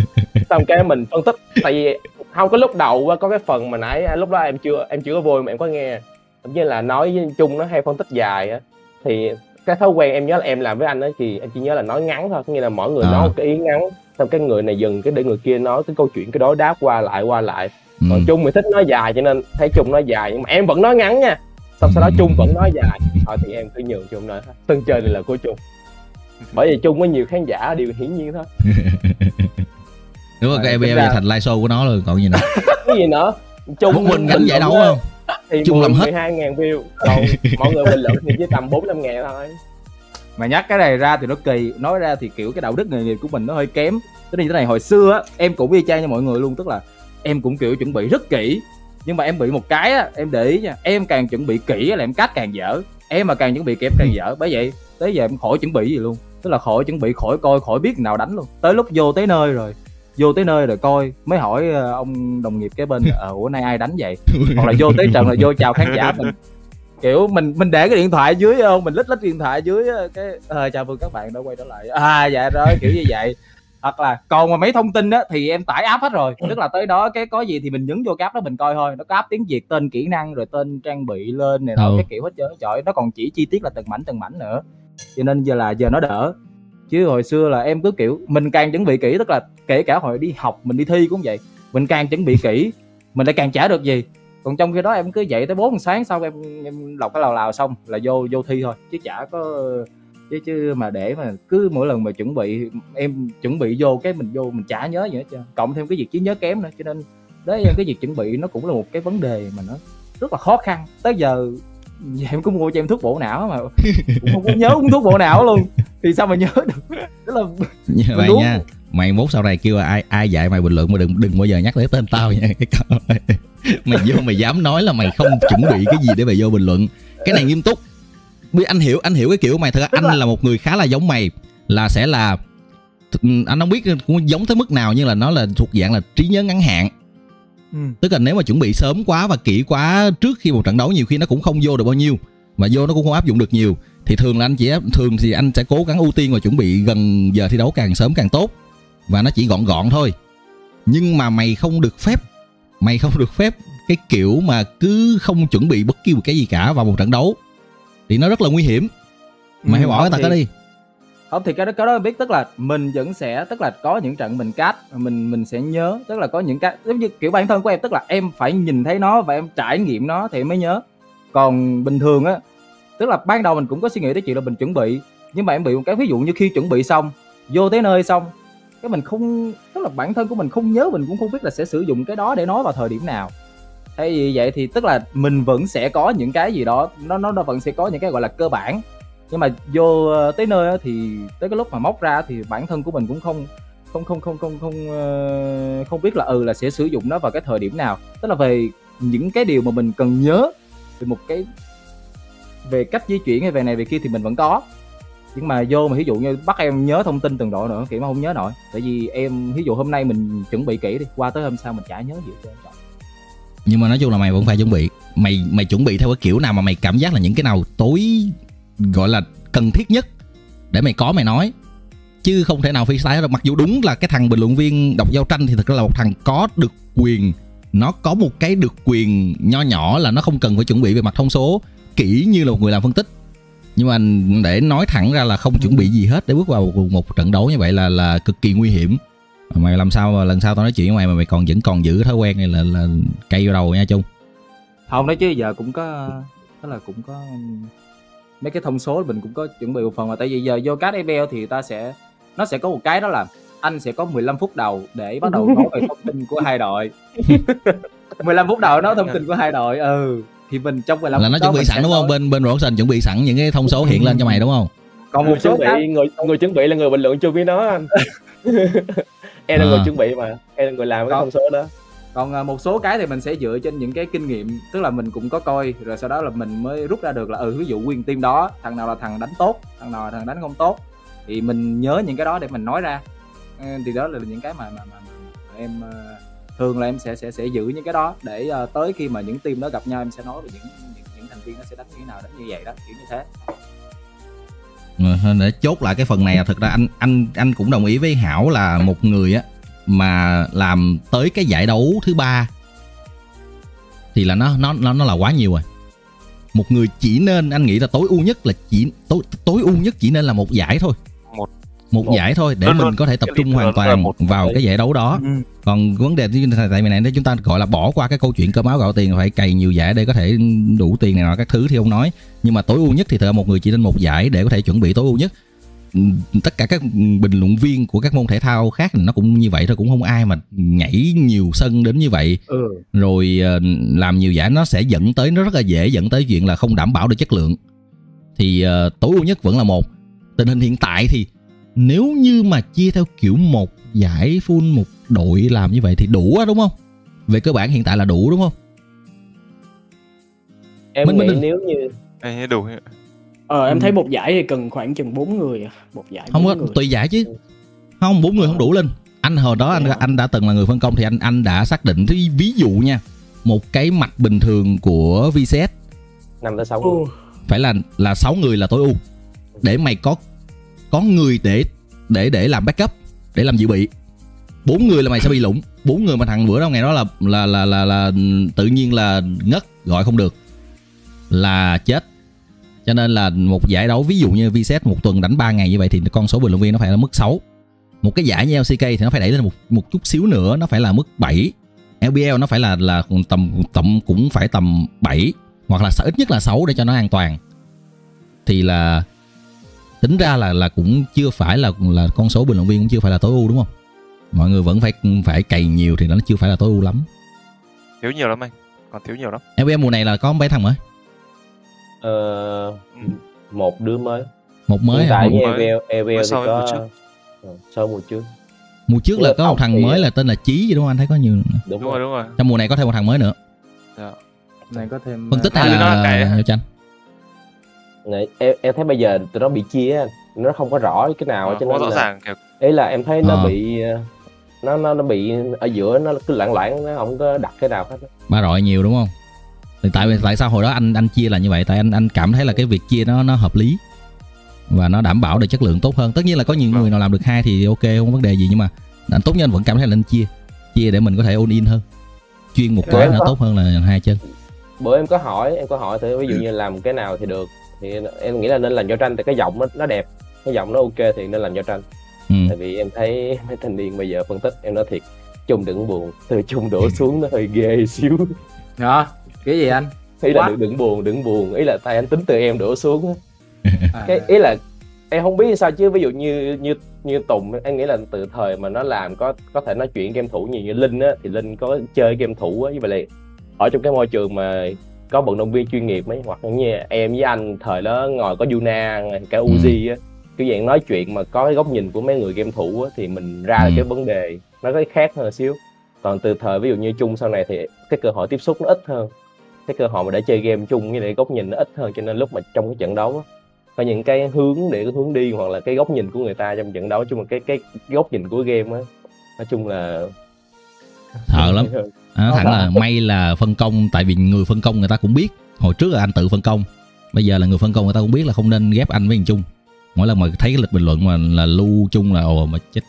Xong cái mình phân tích tại vì không có lúc đầu có cái phần mà nãy lúc đó em chưa em chưa có vui mà em có nghe. Giống như là nói với chung nó hay phân tích dài á thì cái thói quen em nhớ là em làm với anh ấy thì em chỉ nhớ là nói ngắn thôi nghĩa là mỗi người à. nói một cái ý ngắn xong cái người này dừng cái để người kia nói cái câu chuyện cái đối đáp qua lại qua lại. Ừ. còn chung thì thích nói dài cho nên thấy chung nói dài nhưng mà em vẫn nói ngắn nha. Xong sau đó chung vẫn nói dài. Thôi thì em cứ nhường chung nói sân chơi này là của chung bởi vì chung có nhiều khán giả điều hiển nhiên thôi. Đúng rồi cái em thành live show của nó rồi còn gì nữa. Cái gì nữa? Chung một mình gánh giải đấu không thì chung làm hết. hai ngàn view. Còn mọi người bình luận thì chỉ tầm bốn năm ngàn thôi. Mà nhắc cái này ra thì nó kỳ nói ra thì kiểu cái đạo đức nghề nghiệp của mình nó hơi kém. Cái này thế này hồi xưa á em cũng y chang cho mọi người luôn tức là em cũng kiểu chuẩn bị rất kỹ. Nhưng mà em bị một cái á em để ý nha em càng chuẩn bị kỹ là em cách càng dở. Em mà càng chuẩn bị kém càng dở bởi vậy tới giờ em khỏi chuẩn bị gì luôn. Tức là khỏi chuẩn bị khỏi coi khỏi biết nào đánh luôn. Tới lúc vô tới nơi rồi vô tới nơi rồi coi mới hỏi ờ, ông đồng nghiệp kế bên ờ ủa nay ai đánh vậy? Hoặc là vô tới trận là vô chào khán giả mình. Kiểu mình mình để cái điện thoại dưới không mình lít lít điện thoại dưới cái ờ, chào mừng các bạn đã quay trở lại. À dạ rồi kiểu như vậy. Hoặc là còn mà mấy thông tin á thì em tải app hết rồi. Tức là tới đó cái có gì thì mình nhấn vô cái app đó mình coi thôi. Nó có app tiếng việt tên kỹ năng rồi tên trang bị lên này nọ ừ. cái kiểu hết trơn trời nó còn chỉ chi tiết là từng mảnh từng mảnh nữa. Cho nên giờ là giờ nó đỡ chứ hồi xưa là em cứ, kiểu, mình càng chuẩn bị kỹ, tức là kể cả hồi đi học, mình đi thi cũng vậy, mình càng chuẩn bị kỹ, mình lại càng trả được gì. Còn trong khi đó em cứ dậy tới 4 sáng sau em em lọc cái lào lào xong là vô vô thi thôi, chứ chả có, chứ chứ mà để mà cứ mỗi lần mà chuẩn bị, em chuẩn bị vô cái mình vô mình chả nhớ gì hết trơn. Cộng thêm cái việc trí nhớ kém nữa, cho nên đấy cái việc chuẩn bị nó cũng là một cái vấn đề mà nó rất là khó khăn. Tới giờ em cũng mua cho em thuốc bổ não mà. Cũng không có nhớ uống thuốc bổ não luôn. Thì sao mà nhớ được? Đó là như vậy đúng. nha. mày mốt sau này kêu ai ai dạy mày bình luận mà đừng đừng bao giờ nhắc tới tên tao nha. Mày vô mày dám nói là mày không chuẩn bị cái gì để mày vô bình luận. Cái này nghiêm túc. Vì anh hiểu anh hiểu cái kiểu mày thật Tức anh là- là một người khá là giống mày. Là sẽ là anh không biết cũng giống tới mức nào nhưng là nó là thuộc dạng là trí nhớ ngắn hạn tức là nếu mà chuẩn bị sớm quá và kỹ quá trước khi một trận đấu nhiều khi nó cũng không vô được bao nhiêu và vô nó cũng không áp dụng được nhiều thì thường là anh chỉ thường thì anh sẽ cố gắng ưu tiên và chuẩn bị gần giờ thi đấu càng sớm càng tốt và nó chỉ gọn gọn thôi. Nhưng mà mày không được phép mày không được phép cái kiểu mà cứ không chuẩn bị bất kỳ một cái gì cả vào một trận đấu thì nó rất là nguy hiểm. Mày hãy Ừ, bỏ không cái tật đó đi không, thì cái đó cái đó biết, tức là mình vẫn sẽ, tức là có những trận mình cắt, mình mình sẽ nhớ, tức là có những cái, giống như kiểu bản thân của em, tức là em phải nhìn thấy nó và em trải nghiệm nó thì em mới nhớ. Còn bình thường á, tức là ban đầu mình cũng có suy nghĩ tới chuyện là mình chuẩn bị, nhưng mà em bị một cái, ví dụ như khi chuẩn bị xong, vô tới nơi xong, cái mình không, tức là bản thân của mình không nhớ, mình cũng không biết là sẽ sử dụng cái đó để nói vào thời điểm nào. Thay vì vậy thì tức là mình vẫn sẽ có những cái gì đó, nó nó nó vẫn sẽ có những cái gọi là cơ bản nhưng mà vô ờ, tới nơi thì tới cái lúc mà móc ra thì bản thân của mình cũng không không không không không không ờ, không biết là ừ là sẽ sử dụng nó vào cái thời điểm nào. Tức là về những cái điều mà mình cần nhớ về một cái, về cách di chuyển hay về này về kia thì mình vẫn có. Nhưng mà vô mà ví dụ như bắt em nhớ thông tin từng độ nữa, kiểu mà không nhớ nổi. Tại vì em, ví dụ hôm nay mình chuẩn bị kỹ đi, qua tới hôm sau mình chả nhớ gì hết trơn nhưng mà nói chung là mày vẫn phải chuẩn bị. Mày mày chuẩn bị theo cái kiểu nào mà mày cảm giác là những cái nào tối gọi là cần thiết nhất để mày có mày nói. Chứ không thể nào freestyle được mặc dù đúng là cái thằng bình luận viên đọc giao tranh thì thật ra là một thằng có được quyền nó có một cái được quyền nho nhỏ là nó không cần phải chuẩn bị về mặt thông số kỹ như là một người làm phân tích. Nhưng mà để nói thẳng ra là không chuẩn bị gì hết để bước vào một, một trận đấu như vậy là là cực kỳ nguy hiểm. Mày làm sao mà lần sau tao nói chuyện với mày mà mày còn vẫn còn giữ cái thói quen này là là cây vào đầu nha chung không đấy chứ giờ cũng có tức là cũng có mấy cái thông số mình cũng có chuẩn bị một phần mà tại vì giờ vô card EPL thì ta sẽ nó sẽ có một cái đó là anh sẽ có 15 phút đầu để bắt đầu nói về thông tin của hai đội. 15 phút đầu nói thông tin của hai đội ừ. Thì mình trong 15 là phút nó chuẩn bị sẵn đúng không? bên bên Rosen chuẩn bị sẵn những cái thông số hiện lên cho mày đúng không? Còn người một số bị người người chuẩn bị là người bình luận chung với nó anh. Em là À. người chuẩn bị mà. Em là người làm cái thông số đó còn à, một số cái thì mình sẽ dựa trên những cái kinh nghiệm tức là mình cũng có coi rồi sau đó là mình mới rút ra được là ừ ví dụ nguyên team đó thằng nào là thằng đánh tốt thằng nào là thằng đánh không tốt thì mình nhớ những cái đó để mình nói ra. Ờ, thì đó là những cái mà mà, mà, mà em ờ, thường là em sẽ sẽ sẽ giữ những cái đó để uh, tới khi mà những team đó gặp nhau em sẽ nói về những những, những thành viên nó sẽ đánh như thế nào đánh như vậy đó kiểu như thế. Để chốt lại cái phần này là thực ra anh anh anh cũng đồng ý với Hảo là một người á mà làm tới cái giải đấu thứ ba thì là nó nó nó nó là quá nhiều rồi một người chỉ nên anh nghĩ là tối ưu nhất là chỉ tối tối ưu nhất chỉ nên là một giải thôi Một. một, Một. giải thôi để Luôn mình luôn. có thể tập trung hoàn toàn một vào cái giải đấu đó còn vấn đề ที่ tại vì này chúng ta gọi là bỏ qua cái câu chuyện cơm áo gạo tiền phải cày nhiều giải để có thể đủ tiền này nọ các thứ thì không nói nhưng mà tối ưu nhất thì thật ra một người chỉ nên một giải để có thể chuẩn bị tối ưu nhất tất cả các bình luận viên của các môn thể thao khác thì nó cũng như vậy thôi cũng không ai mà nhảy nhiều sân đến như vậy. Ừ. Rồi ờ, làm nhiều giải nó sẽ dẫn tới nó rất là dễ dẫn tới chuyện là không đảm bảo được chất lượng. Thì ờ, tối ưu nhất vẫn là một. Tình hình hiện tại thì nếu như mà chia theo kiểu một giải full một đội làm như vậy thì đủ á đúng không? Về cơ bản hiện tại là đủ đúng không? Em Mình- mình nghĩ đừng- nếu như Ê, đủ ờ em Ừ. thấy một giải thì cần khoảng chừng 4 người à. một giải không có người. tùy giải chứ. Không bốn người không đủ lên. Anh hồi đó anh Dạ. anh đã từng là người phân công thì anh anh đã xác định. Thì ví dụ nha một cái mặt bình thường của VCS năm tới sáu Ồ, người. phải là là 6 người là tối ưu. Để mày có có người để để để làm backup để làm dự bị. Bốn người là mày sẽ bị lủng. Bốn người mà thằng bữa đó ngày đó là là là là, là tự nhiên là ngất gọi không được. Là chết cho nên là một giải đấu ví dụ như VCS một tuần đánh 3 ngày như vậy thì con số bình luận viên nó phải là mức 6 một cái giải như LCK thì nó phải đẩy lên một một chút xíu nữa nó phải là mức 7 LBL nó phải là là tầm tầm cũng phải tầm 7 hoặc là ít nhất là 6 để cho nó an toàn. Thì là tính ra là là cũng chưa phải là là con số bình luận viên cũng chưa phải là tối ưu đúng không? Mọi người vẫn phải phải cày nhiều thì nó chưa phải là tối ưu lắm. Thiếu nhiều lắm anh còn thiếu nhiều lắm. LPL mùa này là có mấy thằng mới Ờ, một đứa mới. Một mới hiện à? tại một, với EVL EVL Mới thì so với mùa có trước. Ờ, mùa trước. Mùa trước là có một thằng Thì- mới là tên là chí gì đúng không? Anh thấy có nhiều đúng, đúng rồi. đúng rồi. Trong mùa này có thêm một thằng mới nữa. Này có thêm phân tích à, hay À, là là tranh Này, em, em thấy bây giờ tụi nó bị chia á, nó không có rõ cái nào Ờ, cho không có nên rõ là ràng kiểu ý là em thấy nó Ờ. bị ờ, nó nó nó bị ở giữa nó cứ lạng loãng nó không có đặt cái nào hết ba rọi nhiều đúng không thì tại vì tại sao hồi đó anh anh chia là như vậy? Tại anh anh cảm thấy là cái việc chia nó nó hợp lý. Và nó đảm bảo được chất lượng tốt hơn. Tất nhiên là có nhiều Vâng. người nào làm được hai thì ok không có vấn đề gì. Nhưng mà anh tốt nhất anh vẫn cảm thấy là nên chia. Chia để mình có thể ôn in hơn. Chuyên một cái nó tốt hơn là hai chân. Bữa em có hỏi em có hỏi thử ví dụ như làm cái nào thì được. Thì em nghĩ là nên làm giao tranh tại cái giọng nó, nó đẹp. Cái giọng nó ok thì nên làm giao tranh. Ừ. tại vì em thấy mấy thanh niên bây giờ phân tích em nói thiệt chung đừng buồn. Từ chung đổ xuống nó hơi ghê xíu. Đó cái gì anh ý là What? đừng, đừng buồn đừng buồn ý là tay anh tính từ em đổ xuống á. à, cái ý là em không biết sao chứ ví dụ như như như Tùng em nghĩ là từ thời mà nó làm có có thể nói chuyện game thủ nhiều như Linh á thì Linh có chơi game thủ á với lại ở trong cái môi trường mà có vận động viên chuyên nghiệp ấy hoặc như em với anh thời đó ngồi có Yuna cả Ừ. Uzi á cái dạng nói chuyện mà có cái góc nhìn của mấy người game thủ á, thì mình ra được Ừ. cái vấn đề nó có khác hơn xíu còn từ thời ví dụ như chung sau này thì cái cơ hội tiếp xúc nó ít hơn cái cơ hội mà để chơi game chung với lại góc nhìn nó ít hơn cho nên lúc mà trong cái trận đấu có những cái hướng để cái hướng đi hoặc là cái góc nhìn của người ta trong trận đấu chung là cái cái góc nhìn của game á nói chung là thợ lắm. À, thẳng là may là phân công tại vì người phân công người ta cũng biết. Hồi trước là anh tự phân công bây giờ là người phân công người ta cũng biết là không nên ghép anh với thằng chung mỗi lần mà thấy cái lịch bình luận mà là lưu chung là ồ mà chết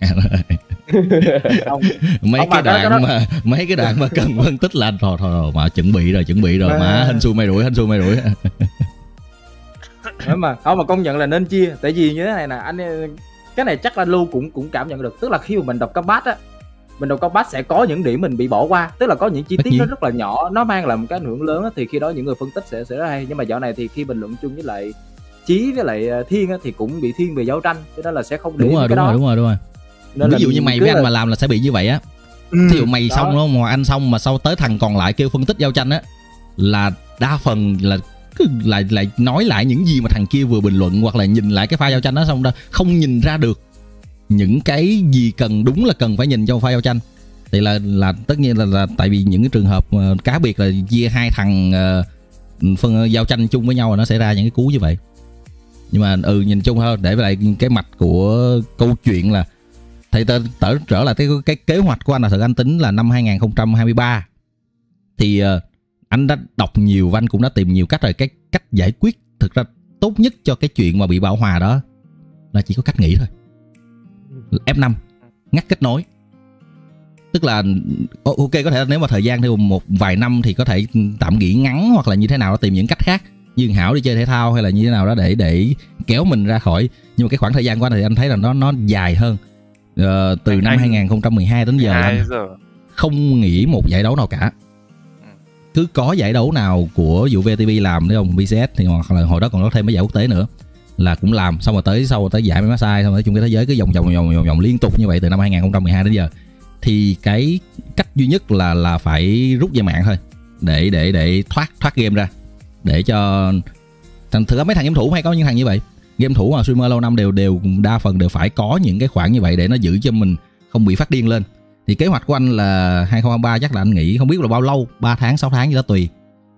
Ông- mấy ông cái đó- đoạn đó- mà mấy cái đoạn mà cần phân tích là thôi thôi rồi mà chuẩn bị rồi chuẩn bị rồi. Mà- mà hình xui mày đuổi hình xui mày đuổi. Nếu mà không mà công nhận là nên chia. Tại vì như thế này nè anh cái này chắc là lưu cũng cũng cảm nhận được. Tức là khi mà mình đọc combat á mình đọc combat sẽ có những điểm mình bị bỏ qua. Tức là có những chi tiết nó rất là nhỏ nó mang lại một cái ảnh hưởng lớn á, thì khi đó những người phân tích sẽ sẽ rất hay. Nhưng mà dạo này thì khi bình luận chung với lại chí với lại ờ, thiên á, thì cũng bị thiên về giao tranh. Cho nên là sẽ không để đúng rồi cái đúng đó. rồi đúng rồi đúng rồi Nên ví dụ như mày với anh là- mà làm là sẽ bị như vậy á. Ừ, ví dụ mày đó. xong đúng không? Mà anh xong mà sau tới thằng còn lại kêu phân tích giao tranh á là đa phần là cứ lại lại nói lại những gì mà thằng kia vừa bình luận hoặc là nhìn lại cái pha giao tranh đó xong đó không nhìn ra được những cái gì cần đúng là cần phải nhìn trong pha giao tranh. Thì là là tất nhiên là, là tại vì những cái trường hợp ờ, cá biệt là chia hai thằng ờ, phân giao tranh chung với nhau là nó sẽ ra những cái cú như vậy. Nhưng mà ừ nhìn chung hơn để lại cái mạch của câu chuyện là thì tớ, tớ trở lại cái, cái kế hoạch của anh là thật anh tính là năm 2023 thì uh, anh đã đọc nhiều và anh cũng đã tìm nhiều cách rồi. Cái cách giải quyết thực ra tốt nhất cho cái chuyện mà bị bão hòa đó là chỉ có cách nghĩ thôi. F5 ngắt kết nối. Tức là ok có thể nếu mà thời gian theo một vài năm thì có thể tạm nghỉ ngắn hoặc là như thế nào đó tìm những cách khác. Như Hảo đi chơi thể thao hay là như thế nào đó để để kéo mình ra khỏi. Nhưng mà cái khoảng thời gian của anh thì anh thấy là nó nó dài hơn. Ờ, từ Anh- năm anh- 2012 đến giờ anh 2 giờ. không nghĩ một giải đấu nào cả. Ừ. cứ có giải đấu nào của vụ VTV làm thấy không VCS thì hoặc là hồi đó còn có thêm mấy giải quốc tế nữa là cũng làm xong rồi tới sau rồi tới giải massage xong rồi tới chung cái thế giới cứ vòng vòng vòng vòng vòng liên tục như vậy từ năm 2012 đến giờ. Thì cái cách duy nhất là là phải rút về mạng thôi để để để thoát thoát game ra để cho thành ra mấy thằng game thủ hay có những thằng như vậy game thủ mà streamer lâu năm đều đều đa phần đều phải có những cái khoản như vậy để nó giữ cho mình không bị phát điên lên. Thì kế hoạch của anh là 2023 chắc là anh nghĩ không biết là bao lâu 3 tháng 6 tháng gì đó tùy.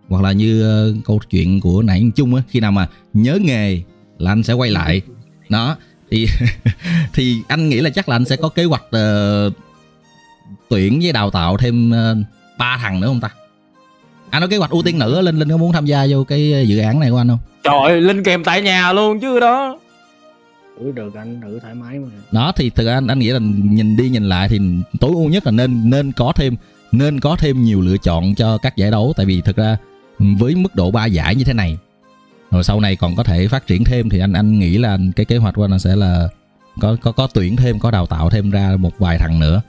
Hoặc là như ờ, câu chuyện của nãy anh chung á khi nào mà nhớ nghề là anh sẽ quay lại. Đó thì thì anh nghĩ là chắc là anh sẽ có kế hoạch uh, tuyển với đào tạo thêm ờ, ba thằng nữa không ta? Anh có kế hoạch ưu tiên nữ linh linh có muốn tham gia vô cái ờ, dự án này của anh không? Trời ơi, linh kèm tại nhà luôn chứ đó. Thử được anh thử thoải mái mà. Đó thì thực ra anh anh nghĩ là nhìn đi nhìn lại thì tối ưu nhất là nên nên có thêm nên có thêm nhiều lựa chọn cho các giải đấu. Tại vì thực ra với mức độ ba giải như thế này rồi sau này còn có thể phát triển thêm thì anh anh nghĩ là cái kế hoạch của anh sẽ là có có có tuyển thêm có đào tạo thêm ra một vài thằng nữa.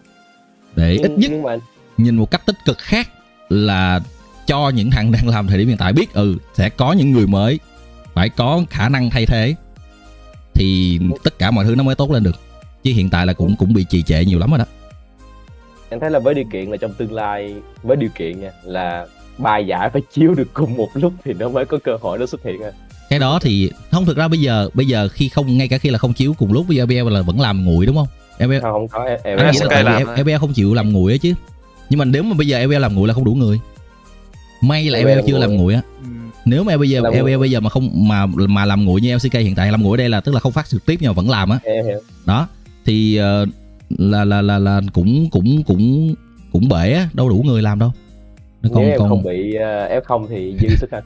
Để ít nhất nhưng mà nhìn một cách tích cực khác là cho những thằng đang làm thời điểm hiện tại biết ừ sẽ có những người mới phải có khả năng thay thế thì tất cả mọi thứ nó mới tốt lên được. Chứ hiện tại là cũng cũng bị trì trệ nhiều lắm rồi đó. Em thấy là với điều kiện là trong tương lai với điều kiện nha là ba giải phải chiếu được cùng một lúc thì nó mới có cơ hội nó xuất hiện à. cái đó thì không thực ra bây giờ bây giờ khi không ngay cả khi là không chiếu cùng lúc bây giờ BL là vẫn làm nguội đúng không? EVL không không có em, em, em. EVL không chịu làm nguội á chứ. Nhưng mà nếu mà bây giờ EVL làm nguội là không đủ người. May là EVL chưa làm nguội á. Ừ. nếu mà bây giờ Làm nguội. bây giờ mà không mà mà làm nguội như LCK hiện tại làm nguội đây là tức là không phát trực tiếp nhưng mà vẫn làm á. Đó. Thì ờ, là là là là cũng cũng cũng cũng bể á đâu đủ người làm đâu. Nó nếu còn em còn không bị uh, F0 thì dư sức anh.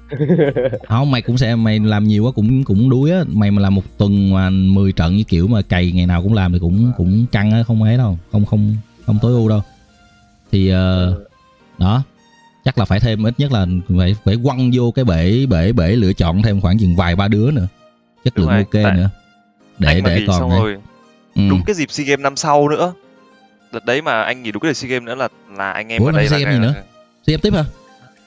Không mày cũng sẽ mày làm nhiều quá cũng cũng đuối á. Mày mà làm một tuần mà 10 trận như kiểu mà cày ngày nào cũng làm thì cũng cũng căng á không ấy đâu. Không không không tối ưu đâu. Thì ờ, đó chắc là phải thêm ít nhất là phải phải quăng vô cái bể bể bể lựa chọn thêm khoảng chừng vài ba đứa nữa. Chất Đúng lượng rồi, ok tại- nữa. Để anh để còn xong ấy. rồi ừ. đúng cái dịp sea games năm sau nữa. Đợt đấy mà anh nghỉ đúng cái đợt sea games nữa là là anh em Ủa, ở đây SEA là Games gì nữa? xem tiếp hả?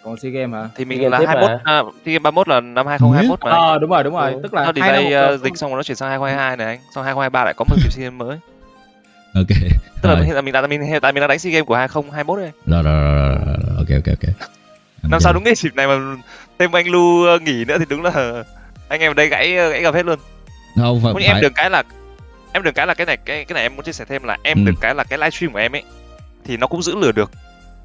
Còn sea games hả? Thì mình SEA là Games tiếp 21 mà. à, sea games 31 là năm 2021 mà ờ đúng rồi đúng rồi. Ừ. tức là nó hai năm uh, đợt, dịch xong rồi nó chuyển sang 2022 này anh. Xong 2023 lại có một dịp sea games mới ok. Tức là hiện tại mình đang mình hiện tại mình đang đánh sea games của 2021 đây rồi rồi rồi, rồi, rồi, rồi. ok ok ok. Năm sau đúng cái dịp này mà thêm anh Lu uh, nghỉ nữa thì đúng là anh em ở đây gãy uh, gãy gặp hết luôn. Không phải, em phải. được cái là em được cái là cái này cái cái này em muốn chia sẻ thêm là em Ừ. được cái là cái livestream của em ấy thì nó cũng giữ lửa được.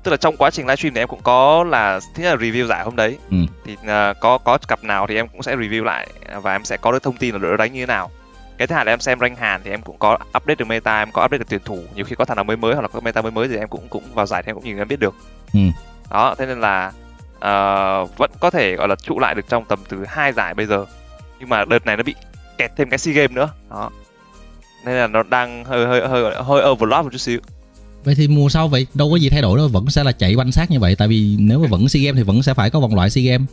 Tức là trong quá trình livestream thì em cũng có là nhất là review giải hôm đấy. Ừ. thì à, có có cặp nào thì em cũng sẽ review lại và em sẽ có được thông tin là đội đánh như thế nào cái thứ hai là em xem rank hàn thì em cũng có update được meta em có update được tuyển thủ. Nhiều khi có thằng nào mới mới hoặc là có meta mới mới thì em cũng cũng vào giải thì em cũng nhìn em biết được. Ừ. đó thế nên là ờ, vẫn có thể gọi là trụ lại được trong tầm từ hai giải bây giờ. Nhưng mà đợt này nó bị kẹt thêm cái sea games nữa. Đó. Nên là nó đang hơi hơi hơi hơi overlap một chút xíu. Vậy thì mùa sau vậy đâu có gì thay đổi đâu vẫn sẽ là chạy banh sát như vậy. Tại vì nếu mà vẫn SEA Games thì vẫn sẽ phải có vòng loại SEA Games.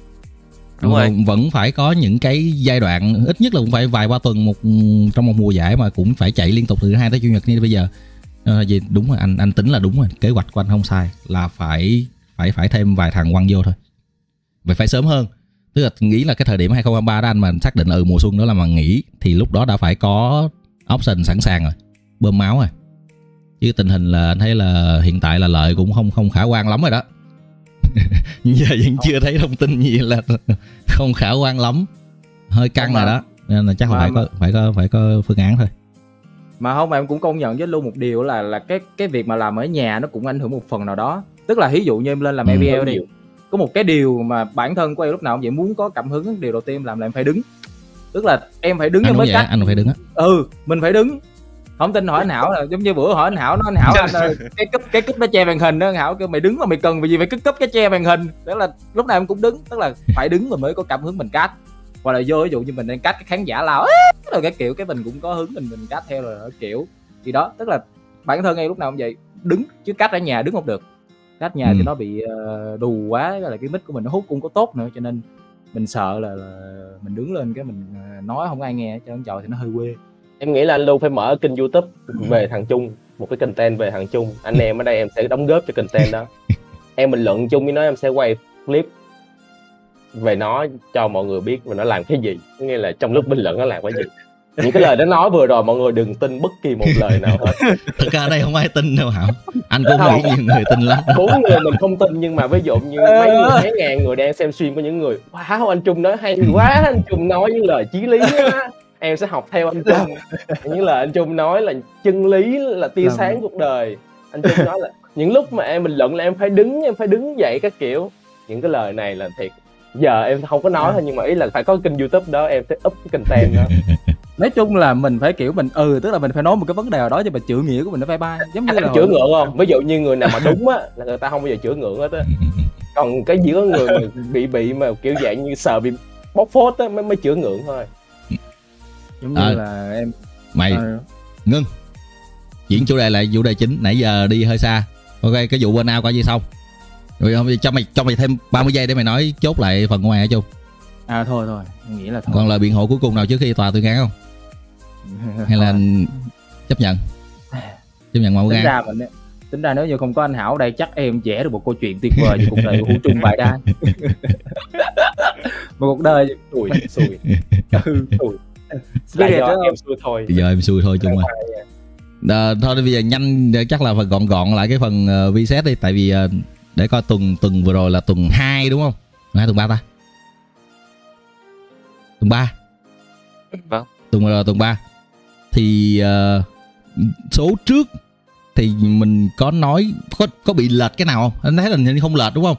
Đúng rồi. Vẫn- Vẫn phải có những cái giai đoạn ít nhất là cũng phải vài ba tuần một trong một mùa giải mà cũng phải chạy liên tục từ hai tới chủ nhật như bây giờ. Ờ, à, vì đúng rồi anh anh tính là đúng rồi, kế hoạch của anh không sai là phải phải phải thêm vài thằng quăng vô thôi. Vậy phải sớm hơn. Tức là nghĩ là cái thời điểm 2023 đó anh mà xác định ừ mùa xuân đó là mà nghỉ thì lúc đó đã phải có option sẵn sàng rồi, bơm máu rồi chứ tình hình là anh thấy là hiện tại là lợi cũng không không khả quan lắm rồi đó giờ vẫn chưa thấy thông tin gì là không khả quan lắm. Hơi căng rồi đó. Nên là chắc mà- phải có phải có phải có phương án thôi. Mà không em cũng công nhận với luôn một điều là là cái cái việc mà làm ở nhà nó cũng ảnh hưởng một phần nào đó. Tức là ví dụ như em lên làm Ừ. Đi có một cái điều mà bản thân của em lúc nào cũng vậy muốn có cảm hứng điều đầu tiên em làm là em phải đứng. Tức là em phải đứng anh mới vậy cách anh phải đứng á. Ừ mình phải đứng không tin hỏi anh hảo là giống như bữa hỏi anh hảo nó anh hảo anh ơi, cái cúp cái cúp nó che màn hình đó anh hảo kêu mày đứng mà mày cần vì gì phải cúp cúp cái che màn hình. Tức là lúc nào em cũng đứng tức là phải đứng rồi mới có cảm hứng mình cắt. Hoặc là vô ví dụ như mình đang cắt cái khán giả lao rồi cái kiểu cái mình cũng có hứng mình mình cắt theo rồi kiểu. Thì đó tức là bản thân em lúc nào cũng vậy đứng chứ cắt ở nhà đứng không được. Cắt nhà Ừ. thì nó bị ờ, đù quá là cái mic của mình nó hút cũng có tốt nữa cho nên mình sợ là, là mình đứng lên cái mình ờ, nói không ai nghe cho trời thì nó hơi quê em nghĩ là anh Lu phải mở kênh youtube về thằng Trung một cái content về thằng Trung. Anh em ở đây em sẽ đóng góp cho content đó. Em bình luận chung với nó em sẽ quay clip về nó cho mọi người biết và nó làm cái gì. Có nghĩa là trong lúc bình luận nó làm cái gì. Những cái lời nó nói vừa rồi mọi người đừng tin bất kỳ một lời nào hết. Thực ra đây không ai tin đâu hảo. Anh cũng Không. nghĩ nhiều người tin lắm. Bốn người mình không tin nhưng mà ví dụ như mấy người mấy ngàn người đang xem stream có những người wow anh Trung nói hay quá anh Trung nói những lời chí lý á em sẽ học theo anh Trung. Những lời anh Trung nói là chân lý là tia Làm- sáng cuộc đời. Anh Trung nói là những lúc mà em bình luận là em phải đứng em phải đứng dậy các kiểu. Những cái lời này là thiệt. Giờ em không có nói thôi nhưng mà ý là phải có kênh youtube đó em sẽ up cái content đó. Nói chung là mình phải kiểu mình ừ tức là mình phải nói một cái vấn đề nào đó cho mình chữa nghĩa của mình nó phải bay. Giống như là chữa ngượng không? Ví dụ như người nào mà đúng á là người ta không bao giờ chữa ngượng hết á. Còn cái giữa người mà bị bị mà kiểu dạng như sợ bị bóc phốt á mới mới chữa ngượng thôi giống như À. là em mày ờ, ngưng chuyển chủ đề lại chủ đề chính. Nãy giờ đi hơi xa. Ok cái vụ bên ao coi như xong. Rồi không cho mày cho mày thêm 30 giây để mày nói chốt lại phần của mày hả chung à thôi thôi. Em nghĩ là thôi. Còn lời biện hộ cuối cùng nào trước khi tòa tuyên án không? Hay là chấp nhận? Chấp nhận mẫu tính gan ra mình tính ra nếu như không có anh Hảo đây chắc em vẽ được một câu chuyện tuyệt vời về cuộc đời của Hữu Trung Bài Đan một cuộc đời xui. Ừ, xui là do đó em xui thôi. Giờ em xui thôi chung rồi à, thôi bây giờ nhanh chắc là phải gọn gọn lại cái phần uh, reset đi. Tại vì uh, để coi tuần tuần vừa rồi là tuần 2 đúng không? Tuần hai tuần ba ta? Tuần 3 Vâng. tuần vừa rồi tuần 3 thì uh, số trước thì mình có nói có có bị lệch cái nào không? Anh thấy là hình như không lệch đúng không?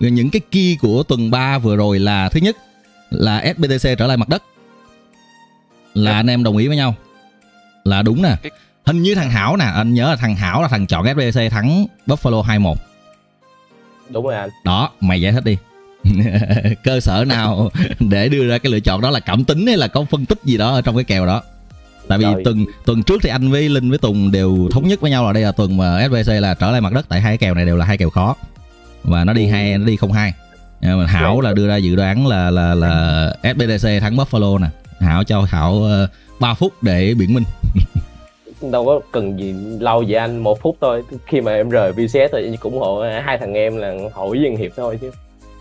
Rồi những cái key của tuần 3 vừa rồi là thứ nhất là SBTC trở lại mặt đất là anh em đồng ý với nhau. Là đúng nè. Hình như thằng Hảo nè anh nhớ là thằng Hảo là thằng chọn SBTC thắng Buffalo 2-1 đúng rồi anh. Đó mày giải thích đi. Cơ sở nào để đưa ra cái lựa chọn đó là cảm tính hay là có phân tích gì đó ở trong cái kèo đó? Tại vì Rồi. tuần tuần trước thì anh với linh với tùng đều thống nhất với nhau là đây là tuần mà SBC là trở lại mặt đất tại hai cái kèo này đều là hai kèo khó. Và nó đi Ừ. hai nó đi không hai. Hảo là đưa ra dự đoán là là là SBDC thắng Buffalo nè hảo cho hảo uh, 3 phút để biện minh. Đâu có cần gì lâu vậy anh một phút thôi. Khi mà em rời VCS thì em cũng ủng hộ hai thằng em là với Dân Hiệp thôi chứ.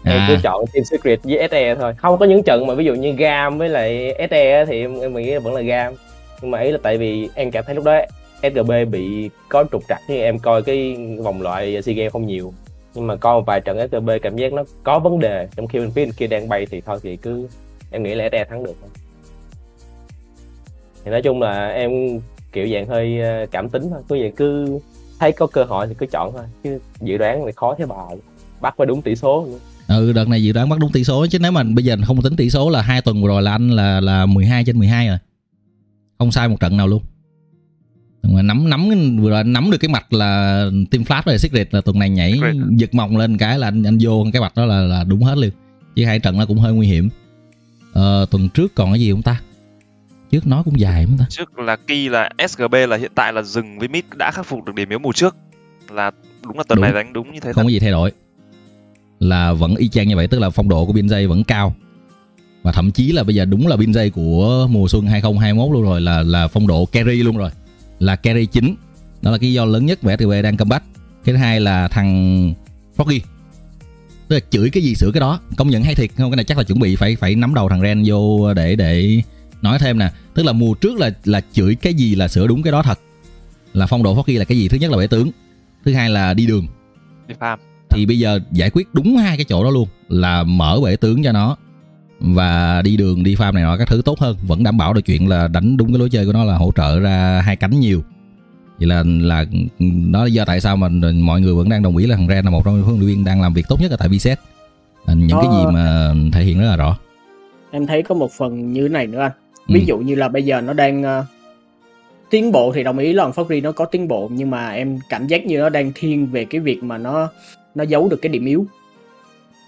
Em cứ à, chọn Team Secret với SE thôi. Không có những trận mà ví dụ như Gam với lại SE thì em, em nghĩ vẫn là Gam. Nhưng mà ý là tại vì em cảm thấy lúc đó SGB bị có trục trặc như em coi cái vòng loại SEA Games không nhiều. Nhưng mà coi một vài trận SGB cảm giác nó có vấn đề. Trong khi bên phía bên kia đang bay thì thôi thì cứ em nghĩ là SE thắng được thôi. Thì nói chung là em kiểu dạng hơi ờ, cảm tính thôi. Cứ vậy cứ thấy có cơ hội thì cứ chọn thôi. Chứ dự đoán thì khó thế bà. Bắt phải đúng tỷ số. Nữa. ừ đợt này dự đoán bắt đúng tỷ số. Chứ nếu mà bây giờ không tính tỷ số là hai tuần vừa rồi là anh là là 12 trên 12 rồi. Không sai một trận nào luôn. Mà nắm nắm vừa rồi nắm được cái mặt là team flash và secret là tuần này nhảy Secret. giật mông lên cái là anh anh vô cái mặt đó là là đúng hết luôn chứ hai trận nó cũng hơi nguy hiểm. Ờ, tuần trước còn cái gì không ta trước nói cũng dài không ta. Trước là Ki là SGB là hiện tại là dừng với mid đã khắc phục được điểm yếu mùa trước. Là đúng là tuần Đúng. này đánh đúng như thế không thật. có gì thay đổi. Là vẫn y chang như vậy tức là phong độ của biên dây vẫn cao. Và thậm chí là bây giờ đúng là biên dây của mùa xuân 2021 luôn rồi là là phong độ carry luôn rồi. Là carry chính. Đó là cái do lớn nhất mà STB đang comeback. Cái thứ hai là thằng Froggy. Tức là chửi cái gì sửa cái đó. Công nhận hay thiệt không cái này chắc là chuẩn bị phải phải nắm đầu thằng Ren vô để để nói thêm nè tức là mùa trước là là chửi cái gì là sửa đúng cái đó thật. Là phong độ Froggy là cái gì? Thứ nhất là bể tướng thứ hai là đi đường. Đi farm. Thì bây giờ giải quyết đúng hai cái chỗ đó luôn là mở bể tướng cho nó và đi đường đi farm này nọ các thứ tốt hơn. Vẫn đảm bảo được chuyện là đánh đúng cái lối chơi của nó là hỗ trợ ra hai cánh nhiều. Vậy là là đó là do tại sao mà mọi người vẫn đang đồng ý là thằng Ren là một trong những huấn luyện viên đang làm việc tốt nhất ở tại VSET. Những cái Ờ. gì mà thể hiện rất là rõ. Em thấy có một phần như này nữa anh ví Ừ. dụ như là bây giờ nó đang ờ, tiến bộ thì đồng ý là Factory nó có tiến bộ nhưng mà em cảm giác như nó đang thiên về cái việc mà nó nó giấu được cái điểm yếu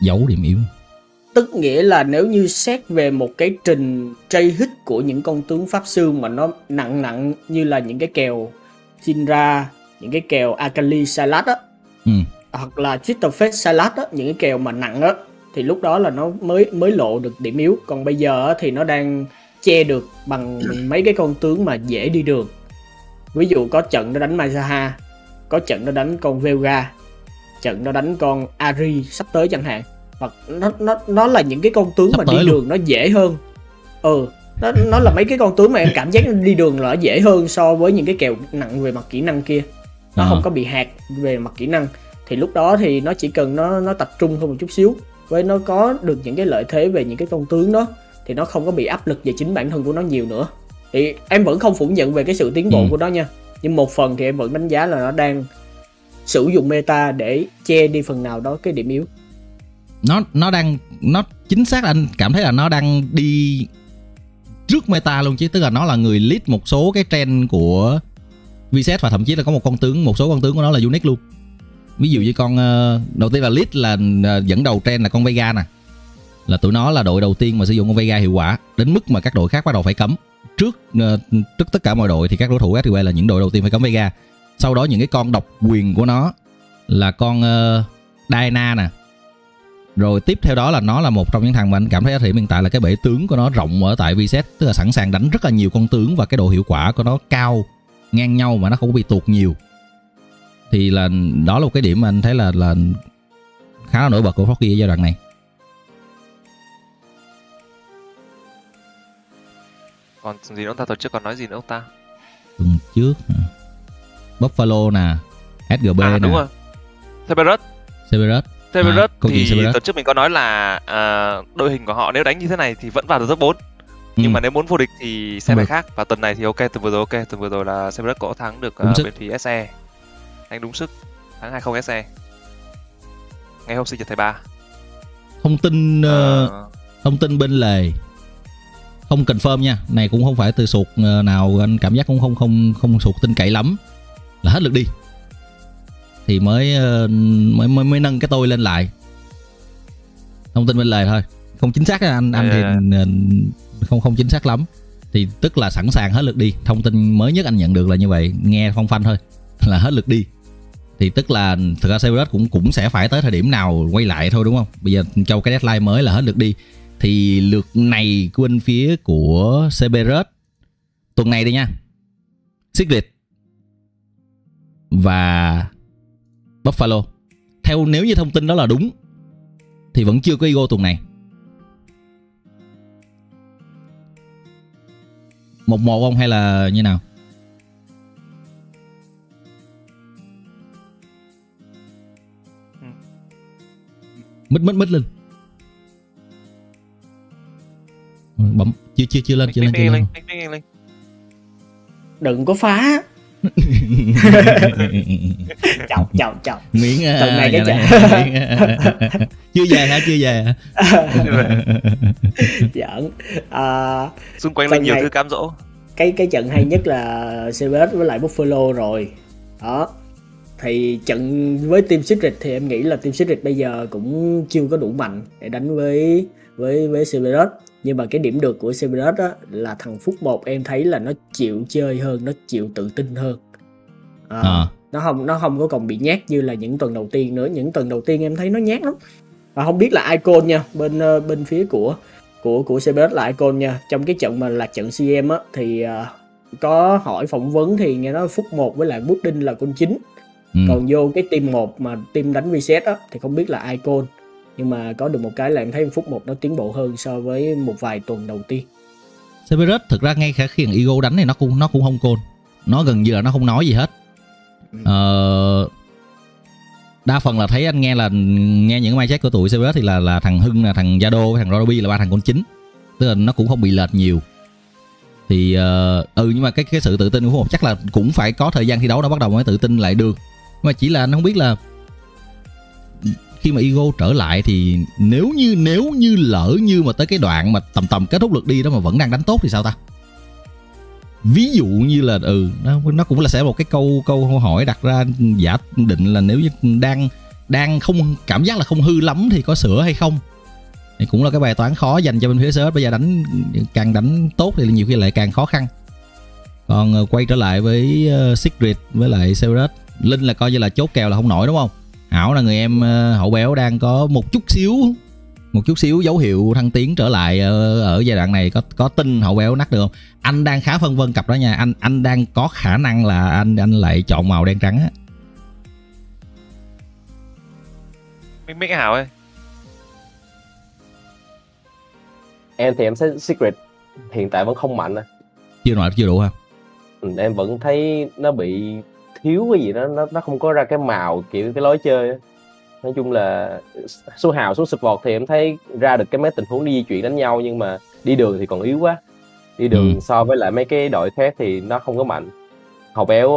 giấu điểm yếu tức nghĩa là nếu như xét về một cái trình trade hit của những con tướng pháp sư mà nó nặng nặng như là những cái kèo Shinra những cái kèo Akali Salad á ừ. hoặc là Twitter Face Salad á những cái kèo mà nặng á thì lúc đó là nó mới mới lộ được điểm yếu còn bây giờ thì nó đang che được bằng mấy cái con tướng mà dễ đi đường. Ví dụ có trận nó đánh Masaha có trận nó đánh con Velga trận nó đánh con Ari sắp tới chẳng hạn. Hoặc nó nó nó là những cái con tướng Sắp mà đi luôn. đường nó dễ hơn. Ừ nó nó là mấy cái con tướng mà em cảm giác đi đường là nó dễ hơn so với những cái kèo nặng về mặt kỹ năng kia. Nó Ờ. không có bị hạt về mặt kỹ năng. Thì lúc đó thì nó chỉ cần nó nó tập trung hơn một chút xíu. Với nó có được những cái lợi thế về những cái con tướng đó thì nó không có bị áp lực về chính bản thân của nó nhiều nữa. Thì em vẫn không phủ nhận về cái sự tiến bộ Ừ. của nó nha. Nhưng một phần thì em vẫn đánh giá là nó đang sử dụng meta để che đi phần nào đó cái điểm yếu. Nó nó đang nó chính xác là anh cảm thấy là nó đang đi trước meta luôn chứ tức là nó là người lead một số cái trend của VSET và thậm chí là có một con tướng một số con tướng của nó là unique luôn. Ví dụ như con ờ, đầu tiên là lead là ờ, dẫn đầu trend là con Vega nè là tụi nó là đội đầu tiên mà sử dụng con Vega hiệu quả đến mức mà các đội khác bắt đầu phải cấm. Trước ờ, trước tất cả mọi đội thì các đối thủ SQL là những đội đầu tiên phải cấm Vega. Sau đó những cái con độc quyền của nó là con uh, Diana nè. Rồi tiếp theo đó là nó là một trong những thằng mà anh cảm thấy ở hiện tại là cái bể tướng của nó rộng ở tại VZ tức là sẵn sàng đánh rất là nhiều con tướng và cái độ hiệu quả của nó cao ngang nhau mà nó không có bị tuột nhiều. Thì là đó là một cái điểm mà anh thấy là là khá là nổi bật của Froggy ở giai đoạn này. Còn gì nữa ta? Tuần trước còn nói gì nữa không ta? Tuần trước? Buffalo nè SGB à nè. đúng rồi. Severus. Severus. Severus À, thì Severus. tuần trước mình có nói là à, đội hình của họ nếu đánh như thế này thì vẫn vào được top 4 nhưng Ừ. mà nếu muốn vô địch thì sẽ phải khác. Và tuần này thì ok tuần vừa rồi ok. Tuần vừa rồi là Severus có thắng được uh, bên phía SE đánh đúng sức. Thắng 2-0 SE ngày hôm sinh nhật thầy ba. Thông tin ờ, Ờ, thông tin bên lề không confirm nha này cũng không phải từ sụt ờ, nào anh cảm giác cũng không không không sụt tin cậy lắm. Là hết lượt đi. Thì mới ờ, mới mới, mới nâng cái tôi lên lại. Thông tin bên lề thôi. Không chính xác anh anh thì ờ, không không chính xác lắm. Thì tức là sẵn sàng hết lượt đi. Thông tin mới nhất anh nhận được là như vậy. Nghe phong phanh thôi là hết lượt đi. Thì tức là thực ra Severus cũng cũng sẽ phải tới thời điểm nào quay lại thôi đúng không? Bây giờ cho cái deadline mới là hết lượt đi thì lượt này của bên phía của Cerberus tuần này đây nha. Secret và Buffalo. Theo nếu như thông tin đó là đúng, thì vẫn chưa có Ego tuần này. Một một không hay là như nào? Mít mít mít lên. Bấm. Chưa chưa chưa lên chưa lên chưa lên. đừng có phá. Chọc chọc chọc. Miếng à, Tuần này cái miếng, à. chưa về hả? Chưa về hả? Giỡn. À, xung quanh là nhiều thứ cám dỗ. Cái cái trận hay nhất là Severus với lại Buffalo rồi. Đó. Thì trận với team Secret thì em nghĩ là team Secret bây giờ cũng chưa có đủ mạnh để đánh với với với Severus nhưng mà cái điểm được của Severus á là thằng phút 1 em thấy là nó chịu chơi hơn nó chịu tự tin hơn. À, Ờ. nó không nó không có còn bị nhát như là những tuần đầu tiên nữa. Những tuần đầu tiên em thấy nó nhát lắm. Và không biết là Icon nha bên ờ, bên phía của của của Severus là Icon nha. Trong cái trận mà là trận CM á thì ờ, có hỏi phỏng vấn thì nghe nói phút 1 với lại Pudding là con chính. Ừ. còn vô cái team 1 mà team đánh reset á thì không biết là Icon nhưng mà có được một cái là em thấy phút 1 nó tiến bộ hơn so với một vài tuần đầu tiên. Severus thực ra ngay cả khi thằng Ego đánh thì nó cũng nó cũng không côn. Nó gần như là nó không nói gì hết. Ừ. ờ, đa phần là thấy anh nghe là nghe những cái mai check của tụi Severus thì là là thằng Hưng là thằng Yado với thằng Rodobi là ba thằng con chính. Tức là nó cũng không bị lệch nhiều. Thì ờ, ừ nhưng mà cái cái sự tự tin của một chắc là cũng phải có thời gian thi đấu nó bắt đầu mới tự tin lại được. Nhưng mà chỉ là anh không biết là khi mà ego trở lại thì nếu như nếu như lỡ như mà tới cái đoạn mà tầm tầm kết thúc lượt đi đó mà vẫn đang đánh tốt thì sao ta? Ví dụ như là ừ nó nó cũng là sẽ một cái câu câu hỏi đặt ra giả định là nếu như đang đang không cảm giác là không hư lắm thì có sửa hay không? Thì cũng là cái bài toán khó dành cho bên phía CS bây giờ đánh càng đánh tốt thì nhiều khi lại càng khó khăn. Còn ờ, quay trở lại với uh, Secret với lại Severus. Linh là coi như là chốt kèo là không nổi đúng không? Hảo là người em ờ, hậu béo đang có một chút xíu một chút xíu dấu hiệu thăng tiến trở lại ở, ở giai đoạn này. Có có tin hậu béo nắc được không? Anh đang khá phân vân cặp đó nha. Anh anh đang có khả năng là anh anh lại chọn màu đen trắng á. Minh Minh Hảo ơi em thì em thấy secret hiện tại vẫn không mạnh à. chưa nổi chưa đủ ha? Ừ, em vẫn thấy nó bị thiếu cái gì đó nó nó không có ra cái màu kiểu cái lối chơi nói chung là số hào số support thì em thấy ra được cái mấy tình huống đi di chuyển đánh nhau nhưng mà đi đường thì còn yếu quá. Đi đường Ừ. so với lại mấy cái đội khác thì nó không có mạnh. Học béo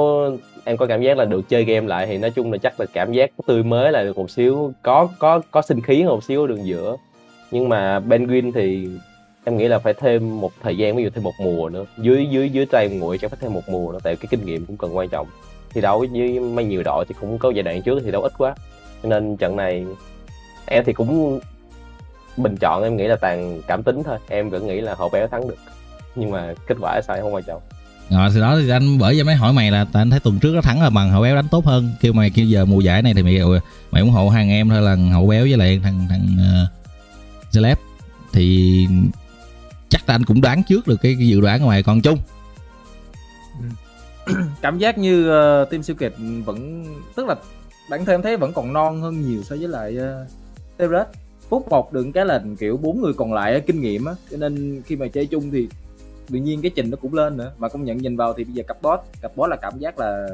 em có cảm giác là được chơi game lại thì nói chung là chắc là cảm giác tươi mới lại được một xíu có có có sinh khí hơn một xíu ở đường giữa. Nhưng mà Penguin thì em nghĩ là phải thêm một thời gian ví dụ thêm một mùa nữa. Dưới dưới dưới tay nguội chắc phải thêm một mùa nữa tại cái kinh nghiệm cũng cần quan trọng thi đấu với mấy nhiều đội thì cũng có giai đoạn trước thì đấu ít quá. Cho nên trận này em thì cũng bình chọn em nghĩ là tàn cảm tính thôi. Em vẫn nghĩ là hậu béo thắng được. Nhưng mà kết quả sao em không quan trọng. Rồi thì đó thì anh bởi vì mới hỏi mày là tại anh thấy tuần trước nó thắng là bằng hậu béo đánh tốt hơn. Kêu mày kêu giờ mùa giải này thì mày mày ủng hộ hàng thằng em thôi là hậu béo với lại thằng thằng ờ, uh, Celeb thì chắc là anh cũng đoán trước được cái, cái dự đoán của mày. Còn chung cảm giác như uh, team siêu kiệt vẫn tức là bản thân em thấy vẫn còn non hơn nhiều so với lại ờ, uh, Severus phút một đừng cái là kiểu bốn người còn lại kinh nghiệm á cho nên khi mà chơi chung thì tự nhiên cái trình nó cũng lên nữa. Mà công nhận nhìn vào thì bây giờ cặp boss cặp boss là cảm giác là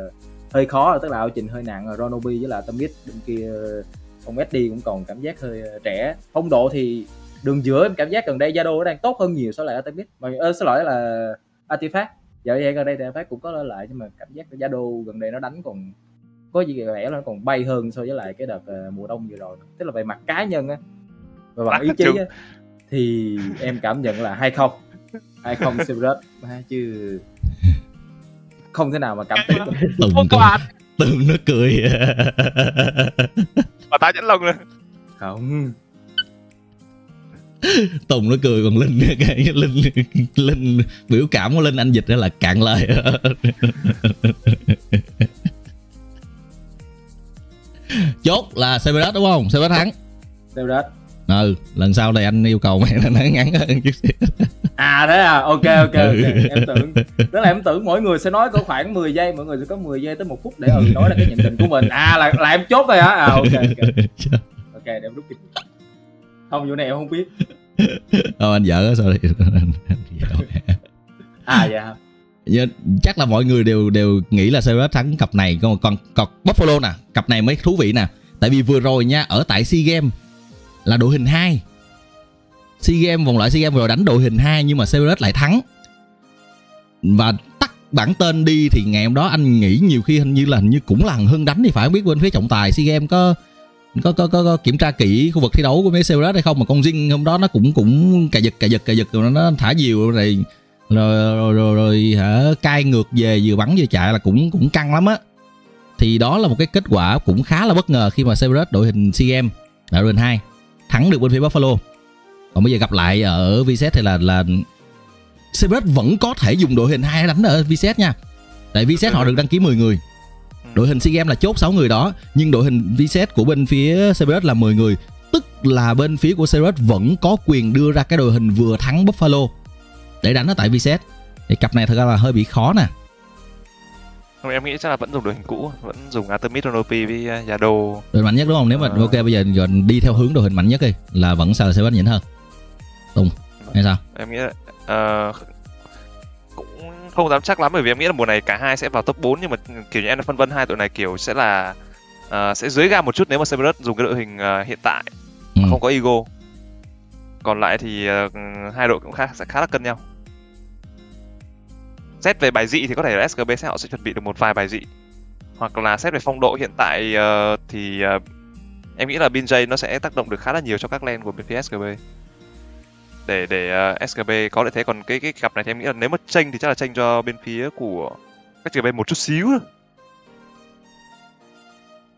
hơi khó rồi tức là trình hơi nặng rồi Ronobi với là Tamit bên kia ờ, ông SD cũng còn cảm giác hơi trẻ. Phong độ thì đường giữa em cảm giác gần đây Zado đang tốt hơn nhiều so với lại Artemis mà ơ xin lỗi là Artifact dạo vậy gần đây thì Artifact cũng có lên lại nhưng mà cảm giác Zado gần đây nó đánh còn có gì vẻ là nó còn bay hơn so với lại cái đợt ờ, mùa đông vừa rồi. Tức là về mặt cá nhân á và bằng ý chí á, thì em cảm nhận là hay không? Hay không Severus chứ không thể nào mà cảm được. Tùng Tùng nó cười. Bà tái nhẫn lông rồi. Không Tùng nó cười còn Linh cái Linh Linh biểu cảm của Linh anh dịch ra là cạn lời. Chốt là Severus đúng không? Severus thắng. Severus. Ừ lần sau này anh yêu cầu mày là nó ngắn hơn chút xíu. À thế à? Ok ok Ừ. em tưởng. Tức là em tưởng mỗi người sẽ nói có khoảng 10 giây mọi người sẽ có 10 giây tới một phút để ừ nói ra cái nhận định của mình. À là là em chốt rồi hả? À ok ok. Ok để em rút kinh. Không vụ này em không biết. Ờ anh vợ á sorry. Anh- anh vợ. à dạ. Hả? Dạ, chắc là mọi người đều đều nghĩ là Severus thắng cặp này. Còn còn còn Buffalo nè cặp này mới thú vị nè. Tại vì vừa rồi nha ở tại SEA Games là đội hình 2 SEA Games vòng loại SEA Games vừa rồi đánh đội hình 2 nhưng mà Severus lại thắng. Và tắt bản tên đi thì ngày hôm đó anh nghĩ nhiều khi hình như là hình như cũng là thằng Hưng đánh thì phải không biết bên phía trọng tài SEA Games có có, có, có, có kiểm tra kỹ khu vực thi đấu của mấy đó hay không? Mà con Jin hôm đó nó cũng cũng cà giật cà giật cà giật rồi nó thả diều rồi rồi rồi rồi, rồi hả cai ngược về vừa bắn vừa chạy là cũng cũng căng lắm á. Thì đó là một cái kết quả cũng khá là bất ngờ khi mà Severus đội hình SEA Games là đội hình 2 thắng được bên phía Buffalo. Còn bây giờ gặp lại ở VSET thì là là Severus vẫn có thể dùng đội hình 2 đánh ở VSET nha. Tại VSET họ được đăng ký 10 người đội hình SEA Games là chốt 6 người đó nhưng đội hình VSET của bên phía Severus là 10 người. Tức là bên phía của Severus vẫn có quyền đưa ra cái đội hình vừa thắng Buffalo để đánh ở tại VSET. Thì cặp này thật ra là hơi bị khó nè. Không, em nghĩ chắc là vẫn dùng đội hình cũ Vẫn dùng Artemis Ronopi với uh, Yado. Đội hình mạnh nhất đúng không? Nếu mà Ờ. ok bây giờ giờ đi theo hướng đội hình mạnh nhất đi là vẫn sợ Severus nhỉnh hơn. Tùng hay sao? Em nghĩ là Cũng không dám chắc lắm Bởi vì em nghĩ là mùa này cả hai sẽ vào top 4 Nhưng mà kiểu như em phân vân hai đội này kiểu sẽ là ờ, Sẽ dưới ga một chút nếu mà Severus dùng cái đội hình ờ, hiện tại. Ừ. Không có ego. Còn lại thì ờ, hai đội cũng khá, sẽ khá là cân nhau. Xét về bài dị thì có thể là SKB sẽ họ sẽ chuẩn bị được một vài bài dị. Hoặc là xét về phong độ hiện tại ờ, thì ờ, em nghĩ là Binjay nó sẽ tác động được khá là nhiều cho các lane của bên phía SKB để để ờ, SKB có lợi thế. Còn cái cái cặp này thì em nghĩ là nếu mà tranh thì chắc là tranh cho bên phía của SKB một chút xíu thôi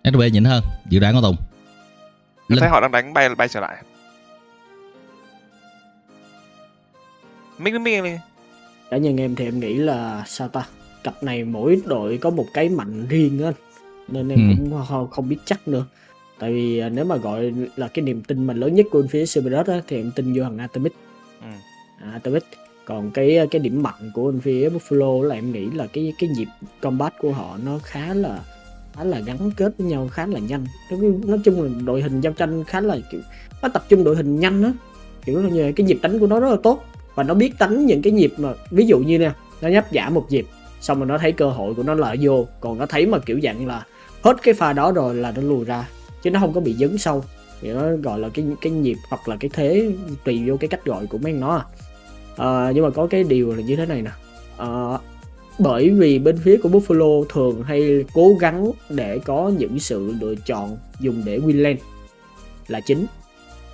SB nhỉnh hơn dự đoán của Tùng. Em Linh. thấy họ đang đánh bay bay trở lại. Minh Minh Minh cá nhân em thì em nghĩ là sao ta? Cặp này mỗi đội có một cái mạnh riêng á nên em Ừ. cũng không, không biết chắc nữa tại vì à, nếu mà gọi là cái niềm tin mình lớn nhất của bên phía Cerberus á thì em tin vô thằng Atomic Ừ. à, Atomic còn cái cái điểm mạnh của bên phía Buffalo là em nghĩ là cái cái nhịp combat của họ nó khá là khá là gắn kết với nhau khá là nhanh. Nói, nói chung là đội hình giao tranh khá là kiểu nó tập trung đội hình nhanh á. Kiểu như cái nhịp đánh của nó rất là tốt. Và nó biết đánh những cái nhịp mà ví dụ như nè nó nhấp giả một nhịp xong rồi nó thấy cơ hội của nó là vô. Còn nó thấy mà kiểu dạng là hết cái pha đó rồi là nó lùi ra chứ nó không có bị dấn sâu. Thì nó gọi là cái cái nhịp hoặc là cái thế tùy vô cái cách gọi của mấy nó à. Ờ, nhưng mà có cái điều là như thế này nè. Ờ, bởi vì bên phía của Buffalo thường hay cố gắng để có những sự lựa chọn dùng để win lane là chính.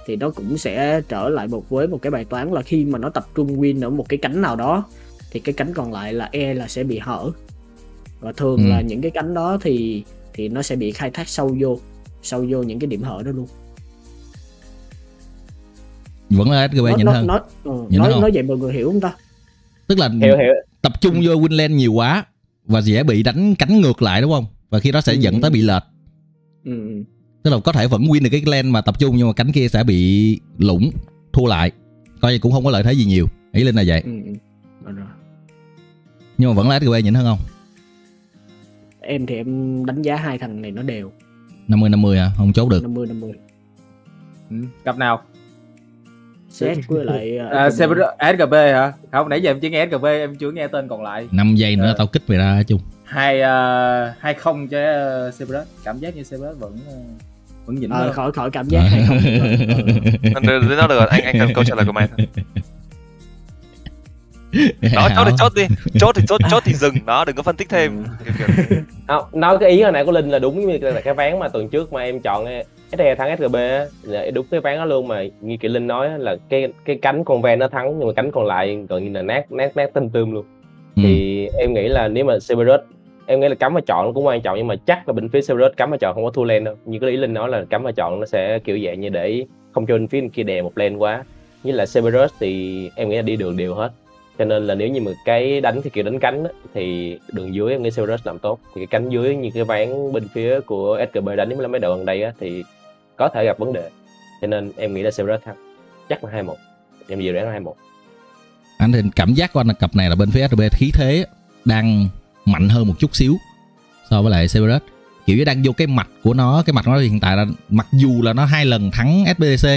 Thì nó cũng sẽ trở lại một với một cái bài toán là khi mà nó tập trung win ở một cái cánh nào đó thì cái cánh còn lại là e là sẽ bị hở. Và thường Ừ. là những cái cánh đó thì thì nó sẽ bị khai thác sâu vô sâu vô những cái điểm hở đó luôn. Vẫn là SKB nói, nhỉnh nói, hơn. nói, ừ, Nhỉnh nói, hơn. nói vậy mọi người hiểu không ta? Tức là hiểu hiểu. tập trung vô Winland nhiều quá và dễ bị đánh cánh ngược lại đúng không? Và khi đó sẽ Ừ. dẫn tới bị lệch. Ừ, ừ. tức là có thể vẫn win được cái lane mà tập trung nhưng mà cánh kia sẽ bị lủng thua lại. Coi như cũng không có lợi thế gì nhiều. Ý linh là vậy. Ừ, ừ. Rồi, rồi. nhưng mà vẫn là SKB nhỉnh hơn không? Em thì em đánh giá hai thằng này nó đều 50 50 à? Không chốt được. 50 50 ừ. cặp nào? Set với lại ờ, à, SGB hả? Không nãy giờ em chỉ nghe SGB em chưa nghe tên còn lại. 5 giây nữa Ờ. tao kích mày ra chung hai uh, hai không cho uh, cảm giác như Severus vẫn uh, vẫn nhỉnh Ờ, hơn. khỏi khỏi cảm giác hay không. Đến đó được rồi, anh anh cần câu trả lời của mày thôi. Đó, chốt thì chốt đi. Chốt thì chốt, chốt thì dừng. Đó, đừng có phân tích thêm. Kiểu, kiểu. Không, nói cái ý hồi nãy của Linh là đúng như là cái ván mà tuần trước mà em chọn SE thắng SGB á, là đúng cái ván đó luôn mà như chị Linh nói á, là cái cái cánh con ven nó thắng nhưng mà cánh còn lại gần như là nát nát nát tinh tươm luôn Ừ. thì em nghĩ là nếu mà Severus em nghĩ là cắm và chọn cũng quan trọng nhưng mà chắc là bên phía Severus cắm và chọn không có thua lane đâu như cái ý Linh nói là cắm và chọn nó sẽ kiểu dạng như để không cho bên phía bên kia đè một lane quá như là Severus thì em nghĩ là đi đường đều hết cho nên là nếu như mà cái đánh thì kiểu đánh cánh á, thì đường dưới em nghĩ Severus làm tốt. Thì cái cánh dưới như cái ván bên phía của SKB đánh với mấy đội gần đây á, thì có thể gặp vấn đề. Cho nên em nghĩ là Severus thắng. Chắc là hai một. Em dự đoán là hai một. Anh thì cảm giác của anh là cặp này là bên phía SKB khí thế đang mạnh hơn một chút xíu so với lại Severus. Kiểu như đang vô cái mặt của nó cái mặt của nó hiện tại là mặc dù là nó hai lần thắng SBDC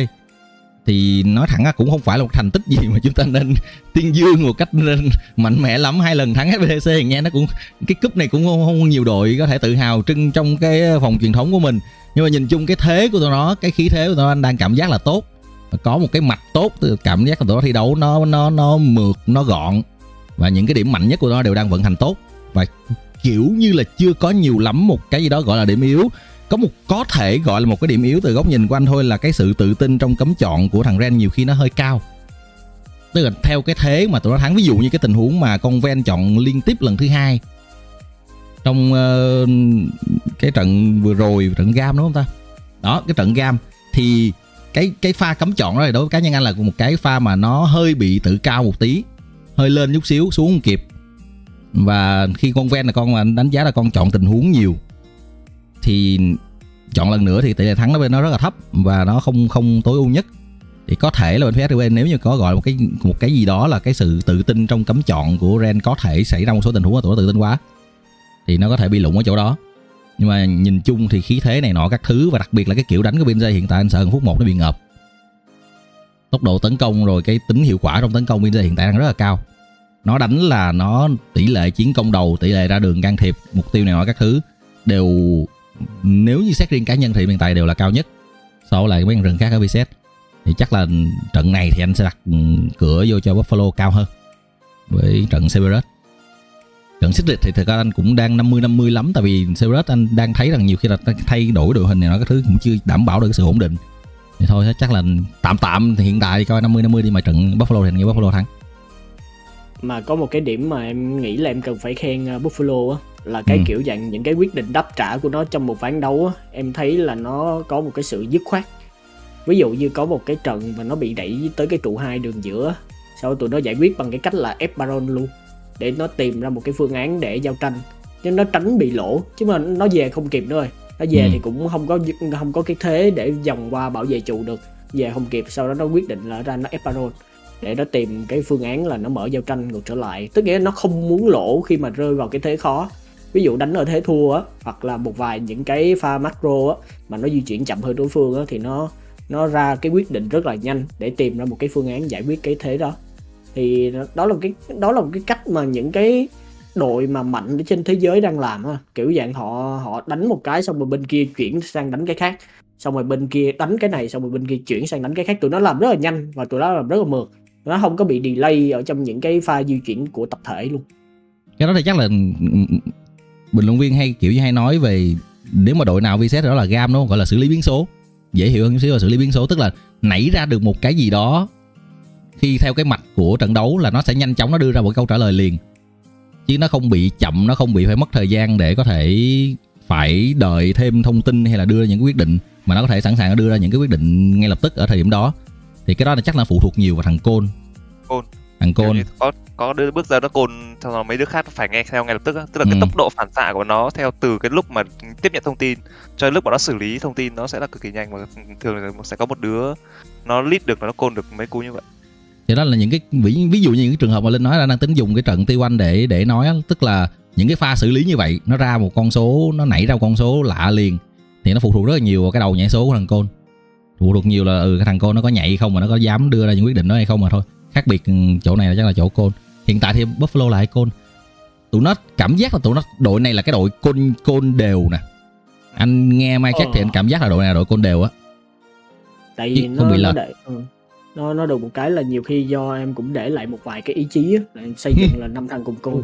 thì nói thẳng ra cũng không phải là một thành tích gì mà chúng ta nên tuyên dương một cách nên mạnh mẽ lắm. Hai lần thắng SBDC nghe nó cũng cái cúp này cũng không, không nhiều đội có thể tự hào trưng trong cái phòng truyền thống của mình. Nhưng mà nhìn chung cái thế của tụi nó cái khí thế của tụi nó anh đang cảm giác là tốt. Có một cái mặt tốt từ cảm giác của tụi nó thi đấu nó nó nó mượt nó gọn. Và những cái điểm mạnh nhất của nó đều đang vận hành tốt. Và kiểu như là chưa có nhiều lắm một cái gì đó gọi là điểm yếu có một có thể gọi là một cái điểm yếu từ góc nhìn của anh thôi là cái sự tự tin trong cấm chọn của thằng Ren nhiều khi nó hơi cao. Tức là theo cái thế mà tụi nó thắng ví dụ như cái tình huống mà con Ven chọn liên tiếp lần thứ hai trong uh, cái trận vừa rồi trận gam đúng không ta? Đó cái trận gam. Thì cái cái pha cấm chọn đó thì đối với cá nhân anh là một cái pha mà nó hơi bị tự cao một tí hơi lên chút xíu xuống không kịp. Và khi con ven là con mà anh đánh giá là con chọn tình huống nhiều thì chọn lần nữa thì tỷ lệ thắng nó bên nó rất là thấp và nó không không tối ưu nhất. Thì có thể là bên phía RB nếu như có gọi một cái một cái gì đó là cái sự tự tin trong cấm chọn của Ren có thể xảy ra một số tình huống mà tụi nó tự tin quá, thì nó có thể bị lủng ở chỗ đó. Nhưng mà nhìn chung thì khí thế này nọ, các thứ và đặc biệt là cái kiểu đánh của Binze hiện tại, anh sợ phút 1 nó bị ngợp. Tốc độ tấn công rồi cái tính hiệu quả trong tấn công Binze hiện tại đang rất là cao. Nó đánh là nó tỷ lệ chiến công đầu, tỷ lệ ra đường can thiệp, mục tiêu này nọ các thứ đều nếu như xét riêng cá nhân thì hiện tại đều là cao nhất. So với lại mấy rừng khác ở VSET thì chắc là trận này thì anh sẽ đặt ừ, cửa vô cho Buffalo cao hơn với trận Severus. Trận xích địch thì thực ra anh cũng đang 50 50 lắm, tại vì Severus anh đang thấy rằng nhiều khi là thay đổi đội hình này nó cái thứ cũng chưa đảm bảo được sự ổn định. Thì thôi, chắc là tạm tạm thì hiện tại coi 50 50 đi mà trận Buffalo thì anh nghĩ Buffalo thắng. Mà có một cái điểm mà em nghĩ là em cần phải khen ờ, Buffalo á là cái Ừ. kiểu dạng những cái quyết định đáp trả của nó trong một ván đấu á em thấy là nó có một cái sự dứt khoát. Ví dụ như có một cái trận mà nó bị đẩy tới cái trụ hai đường giữa sau tụi nó giải quyết bằng cái cách là ép Baron luôn để nó tìm ra một cái phương án để giao tranh. Chứ nó tránh bị lỗ chứ mà nó về không kịp nữa rồi. Nó về Ừ. thì cũng không có không có cái thế để vòng qua bảo vệ trụ được. Về không kịp sau đó nó quyết định là ra nó ép Baron để nó tìm cái phương án là nó mở giao tranh ngược trở lại. Tức nghĩa nó không muốn lỗ khi mà rơi vào cái thế khó ví dụ đánh ở thế thua á, hoặc là một vài những cái pha macro á, mà nó di chuyển chậm hơn đối phương á, thì nó nó ra cái quyết định rất là nhanh để tìm ra một cái phương án giải quyết cái thế đó. Thì đó là cái, đó là một cái cách mà những cái đội mà mạnh ở trên thế giới đang làm á, kiểu dạng họ họ đánh một cái xong rồi bên kia chuyển sang đánh cái khác. Xong rồi bên kia đánh cái này, xong rồi bên kia chuyển sang đánh cái khác. Tụi nó làm rất là nhanh và tụi nó làm rất là mượt. Nó không có bị delay ở trong những cái pha di chuyển của tập thể luôn. Cái đó thì chắc là bình luận viên hay kiểu như hay nói về nếu mà đội nào VCS đó là gam, đúng không? Gọi là xử lý biến số. Dễ hiểu hơn chút xíu là xử lý biến số, tức là nảy ra được một cái gì đó khi theo cái mạch của trận đấu là nó sẽ nhanh chóng nó đưa ra một câu trả lời liền. Chứ nó không bị chậm, nó không bị phải mất thời gian để có thể phải đợi thêm thông tin hay là đưa ra những quyết định, mà nó có thể sẵn sàng đưa ra những cái quyết định ngay lập tức ở thời điểm đó. Thì cái đó là chắc là phụ thuộc nhiều vào thằng côn Côn thằng côn có có đứa bước ra nó cồn sau đó mấy đứa khác phải nghe theo ngay lập tức á. tức là Ừ. cái tốc độ phản xạ của nó theo từ cái lúc mà tiếp nhận thông tin cho đến lúc mà nó xử lý thông tin nó sẽ là cực kỳ nhanh và thường là sẽ có một đứa nó lead được và nó côn được mấy cú như vậy thì đó là những cái ví, ví dụ như những cái trường hợp mà linh nói là đang tính dùng cái trận tiêu anh để để nói tức là những cái pha xử lý như vậy nó ra một con số nó nảy ra một con số lạ liền thì nó phụ thuộc rất là nhiều vào cái đầu nhảy số của thằng côn phụ thuộc nhiều là ừ cái thằng côn nó có nhạy không mà nó có dám đưa ra những quyết định đó hay không mà thôi khác biệt ừ, chỗ này là chắc là chỗ côn. Hiện tại thì buffalo lại côn? Tụi nó cảm giác là tụi nó đội này là cái đội côn côn đều nè. Anh nghe mai chắc thì Ờ. anh cảm giác là đội này là đội côn đều á. Tại vì Chứ nó không bị nó lệch. ừ. nó nó được một cái là nhiều khi do em cũng để lại một vài cái ý chí á xây dựng là năm thằng cùng côn.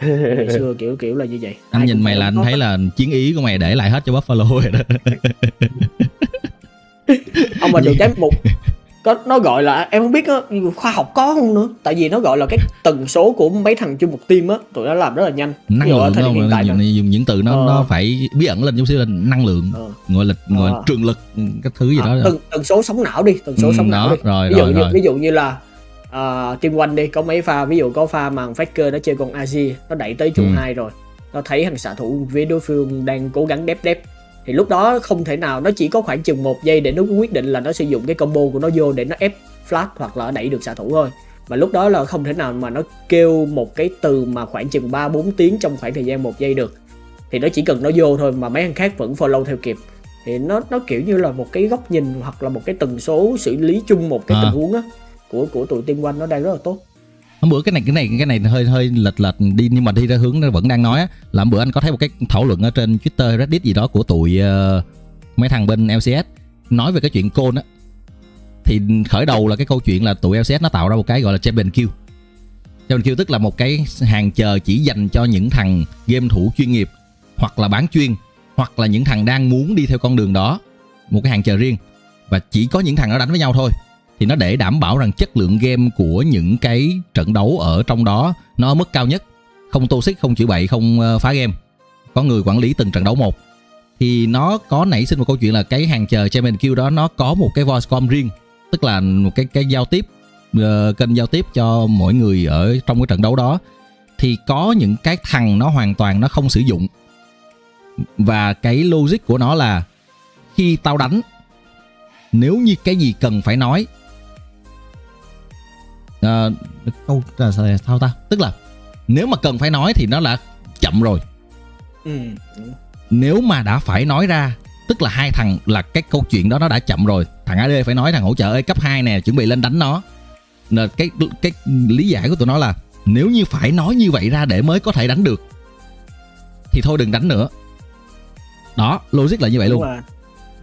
Ngày xưa kiểu kiểu là như vậy. Anh Ai nhìn mày là anh thấy là chiến ý của mày để lại hết cho buffalo rồi đó. Ông mà được cái một có nó gọi là em không biết á, khoa học có không nữa tại vì nó gọi là cái tần số của mấy thằng chung một team á tụi nó làm rất là nhanh năng lượng thời điểm hiện tại dùng, dùng những từ nó Ờ. nó phải bí ẩn lên chút xíu là năng lượng Ờ. gọi là gọi Ờ. trường lực cái thứ gì À, đó tần, tần số sóng não đi tần số Ừ, sóng não đó, đi rồi ví dụ rồi như rồi ví dụ như là uh, team one đi có mấy pha ví dụ có pha mà thằng faker nó chơi con Azi nó đẩy tới trụ Ừ. hai rồi nó thấy thằng xạ thủ phía đối phương đang cố gắng đép đép thì lúc đó không thể nào nó chỉ có khoảng chừng một giây để nó quyết định là nó sử dụng cái combo của nó vô để nó ép flash hoặc là đẩy được xạ thủ thôi. Mà lúc đó là không thể nào mà nó kêu một cái từ mà khoảng chừng 3 4 tiếng trong khoảng thời gian một giây được. Thì nó chỉ cần nó vô thôi mà mấy thằng khác vẫn follow theo kịp. Thì nó nó kiểu như là một cái góc nhìn hoặc là một cái tần số xử lý chung một cái À. tình huống á của của tụi team one nó đang rất là tốt hôm bữa cái này cái này cái này hơi hơi lệch lệch đi nhưng mà đi ra hướng nó vẫn đang nói á là hôm bữa anh có thấy một cái thảo luận ở trên Twitter Reddit gì đó của tụi uh, mấy thằng bên LCS nói về cái chuyện côn á. Thì khởi đầu là cái câu chuyện là tụi LCS nó tạo ra một cái gọi là champion queue champion queue tức là một cái hàng chờ chỉ dành cho những thằng game thủ chuyên nghiệp hoặc là bán chuyên hoặc là những thằng đang muốn đi theo con đường đó một cái hàng chờ riêng. Và chỉ có những thằng nó đánh với nhau thôi thì nó để đảm bảo rằng chất lượng game của những cái trận đấu ở trong đó nó ở mức cao nhất. Không toxic, không chửi bậy, không ờ, phá game. Có người quản lý từng trận đấu một. Thì nó có nảy sinh một câu chuyện là cái hàng chờ Champion Q đó nó có một cái voice com riêng, tức là một cái cái giao tiếp ờ, kênh giao tiếp cho mỗi người ở trong cái trận đấu đó. Thì có những cái thằng nó hoàn toàn nó không sử dụng. Và cái logic của nó là khi tao đánh, nếu như cái gì cần phải nói Ờ, câu là sao, sao ta? Tức là nếu mà cần phải nói thì nó là chậm rồi. Ừ. nếu mà đã phải nói ra tức là hai thằng là cái câu chuyện đó nó đã chậm rồi thằng AD phải nói thằng hỗ trợ ơi cấp 2 nè chuẩn bị lên đánh nó. Nên cái cái lý giải của tụi nó là nếu như phải nói như vậy ra để mới có thể đánh được thì thôi đừng đánh nữa. Đó logic là như vậy Đúng luôn. rồi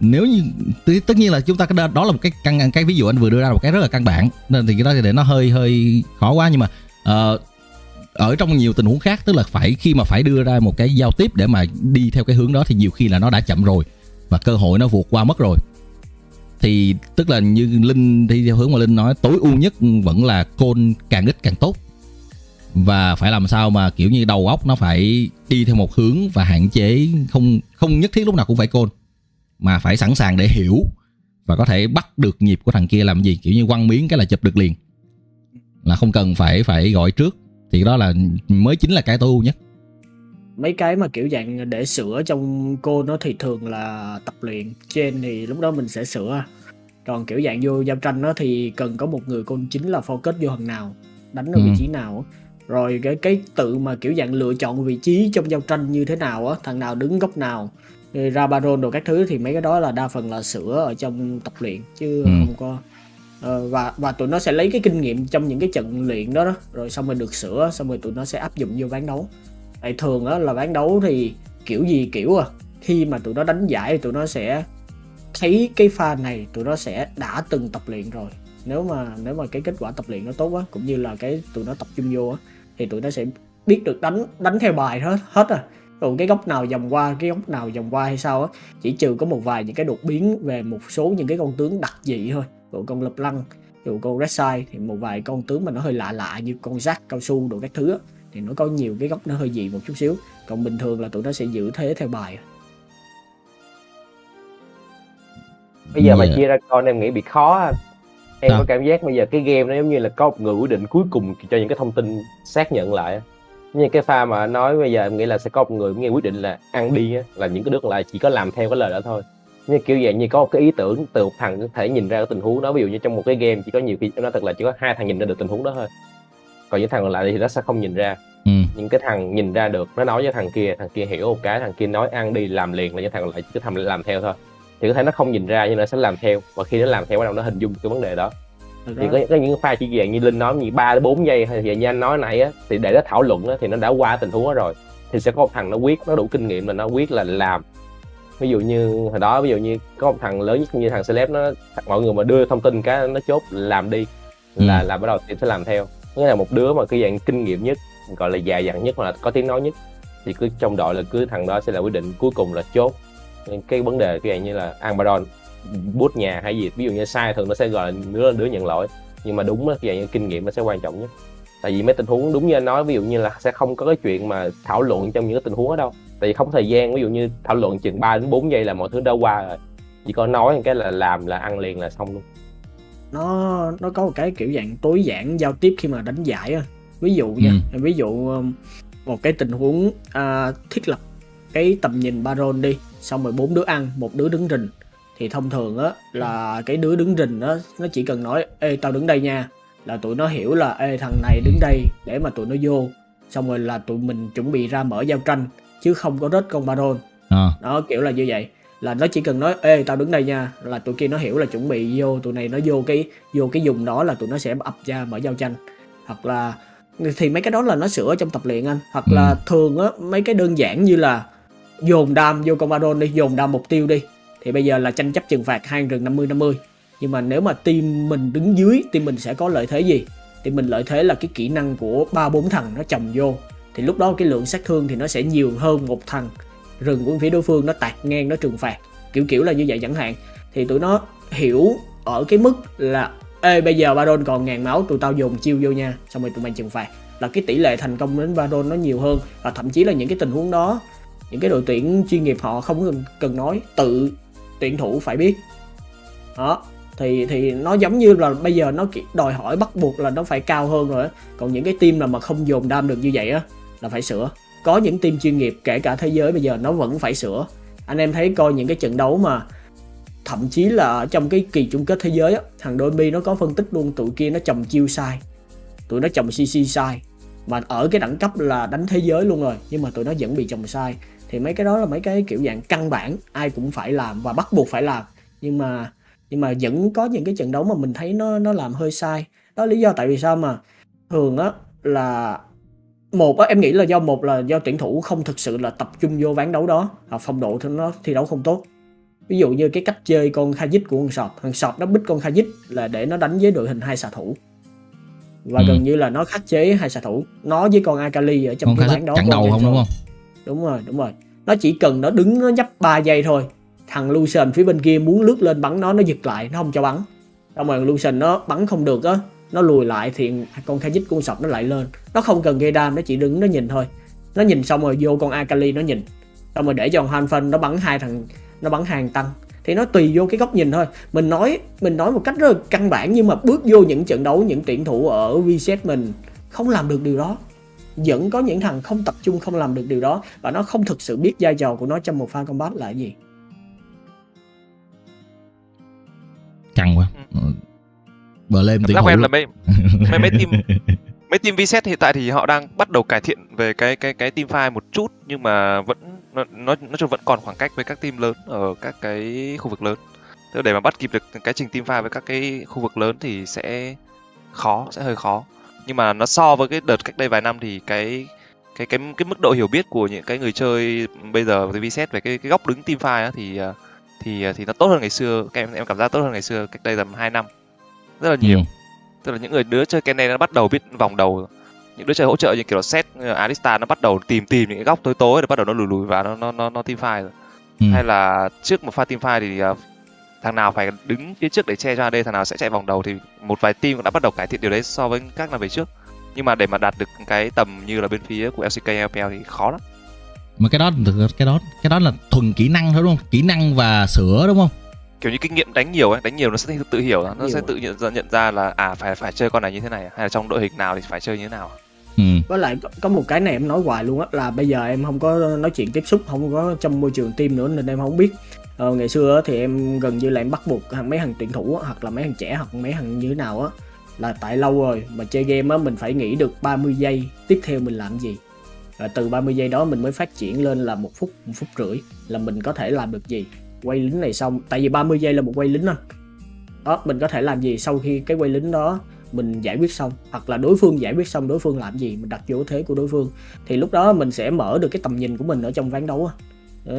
nếu như tất- tất nhiên là chúng ta đó là một cái căn cái ví dụ anh vừa đưa ra là một cái rất là căn bản. Nên thì cái đó thì để nó hơi hơi khó quá. Nhưng mà uh, ở trong nhiều tình huống khác tức là phải khi mà phải đưa ra một cái giao tiếp để mà đi theo cái hướng đó thì nhiều khi là nó đã chậm rồi và cơ hội nó vượt qua mất rồi. Thì tức là như linh đi theo hướng mà linh nói tối ưu nhất vẫn là côn càng ít càng tốt. Và phải làm sao mà kiểu như đầu óc nó phải đi theo một hướng và hạn chế không không nhất thiết lúc nào cũng phải côn mà phải sẵn sàng để hiểu và có thể bắt được nhịp của thằng kia làm gì kiểu như quăng miếng cái là chụp được liền. Là không cần phải phải gọi trước. Thì đó là mới chính là cái tối ưu nhất. Mấy cái mà kiểu dạng để sửa trong cô nó thì thường là tập luyện. Trên thì lúc đó mình sẽ sửa. Còn kiểu dạng vô giao tranh nó thì cần có một người côn chính là focus vô thằng nào đánh ở Ừ. vị trí nào. Rồi cái cái tự mà kiểu dạng lựa chọn vị trí trong giao tranh như thế nào á thằng nào đứng góc nào ra baron đồ các thứ thì mấy cái đó là đa phần là sửa ở trong tập luyện chứ Ừ. không có. Ờ, và và tụi nó sẽ lấy cái kinh nghiệm trong những cái trận luyện đó, đó rồi xong rồi được sửa xong rồi tụi nó sẽ áp dụng vô ván đấu. Tại thường á là ván đấu thì kiểu gì kiểu à khi mà tụi nó đánh giải thì tụi nó sẽ thấy cái pha này tụi nó sẽ đã từng tập luyện rồi. Nếu mà nếu mà cái kết quả tập luyện nó tốt á cũng như là cái tụi nó tập trung vô á thì tụi nó sẽ biết được đánh đánh theo bài hết hết à còn cái góc nào vòng qua cái góc nào vòng qua hay sao á chỉ trừ có một vài những cái đột biến về một số những cái con tướng đặc dị thôi dụ con lập lăng dụ con Redside thì một vài con tướng mà nó hơi lạ lạ như con Jack cao su đồ các thứ á, thì nó có nhiều cái góc nó hơi dị một chút xíu còn bình thường là tụi nó sẽ giữ thế theo bài bây giờ mà Yeah. chia ra con em nghĩ bị khó á. em Sao? có cảm giác bây giờ cái game nó giống như là có một người quyết định cuối cùng cho những cái thông tin xác nhận lại á. Như cái pha mà nói bây giờ em nghĩ là sẽ có một người nghe quyết định là ăn đi á, là những cái đứa còn lại chỉ có làm theo cái lời đó thôi. Như kiểu vậy như có một cái ý tưởng từ một thằng có thể nhìn ra cái tình huống đó ví dụ như trong một cái game chỉ có nhiều khi nó thật là chỉ có hai thằng nhìn ra được tình huống đó thôi. Còn những thằng còn lại thì nó sẽ không nhìn ra. Ừ. những cái thằng nhìn ra được nó nói với thằng kia thằng kia hiểu một cái thằng kia nói ăn đi làm liền là những thằng còn lại chỉ có thằng làm theo thôi. Thì có thể nó không nhìn ra nhưng nó sẽ làm theo và khi nó làm theo bắt đầu nó hình dung cái vấn đề đó Thì có, có những pha chỉ dạng như linh nói như ba đến bốn giây hay thì như anh nói nãy á thì để nó thảo luận á thì nó đã qua tình huống đó rồi. Thì sẽ có một thằng nó quyết nó đủ kinh nghiệm là nó quyết là làm. Ví dụ như hồi đó ví dụ như có một thằng lớn nhất như thằng celeb nó mọi người mà đưa thông tin cái nó chốt làm đi là Ừ. là bắt đầu team sẽ làm theo. Nghĩa là một đứa mà cái dạng kinh nghiệm nhất gọi là già dặn nhất hoặc là có tiếng nói nhất thì cứ trong đội là cứ thằng đó sẽ là quyết định cuối cùng là chốt. Nên cái vấn đề cái dạng như là Ambaron bút nhà hay gì ví dụ như sai thường nó sẽ gọi là đứa đứa nhận lỗi. Nhưng mà đúng cái dạng như kinh nghiệm nó sẽ quan trọng nhất. Tại vì mấy tình huống đúng như anh nói ví dụ như là sẽ không có cái chuyện mà thảo luận trong những cái tình huống đó đâu. Tại vì không có thời gian ví dụ như thảo luận chừng 3 đến 4 giây là mọi thứ đã qua rồi. Chỉ có nói cái là làm là ăn liền là xong luôn. Nó nó có một cái kiểu dạng tối giản giao tiếp khi mà đánh giải á. Ví dụ nha ví dụ um, một cái tình huống à, thiết lập cái tầm nhìn baron đi xong rồi bốn đứa ăn một đứa đứng rình thì thông thường á là cái đứa đứng rình á nó chỉ cần nói ê tao đứng đây nha. Là tụi nó hiểu là ê thằng này đứng đây để mà tụi nó vô. Xong rồi là tụi mình chuẩn bị ra mở giao tranh chứ không có rớt con baron Ờ. đó kiểu là như vậy. Là nó chỉ cần nói ê tao đứng đây nha. Là tụi kia nó hiểu là chuẩn bị vô tụi này nó vô cái vô cái dùng đó là tụi nó sẽ ập ra mở giao tranh. Hoặc là thì mấy cái đó là nó sửa trong tập luyện anh. Hoặc là Ừ. thường á mấy cái đơn giản như là dồn đam vô con baron đi dồn đam mục tiêu đi thì bây giờ là tranh chấp trừng phạt hai rừng 50 50 nhưng mà nếu mà team mình đứng dưới team mình sẽ có lợi thế gì? Thì mình lợi thế là cái kỹ năng của ba bốn thằng nó chồng vô. Thì lúc đó cái lượng sát thương thì nó sẽ nhiều hơn một thằng. Rừng của phía đối phương nó tạt ngang nó trừng phạt. Kiểu kiểu là như vậy chẳng hạn. Thì tụi nó hiểu ở cái mức là ê bây giờ Baron còn ngàn máu tụi tao dùng chiêu vô nha. Xong rồi tụi mày trừng phạt. Là cái tỷ lệ thành công đến Baron nó nhiều hơn. Và thậm chí là những cái tình huống đó những cái đội tuyển chuyên nghiệp họ không cần, cần nói tự tuyển thủ phải biết. Đó, thì thì nó giống như là bây giờ nó đòi hỏi bắt buộc là nó phải cao hơn rồi á. Còn những cái team nào mà không dồn đam được như vậy á, là phải sửa. Có những team chuyên nghiệp, kể cả thế giới bây giờ, nó vẫn phải sửa. Anh em thấy coi những cái trận đấu mà thậm chí là ở trong cái kỳ chung kết thế giới á, thằng Dolby nó có phân tích luôn, tụi kia nó chồng chiêu sai. Tụi nó chồng CC sai. Mà ở cái đẳng cấp là đánh thế giới luôn rồi, nhưng mà tụi nó vẫn bị chồng sai thì mấy cái đó là mấy cái kiểu dạng căn bản ai cũng phải làm và bắt buộc phải làm. Nhưng mà nhưng mà vẫn có những cái trận đấu mà mình thấy nó nó làm hơi sai. Đó lý do tại vì sao mà thường á là một á em nghĩ là do một là do tuyển thủ không thực sự là tập trung vô ván đấu đó. Hoặc phong độ thì nó thi đấu không tốt. Ví dụ như cái cách chơi con Khajit của con sọt thằng sọt nó bích con Khajit là để nó đánh với đội hình hai xạ thủ. Và Ừ. gần như là nó khắc chế hai xạ thủ. Nó với con Akali ở trong Con cái ván đó chặn đầu không đúng không? Đúng rồi đúng rồi. Nó chỉ cần nó đứng, nó nhấp 3 giây thôi. Thằng Lucian phía bên kia muốn lướt lên bắn nó nó giật lại, nó không cho bắn. Xong rồi Lucian nó bắn không được á, nó lùi lại thì con Khajit con sọc nó lại lên. Nó không cần gây đam, nó chỉ đứng, nó nhìn thôi. Nó nhìn xong rồi vô con Akali nó nhìn. Xong rồi để cho Han Phân nó bắn hai thằng, nó bắn hàng tăng. Thì nó tùy vô cái góc nhìn thôi. Mình nói mình nói một cách rất là căn bản nhưng mà bước vô những trận đấu, những tuyển thủ ở VZ mình không làm được điều đó vẫn có những thằng không tập trung không làm được điều đó và nó không thực sự biết vai trò của nó trong một pha combat là cái gì Căng quá. Ờ. Bờ cảm tuyển giác thủ của em là mấy mấy mấy team mấy team VSET hiện tại thì họ đang bắt đầu cải thiện về cái cái cái team file một chút nhưng mà vẫn nó nó nói chung vẫn còn khoảng cách với các team lớn ở các cái khu vực lớn. Tức để mà bắt kịp được cái trình team file với các cái khu vực lớn thì sẽ khó, sẽ hơi khó. Nhưng mà nó so với cái đợt cách đây vài năm thì cái cái cái cái mức độ hiểu biết của những cái người chơi bây giờ với VSET về cái cái góc đứng team file á thì ờ, thì thì nó tốt hơn ngày xưa. Các em em cảm giác tốt hơn ngày xưa cách đây tầm 2 năm. Rất là nhiều Ừ. tức là những người đứa chơi Kenne nó bắt đầu biết vòng đầu rồi. những đứa chơi hỗ trợ như kiểu là set Arista nó bắt đầu tìm tìm những cái góc tối tối để bắt đầu nó lùi lùi vào nó nó nó, nó team fight rồi Ừ. hay là trước một pha team fight thì ờ, thằng nào phải đứng phía trước để che cho AD thằng nào sẽ chạy vòng đầu thì một vài team cũng đã bắt đầu cải thiện điều đấy so với các năm về trước nhưng mà để mà đạt được cái tầm như là bên phía của LCK LPL thì khó lắm Mà cái đó cái đó cái đó là thuần kỹ năng thôi đúng không? Kỹ năng và sửa đúng không? kiểu như kinh nghiệm đánh nhiều ấy đánh nhiều nó sẽ tự hiểu nó Nhiều sẽ tự nhận ra, nhận ra là à phải phải chơi con này như thế này hay là trong đội hình nào thì phải chơi như thế nào Ừ. với lại có một cái này em nói hoài luôn á là bây giờ em không có nói chuyện tiếp xúc không có trong môi trường team nữa nên em không biết ờ, ngày xưa thì em gần như là em bắt buộc hàng- mấy thằng tuyển thủ hoặc là mấy thằng trẻ hoặc mấy thằng như thế nào á là tại lâu rồi mà chơi game á mình phải nghĩ được 30 giây tiếp theo mình làm gì? Rồi từ 30 giây đó mình mới phát triển lên là một phút một phút rưỡi là mình có thể làm được gì? Quay lính này xong tại vì 30 giây là một quay lính anh đó mình có thể làm gì sau khi cái quay lính đó mình giải quyết xong? Hoặc là đối phương giải quyết xong đối phương làm gì? Mình đặt vô thế của đối phương. Thì lúc đó mình sẽ mở được cái tầm nhìn của mình ở trong ván đấu á.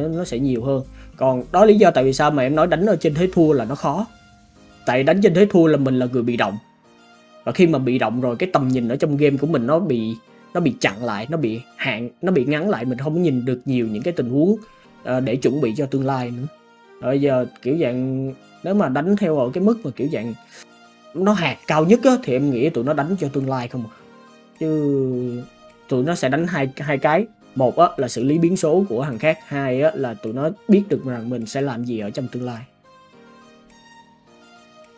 Nó sẽ nhiều hơn còn đó lý do tại vì sao mà em nói đánh ở trên thế thua là nó khó. Tại đánh trên thế thua là mình là người bị động. Và khi mà bị động rồi, cái tầm nhìn ở trong game của mình nó bị nó bị chặn lại, nó bị hạn, nó bị ngắn lại, mình không có nhìn được nhiều những cái tình huống ờ, để chuẩn bị cho tương lai nữa. Bây giờ kiểu dạng, nếu mà đánh theo ở cái mức mà kiểu dạng nó hạt cao nhất á, thì em nghĩ tụi nó đánh cho tương lai không à. Chứ tụi nó sẽ đánh hai hai cái một á là xử lý biến số của thằng khác. Hai á là tụi nó biết được rằng mình sẽ làm gì ở trong tương lai.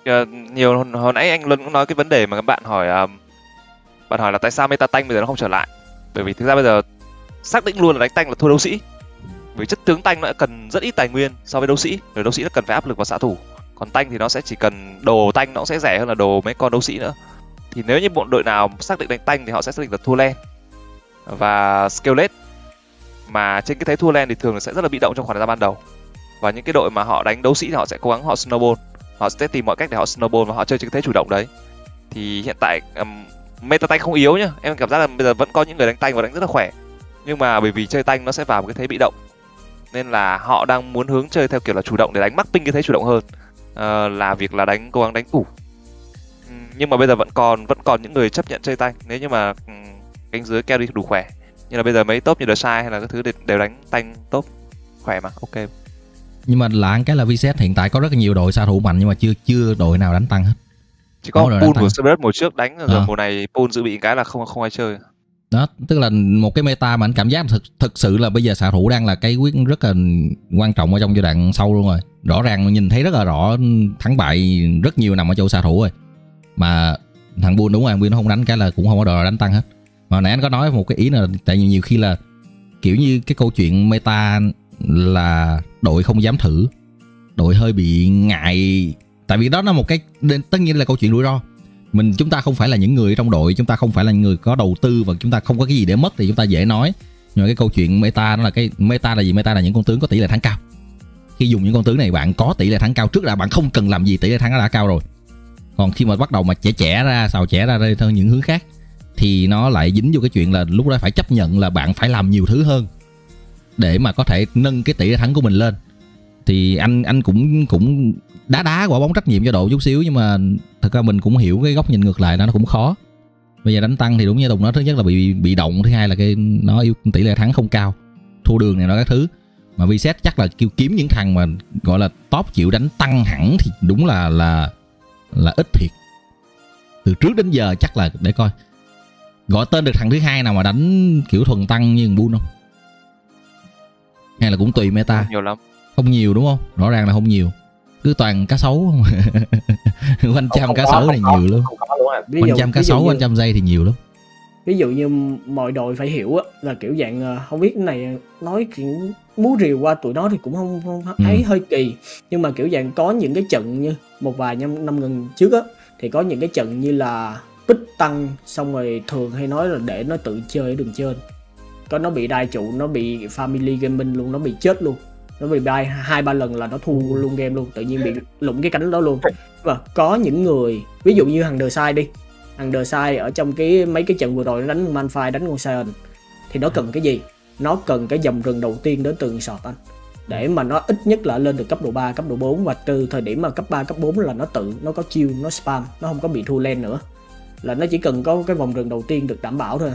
Ờ, nhiều hồi, hồi nãy anh Luân cũng nói cái vấn đề mà các bạn hỏi um, bạn hỏi là tại sao meta tanh bây giờ nó không trở lại? Bởi vì thực ra bây giờ xác định luôn là đánh tanh là thua đấu sĩ. Vì chất tướng tanh nó đã cần rất ít tài nguyên so với đấu sĩ rồi đấu sĩ nó cần phải áp lực vào xạ thủ. Còn tanh thì nó sẽ chỉ cần đồ tanh nó cũng sẽ rẻ hơn là đồ mấy con đấu sĩ nữa. Thì nếu như bộ đội nào xác định đánh tanh thì họ sẽ xác định là thua len. Và skelet mà trên cái thế thua len thì thường là sẽ rất là bị động trong khoảng thời gian ban đầu. Và những cái đội mà họ đánh đấu sĩ thì họ sẽ cố gắng họ snowball. Họ sẽ tìm mọi cách để họ snowball và họ chơi trên cái thế chủ động đấy. Thì hiện tại um, meta tay không yếu nhá. Em cảm giác là bây giờ vẫn có những người đánh tay và đánh rất là khỏe. Nhưng mà bởi vì chơi tanh nó sẽ vào một cái thế bị động. Nên là họ đang muốn hướng chơi theo kiểu là chủ động để đánh mắc ping cái thế chủ động hơn. Ờ, là việc là đánh cố gắng đánh tủ nhưng mà bây giờ vẫn còn vẫn còn những người chấp nhận chơi tanh. Nếu như mà cánh dưới carry đủ khỏe như là bây giờ mấy top như The Shy hay là các thứ đều, đánh tanh top khỏe mà ok. Nhưng mà lạ cái là VCS hiện tại có rất là nhiều đội xạ thủ mạnh nhưng mà chưa chưa đội nào đánh tăng hết. Chỉ có pool của. Cerberus mùa trước đánh rồi Ờ. mùa này pool dự bị cái là không không ai chơi. Đó tức là một cái meta mà anh cảm giác thực thực sự là bây giờ xạ thủ đang là cái quyết rất là quan trọng ở trong giai đoạn sau luôn rồi. Rõ ràng nhìn thấy rất là rõ thắng bại rất nhiều nằm ở chỗ xạ thủ rồi. Mà thằng buôn đúng rồi buôn nó không đánh cái là cũng không có đội nào đánh tăng hết mà hồi nãy anh có nói một cái ý là tại vì nhiều khi là kiểu như cái câu chuyện meta là đội không dám thử, đội hơi bị ngại. Tại vì đó là một cái tất nhiên là câu chuyện rủi ro. Mình, chúng ta không phải là những người trong đội, chúng ta không phải là những người có đầu tư và chúng ta không có cái gì để mất thì chúng ta dễ nói. Nhưng mà cái câu chuyện meta nó là cái, meta là gì? Meta là những con tướng có tỷ lệ thắng cao. Khi dùng những con tướng này, bạn có tỷ lệ thắng cao trước là bạn không cần làm gì, tỷ lệ thắng đã cao rồi. Còn khi mà bắt đầu mà trẻ trẻ ra, xào trẻ ra đây theo những hướng khác thì nó lại dính vô cái chuyện là lúc đó phải chấp nhận là bạn phải làm nhiều thứ hơn để mà có thể nâng cái tỷ lệ thắng của mình lên. Thì anh anh cũng cũng đá đá quả bóng trách nhiệm cho đội chút xíu nhưng mà thật ra mình cũng hiểu cái góc nhìn ngược lại đó nó cũng khó. Bây giờ đánh tăng thì đúng như tùng nói, thứ nhất là bị bị động, thứ hai là cái nó yêu tỷ lệ thắng không cao, thua đường này nó các thứ. Mà Vset chắc là kêu kiếm những thằng mà gọi là top chịu đánh tăng hẳn thì đúng là là là ít thiệt. Từ trước đến giờ chắc là để coi gọi tên được thằng thứ hai nào mà đánh kiểu thuần tăng như thằng Bull không? Hay là cũng tùy meta? Nhiều lắm. Không nhiều đúng không? Rõ ràng là không nhiều. Cứ toàn cá sấu không? Quanh trăm không cá có, sấu không có. nhiều lắm. không ví quanh trăm cá sấu quanh trăm giây thì nhiều lắm. Ví dụ như mọi đội phải hiểu á là kiểu dạng ờ, không biết cái này nói kiểu múa rìu qua tụi nó thì cũng không, không Ừ. ấy hơi kỳ. Nhưng mà kiểu dạng có những cái trận như một vài năm năm gần trước á thì có những cái trận như là bích tăng xong rồi thường hay nói là để nó tự chơi ở đường trên. Có nó bị đai trụ nó bị family gaming luôn nó bị chết luôn. Nó bị đai hai ba lần là nó thua luôn game luôn tự nhiên bị lụng cái cánh đó luôn. Và có những người ví dụ như thằng The Sai đi. Thằng The Sai ở trong cái mấy cái trận vừa rồi nó đánh Manfire đánh con Sion thì nó cần cái gì? Nó cần cái dòng rừng đầu tiên đến từ sọt anh. Để mà nó ít nhất là lên được cấp độ 3, cấp độ 4 và từ thời điểm mà cấp 3, cấp 4 là nó tự nó có chiêu nó spam nó không có bị thua len nữa là nó chỉ cần có cái vòng rừng đầu tiên được đảm bảo thôi.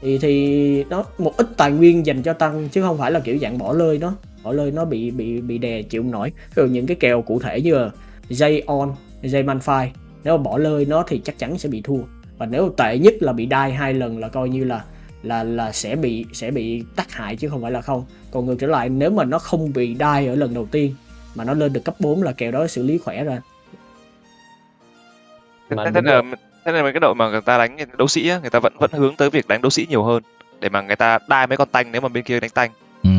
Thì thì nó một ít tài nguyên dành cho tăng chứ không phải là kiểu dạng bỏ lơi nó. Bỏ lơi nó bị bị bị đè chịu không nổi. Rồi những cái kèo cụ thể như là dây on dây manfire nếu mà bỏ lơi nó thì chắc chắn sẽ bị thua. Và nếu tệ nhất là bị đai hai lần là coi như là là là sẽ bị sẽ bị tác hại chứ không phải là không. Còn ngược trở lại nếu mà nó không bị đai ở lần đầu tiên mà nó lên được cấp 4 là kèo đó xử lý khỏe ra Mà thế, đúng là thế là mấy cái đội mà người ta đánh đấu sĩ á, người ta vẫn vẫn hướng tới việc đánh đấu sĩ nhiều hơn để mà người ta đai mấy con tanh nếu mà bên kia đánh tanh. Ừ.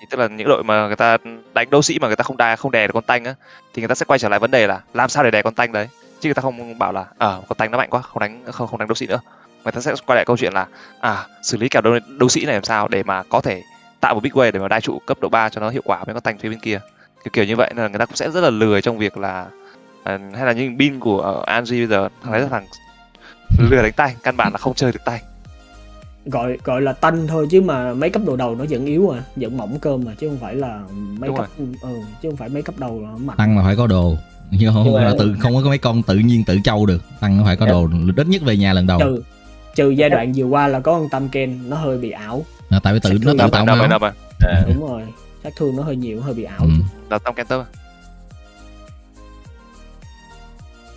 thì tức là những đội mà người ta đánh đấu sĩ mà người ta không đai không đè được con tanh á thì người ta sẽ quay trở lại vấn đề là làm sao để đè con tanh đấy. Chứ người ta không bảo là ờ con tanh nó mạnh quá không đánh không không đánh đấu sĩ nữa. Người ta sẽ quay lại câu chuyện là à xử lý kèo đấu, đấu sĩ này làm sao để mà có thể tạo một big way để mà đai trụ cấp độ 3 cho nó hiệu quả với con tanh phía bên kia. Kiểu kiểu như vậy nên là người ta cũng sẽ rất là lười trong việc là à, hay là những bin của uh, Angie bây giờ thằng đấy là thằng lười đánh tay căn bản là không chơi được tay. Gọi gọi là tanh thôi chứ mà mấy cấp độ đầu nó vẫn yếu à vẫn mỏng cơm mà chứ không phải là mấy Đúng cấp ừ, chứ không phải mấy cấp đầu là nó mạnh. Tăng là phải có đồ. Chứ không? Là tự không có mấy con tự nhiên tự châu được. Tăng nó phải có đồ ít nhất về nhà lần đầu. Trừ trừ giai đoạn vừa qua là có con tam ken nó hơi bị ảo. À, tại vì tự nó tự tạo mà À, đúng rồi sát thương nó hơi nhiều hơi bị ảo. Ừ. là Tom Kenter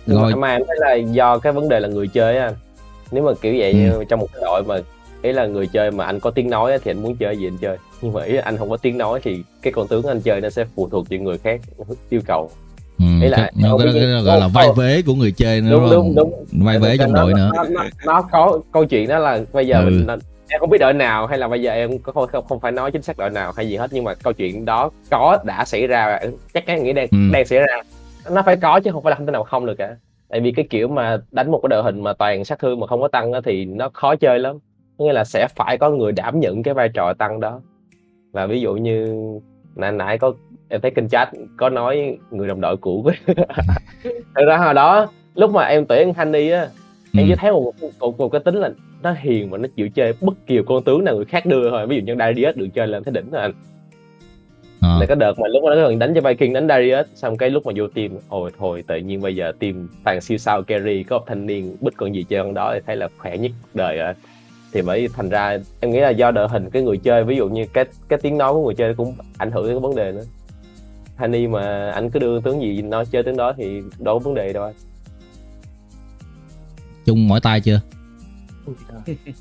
nhưng rồi mà, em thấy là do cái vấn đề là người chơi á nếu mà kiểu vậy Ừ. trong một cái đội mà ý là người chơi mà anh có tiếng nói á, thì anh muốn chơi gì anh chơi nhưng mà ý anh không có tiếng nói thì cái con tướng anh chơi nó sẽ phụ thuộc vào người khác yêu cầu ừ. Ý là- cái, nó, cái, cái, gì- gọi là vai vế của người chơi nữa đúng đúng, đúng vai vế trong đội nữa nó, nó, nó có câu chuyện đó là bây giờ Ừ. mình em không biết đội nào hay là bây giờ em có không, không, không phải nói chính xác đội nào hay gì hết nhưng mà câu chuyện đó có đã xảy ra chắc chắn nghĩ đang Ừ. đang xảy ra nó phải có chứ không phải là không thể nào không được cả. Tại vì cái kiểu mà đánh một cái đội hình mà toàn sát thương mà không có tăng á thì nó khó chơi lắm. Có nghĩa là sẽ phải có người đảm nhận cái vai trò tăng đó. Và ví dụ như nãy nãy có em thấy kênh chat có nói người đồng đội cũ thật ra hồi đó lúc mà em tuyển Honey á em Ừ. chỉ thấy một, một, một cái tính là nó hiền và nó chịu chơi bất kỳ con tướng nào người khác đưa thôi. Ví dụ như Darius được chơi lên thấy đỉnh rồi anh Ờ. là cái đợt mà lúc đó nó đánh cho Viking đánh Darius xong cái lúc mà vô team ôi thôi tự nhiên bây giờ team toàn siêu sao carry có một thanh niên bích con gì chơi con đó thì thấy là khỏe nhất đời rồi. Thì bởi thành ra em nghĩ là do đội hình cái người chơi ví dụ như cái cái tiếng nói của người chơi cũng ảnh hưởng đến cái vấn đề nữa. Honey mà anh cứ đưa tướng gì nó chơi tướng đó thì đâu có vấn đề đâu anh. Chung mỏi tay chưa?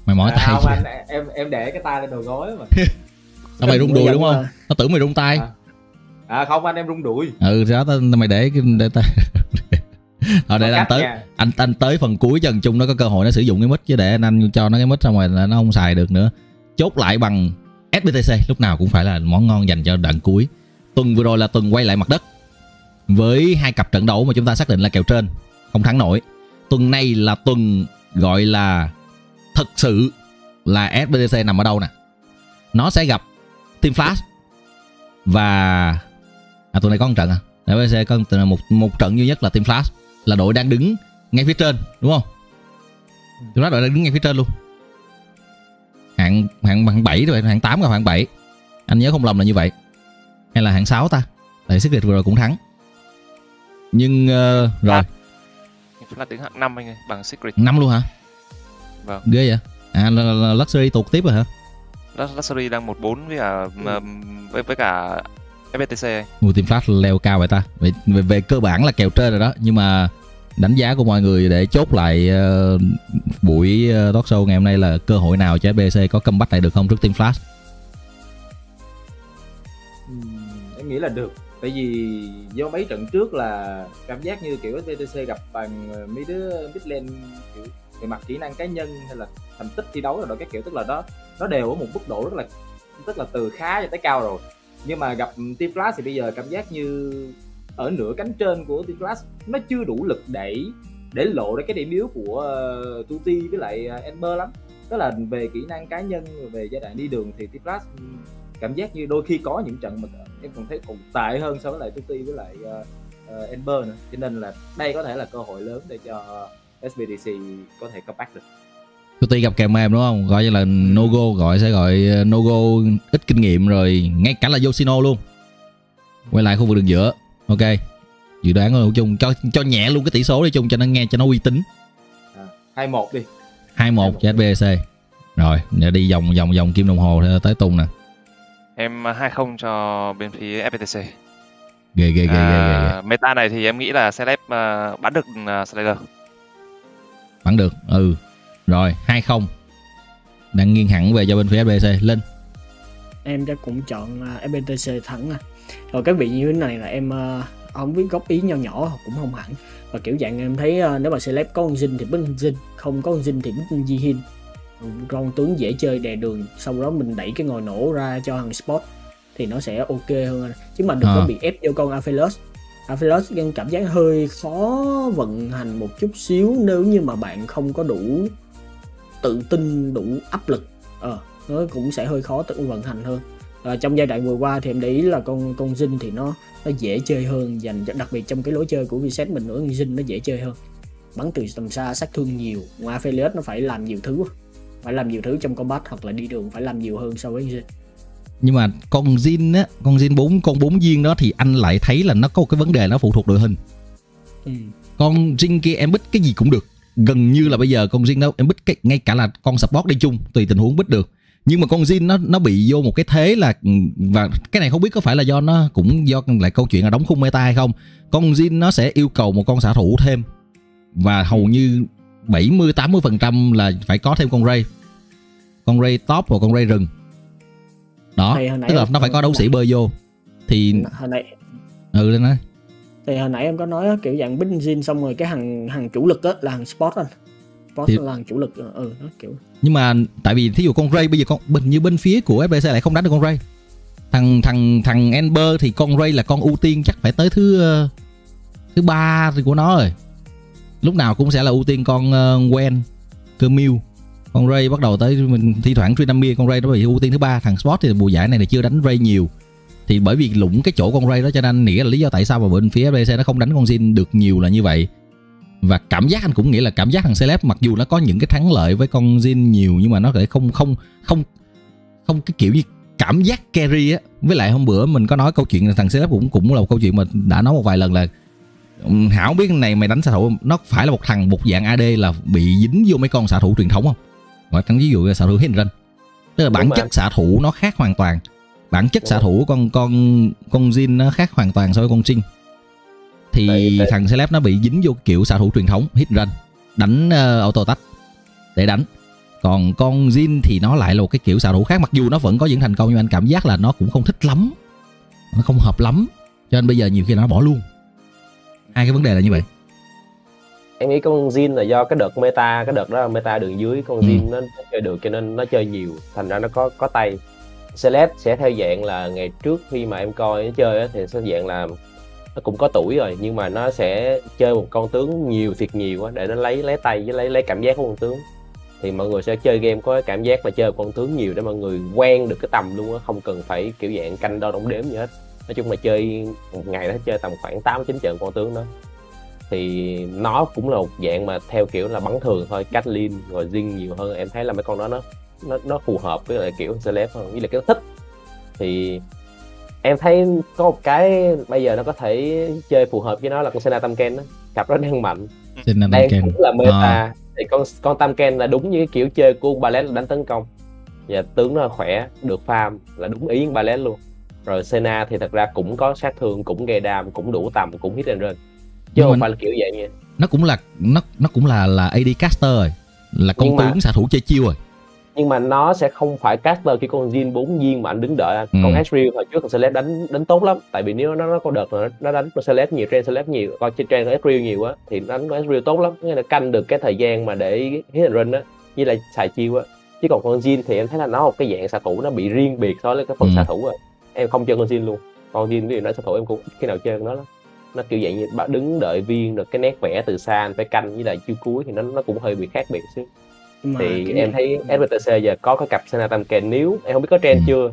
Mày mỏi À, tay không chưa? anh em em để cái tay lên đầu gối mà Tao mày rung đùi đúng không? À, nó tưởng mày rung tay. À. à không anh em rung đuổi ừ đó tao mày để cái để ta Rồi để anh tới nha. anh anh tới phần cuối cho thằng Trung nó có cơ hội nó sử dụng cái mic chứ để anh, anh cho nó cái mic xong rồi là nó không xài được nữa. Chốt lại bằng SBTC lúc nào cũng phải là món ngon dành cho đoạn cuối. Tuần vừa rồi là tuần quay lại mặt đất. Với hai cặp trận đấu mà chúng ta xác định là kèo trên không thắng nổi. Tuần này là tuần gọi là thật sự là SBTC nằm ở đâu nè? Nó sẽ gặp Team Flash. Và à tuần này có một trận à? SBTC có một- một một trận duy nhất là Team Flash. Là đội đang đứng ngay phía trên đúng không? Team Flash đội đang đứng ngay phía trên luôn. Hạng hạng hạng 7 rồi hạng 8 và hạng 7 anh nhớ không lầm là như vậy. Hay là hạng 6 ta? Tại Secret vừa rồi cũng thắng. Nhưng ờ, rồi. Flash đứng hạng 5 anh ơi bằng Secret. Năm luôn hả? Vâng. ghê vậy. À là, là, là Luxury tụt tiếp rồi hả Luxury đang 14 với cả ừm, với với cả FPTC team flash leo cao vậy ta? Về, về, về cơ bản là kèo trên rồi đó nhưng mà đánh giá của mọi người để chốt lại ờ, buổi uh, talk show ngày hôm nay là cơ hội nào cho FBC có comeback lại được không trước team flash? Ừm, em nghĩ là được. Tại vì do mấy trận trước là cảm giác như kiểu SBTC gặp ờ, mấy đứa mid lane kiểu về mặt kỹ năng cá nhân hay là thành tích thi đấu rồi đó các kiểu. Tức là nó nó đều ở một mức độ rất là tức là từ khá cho tới cao rồi. Nhưng mà gặp Team Flash thì bây giờ cảm giác như ở nửa cánh trên của Team Flash nó chưa đủ lực để để lộ ra cái điểm yếu của uh, Tuti với lại ờ, uh, Ember lắm. Tức là về kỹ năng cá nhân về giai đoạn đi đường thì Team Flash ừ, cảm giác như đôi khi có những trận mà em còn thấy còn tệ hơn so với lại Tuti với lại ờ, uh, uh, Ember nữa. Cho nên là đây có thể là cơ hội lớn để cho SBDC có thể comeback được. Tuti gặp kèo mềm đúng không? Gọi như là no go gọi sẽ gọi ờ, no go ít kinh nghiệm rồi ngay cả là Yoshino luôn. Quay lại khu vực đường giữa. Ok. Dự đoán của chung cho cho nhẹ luôn cái tỷ số đi chung cho nó nghe cho nó uy tín. Hai một đi. 2-1 cho SBC rồi để đi vòng vòng vòng kim đồng hồ tới Tùng nè. Em 2-0 cho bên phía FPTC. ghê ghê ghê ghê ghê. À, meta này thì em nghĩ là Celeb uh, bán được uh, Slayer. Bắn được. Ừ. Rồi 2-0 đang nghiêng hẳn về cho bên phía SBC lên em chắc cũng chọn uh, FPTC thắng à. rồi cái vị như thế này là em uh, không biết góp ý nhỏ nhỏ cũng không hẳn. Và kiểu dạng em thấy uh, nếu mà celeb có con Jin thì bích Jin không có con Jin thì bích Ji Hin con tướng dễ chơi đè đường sau đó mình đẩy cái ngồi nổ ra cho thằng spot thì nó sẽ ok hơn. Chứ mà đừng Ờ. có bị ép vô con Aphelios À, Aphelios em cảm giác hơi khó vận hành một chút xíu nếu như mà bạn không có đủ tự tin đủ áp lực. Ờ nó cũng sẽ hơi khó tự vận hành hơn. À, trong giai đoạn vừa qua thì em để ý là con con Jin thì nó nó dễ chơi hơn dành cho đặc biệt trong cái lối chơi của Viset mình nữa Jin nó dễ chơi hơn. Bắn từ tầm xa sát thương nhiều. Ngoài Aphelios nó phải làm nhiều thứ phải làm nhiều thứ trong combat hoặc là đi đường phải làm nhiều hơn so với Jin nhưng mà con Jin á con Jin 4 con 4 viên đó thì anh lại thấy là nó có một cái vấn đề nó phụ thuộc đội hình. Ừ. con Jin kia em bích cái gì cũng được. Gần như là bây giờ con Jin đó em bích cái, ngay cả là con support đi chung tùy tình huống bích được. Nhưng mà con Jin nó nó bị vô một cái thế là và cái này không biết có phải là do nó cũng do lại câu chuyện là đóng khung meta hay không. Con Jin nó sẽ yêu cầu một con xạ thủ thêm. Và hầu như 70 80 phần trăm là phải có thêm con Ray con Ray top và con Ray rừng đó Thì hồi nãy tức là nó phải có đấu sĩ bơi vô. Thì hồi nãy ừ lên nói thì hồi nãy em có nói kiểu dạng binh Jin xong rồi cái hàng hàng chủ lực á là hàng sport anh. Sport Thì- là hàng chủ lực ừ nó kiểu nhưng mà tại vì thí dụ con Ray bây giờ con bên như bên phía của FPC lại không đánh được con Ray. Thằng thằng thằng Ember thì con Ray là con ưu tiên chắc phải tới thứ ờ, thứ ba của nó rồi. Lúc nào cũng sẽ là ưu tiên con uh, Gwen con Ray bắt đầu tới mình thi thoảng Trinamir con Ray nó bị ưu tiên thứ ba, thằng Sport thì mùa giải này là chưa đánh Ray nhiều. Thì bởi vì lũng cái chỗ con Ray đó cho nên anh nghĩ là lý do tại sao mà bên phía FDC nó không đánh con Jin được nhiều là như vậy. Và cảm giác anh cũng nghĩ là cảm giác thằng Celeb, mặc dù nó có những cái thắng lợi với con Jin nhiều, nhưng mà nó lại không không không không cái kiểu như cảm giác carry á. Với lại hôm bữa mình có nói câu chuyện là thằng Celeb cũng cũng là một câu chuyện mà đã nói một vài lần là ừ, Hảo biết này mày đánh xạ thủ, nó phải là một thằng, một dạng AD là bị dính vô mấy con xạ thủ truyền thống không? Gọi thằng ví dụ như xạ thủ Hidden tức là bản Đúng chất xạ thủ nó khác hoàn toàn. Bản chất Đúng xạ rồi. thủ con con con Jin nó khác hoàn toàn so với con Jin. Thì tại- thằng Celeb nó bị dính vô kiểu xạ thủ truyền thống hit run. Đánh uh, auto tách để đánh. Còn con Jin thì nó lại là một cái kiểu xạ thủ khác mặc dù nó vẫn có những thành công nhưng anh cảm giác là nó cũng không thích lắm. Nó không hợp lắm. Cho nên bây giờ nhiều khi nó bỏ luôn. Hai cái vấn đề là như vậy em nghĩ con Jin là do cái đợt meta cái đợt đó là meta đường dưới con Ừ. Jin nó, nó chơi được cho nên nó chơi nhiều thành ra nó có có tay. Celeste sẽ theo dạng là ngày trước khi mà em coi nó chơi á, thì sẽ dạng là nó cũng có tuổi rồi nhưng mà nó sẽ chơi một con tướng nhiều thiệt nhiều á để nó lấy lấy tay với lấy lấy cảm giác của con tướng. Thì mọi người sẽ chơi game có cái cảm giác là chơi con tướng nhiều để mọi người quen được cái tầm luôn á không cần phải kiểu dạng canh đo đong đếm gì hết. Nói chung là chơi một ngày nó chơi tầm khoảng 8 chín trận con tướng đó thì nó cũng là một dạng mà theo kiểu là bắn thường thôi Kathleen rồi Jin nhiều hơn. Em thấy là mấy con đó nó nó nó phù hợp với lại kiểu Celeb hơn với lại cái thích. Thì em thấy có một cái bây giờ nó có thể chơi phù hợp với nó là con Sena Tamken đó. Cặp đó đang mạnh. Anh đang cũng là meta. À. thì con con Tamken là đúng như cái kiểu chơi của Ballet là đánh tấn công. Và tướng nó khỏe được farm là đúng ý Ballet luôn. Rồi Sena thì thật ra cũng có sát thương cũng gây đam cũng đủ tầm cũng hit and run chứ không phải là kiểu vậy nha. nó cũng là nó nó cũng là là AD caster rồi. Là con Nhưng mà- tướng xạ thủ chơi chiêu rồi. Nhưng mà nó sẽ không phải caster khi con Jin 4 viên mà anh đứng đợi. Anh. Ừ. con Ezreal hồi trước con Celeste đánh đánh tốt lắm. Tại vì nếu nó nó có đợt là nó, nó đánh con Celeste nhiều trên Celeste nhiều coi trên trên Ezreal nhiều á thì nó đánh con Ezreal tốt lắm. Nghĩa là canh được cái thời gian mà để hit and run á với lại xài chiêu á. Chứ còn con Jin thì em thấy là nó một cái dạng xạ thủ nó bị riêng biệt so với cái phần Ừ. xạ thủ rồi. Em không chơi con Jin luôn. Con Jin ví dụ nói xạ thủ em cũng ít khi nào chơi nó lắm nó kiểu dạng như đứng đợi viên được cái nét vẽ từ xa phải canh với lại chiêu cuối thì nó nó cũng hơi bị khác biệt xíu. Mà thì em thấy SBTC giờ có cái cặp Senatam Ken nếu em không biết có trend Ừ. chưa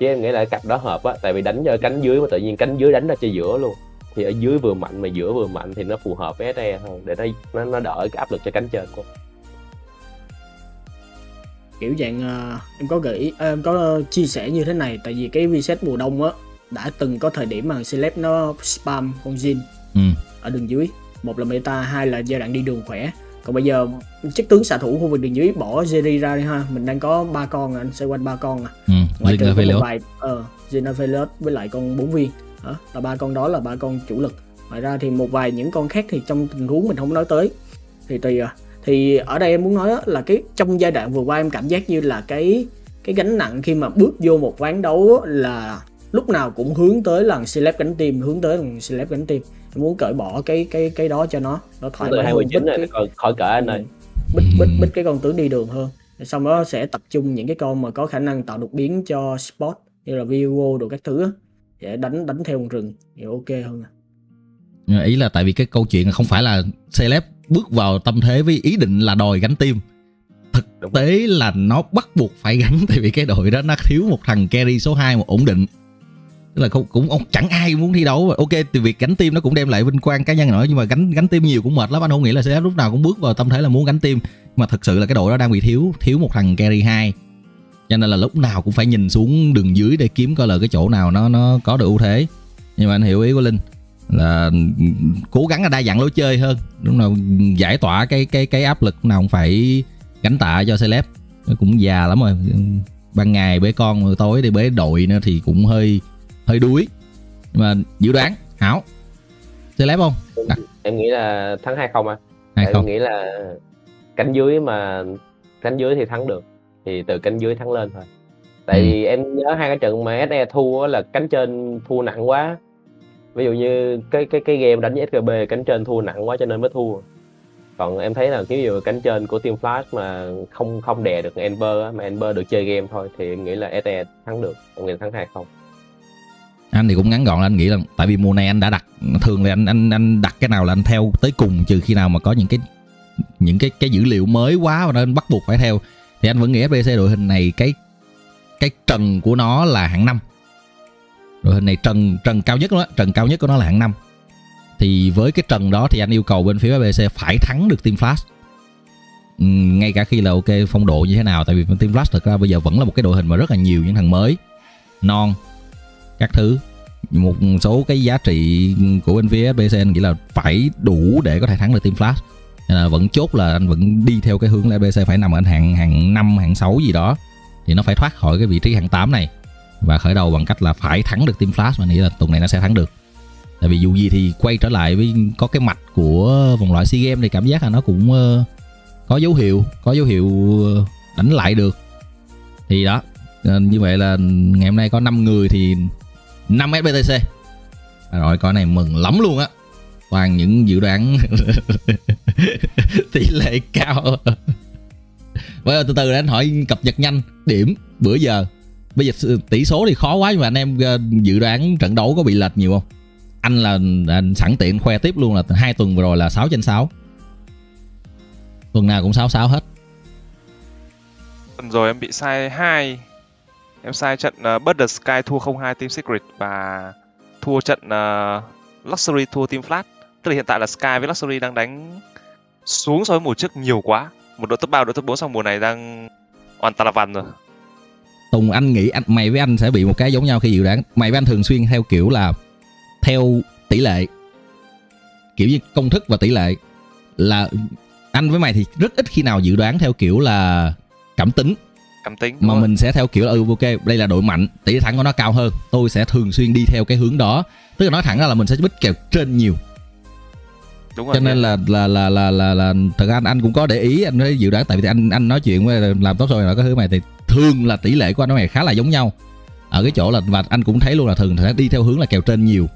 chứ em nghĩ là cái cặp đó hợp á tại vì đánh ở cánh dưới mà tự nhiên cánh dưới đánh ra chơi giữa luôn. Thì ở dưới vừa mạnh mà giữa vừa mạnh thì nó phù hợp với SE hơn để nó nó, nó đỡ cái áp lực cho cánh trên của kiểu dạng ờ, em có gợi ý ờ, em có chia sẻ như thế này tại vì cái reset mùa đông á đã từng có thời điểm mà celeb nó spam con Jin ừ. ở đường dưới. Một là meta hai là giai đoạn đi đường khỏe. Còn bây giờ chức tướng xạ thủ khu vực đường dưới bỏ Jerry ra đi ha. Mình đang có ba con à, anh xoay quanh ba con à. Ừ. Linh trừ một ờ Xenophilus với lại con bốn viên. Đó là ba con đó là ba con chủ lực. Ngoài ra thì một vài những con khác thì trong tình huống mình không nói tới. Thì tùy à. Thì ở đây em muốn nói là cái trong giai đoạn vừa qua em cảm giác như là cái cái gánh nặng khi mà bước vô một ván đấu là lúc nào cũng hướng tới là celeb gánh tim hướng tới là celeb gánh tim. Em muốn cởi bỏ cái cái cái đó cho nó nó thoải mái hơn bích này cái- khỏi, khỏi cỡ anh ơi. Bích bích bích cái con tướng đi đường hơn. Xong đó sẽ tập trung những cái con mà có khả năng tạo đột biến cho sport như là Vivo đồ các thứ để đánh đánh theo con rừng thì ok hơn à. Ý là tại vì cái câu chuyện không phải là celeb bước vào tâm thế với ý định là đòi gánh tim. Thực tế là nó bắt buộc phải gánh tại vì cái đội đó nó thiếu một thằng carry số 2 một ổn định tức là không cũng không, chẳng ai muốn thi đấu. Ok thì việc gánh tim nó cũng đem lại vinh quang cá nhân nữa nhưng mà gánh gánh tim nhiều cũng mệt lắm. Anh không nghĩ là CF lúc nào cũng bước vào tâm thế là muốn gánh tim mà thực sự là cái đội đó đang bị thiếu thiếu một thằng carry hai. Cho nên là lúc nào cũng phải nhìn xuống đường dưới để kiếm coi là cái chỗ nào nó nó có được ưu thế. Nhưng mà anh hiểu ý của linh là cố gắng là đa dạng lối chơi hơn. Đúng nào giải tỏa cái cái cái áp lực nào cũng phải gánh tạ cho celeb. Nó cũng già lắm rồi. Ban ngày bế con tối đi bế đội nữa thì cũng hơi hơi đuối. Nhưng mà dự đoán hảo celeb không Đặt. em nghĩ là thắng hai không à không em nghĩ là cánh dưới mà cánh dưới thì thắng được. Thì từ cánh dưới thắng lên thôi. Tại Ừ. vì em nhớ hai cái trận mà SE thua á là cánh trên thua nặng quá. Ví dụ như cái cái cái game đánh với SKB cánh trên thua nặng quá cho nên mới thua. Còn em thấy là cái ví dụ cánh trên của team flash mà không không đè được Ember mà Ember được chơi game thôi thì em nghĩ là SE thắng được. Em nghĩ là thắng hai không anh thì cũng ngắn gọn là anh nghĩ là tại vì mùa này anh đã đặt thường là anh anh anh đặt cái nào là anh theo tới cùng, trừ khi nào mà có những cái những cái cái dữ liệu mới quá và nên bắt buộc phải theo. Thì anh vẫn nghĩ FBC đội hình này cái cái trần của nó là hạng năm. Đội hình này trần trần cao nhất đó trần cao nhất của nó là hạng năm. Thì với cái trần đó thì anh yêu cầu bên phía FBC phải thắng được team flash. Ừ, ngay cả khi là ok phong độ như thế nào, tại vì team flash thực ra bây giờ vẫn là một cái đội hình mà rất là nhiều những thằng mới. Non các thứ. Một số cái giá trị của bên phía BCN nghĩ là phải đủ để có thể thắng được team flash. Nên là vẫn chốt là anh vẫn đi theo cái hướng là BC phải nằm ở hạng hạng 5, hạng 6 gì đó. Thì nó phải thoát khỏi cái vị trí hạng 8 này. Và khởi đầu bằng cách là phải thắng được team flash mà nghĩ là tuần này nó sẽ thắng được. Tại vì dù gì thì quay trở lại với có cái mạch của vòng loại SEA Games thì cảm giác là nó cũng ờ, có dấu hiệu có dấu hiệu ờ, đánh lại được. Thì đó ờ, như vậy là ngày hôm nay có 5 người thì 5 SBTC à, rồi coi này mừng lắm luôn á. Toàn những dự đoán tỷ lệ cao. Bây giờ từ từ để anh hỏi cập nhật nhanh điểm bữa giờ. Bây giờ tỷ số thì khó quá nhưng mà anh em ờ, dự đoán trận đấu có bị lệch nhiều không? Anh là anh sẵn tiện khoe tiếp luôn là hai tuần vừa rồi là 6 trên 6 tuần nào cũng 6 6 hết. Tuần rồi em bị sai hai em sai trận ờ, uh, But the Sky thua 0-2 Team Secret và thua trận uh, Luxury thua Team Flat tức là hiện tại là Sky với Luxury đang đánh xuống so với mùa trước nhiều quá. Một đội top 3 đội top 4 sau mùa này đang hoàn toàn là vằn rồi. Tùng anh nghĩ anh mày với anh sẽ bị một cái giống nhau khi dự đoán. Mày với anh thường xuyên theo kiểu là theo tỷ lệ. Kiểu như công thức và tỷ lệ. Là anh với mày thì rất ít khi nào dự đoán theo kiểu là cảm tính cảm tính mà mình sẽ theo kiểu là ừ ok đây là đội mạnh tỷ lệ thắng của nó cao hơn tôi sẽ thường xuyên đi theo cái hướng đó. Tức là nói thẳng ra là mình sẽ bích kèo trên nhiều. Đúng rồi cho nên là là là là là, là thật anh anh cũng có để ý anh mới dự đoán tại vì anh anh nói chuyện với làm tốt rồi là cái thứ này thì thường là tỷ lệ của anh với mày khá là giống nhau. Ở cái chỗ là và anh cũng thấy luôn là thường sẽ đi theo hướng là kèo trên nhiều.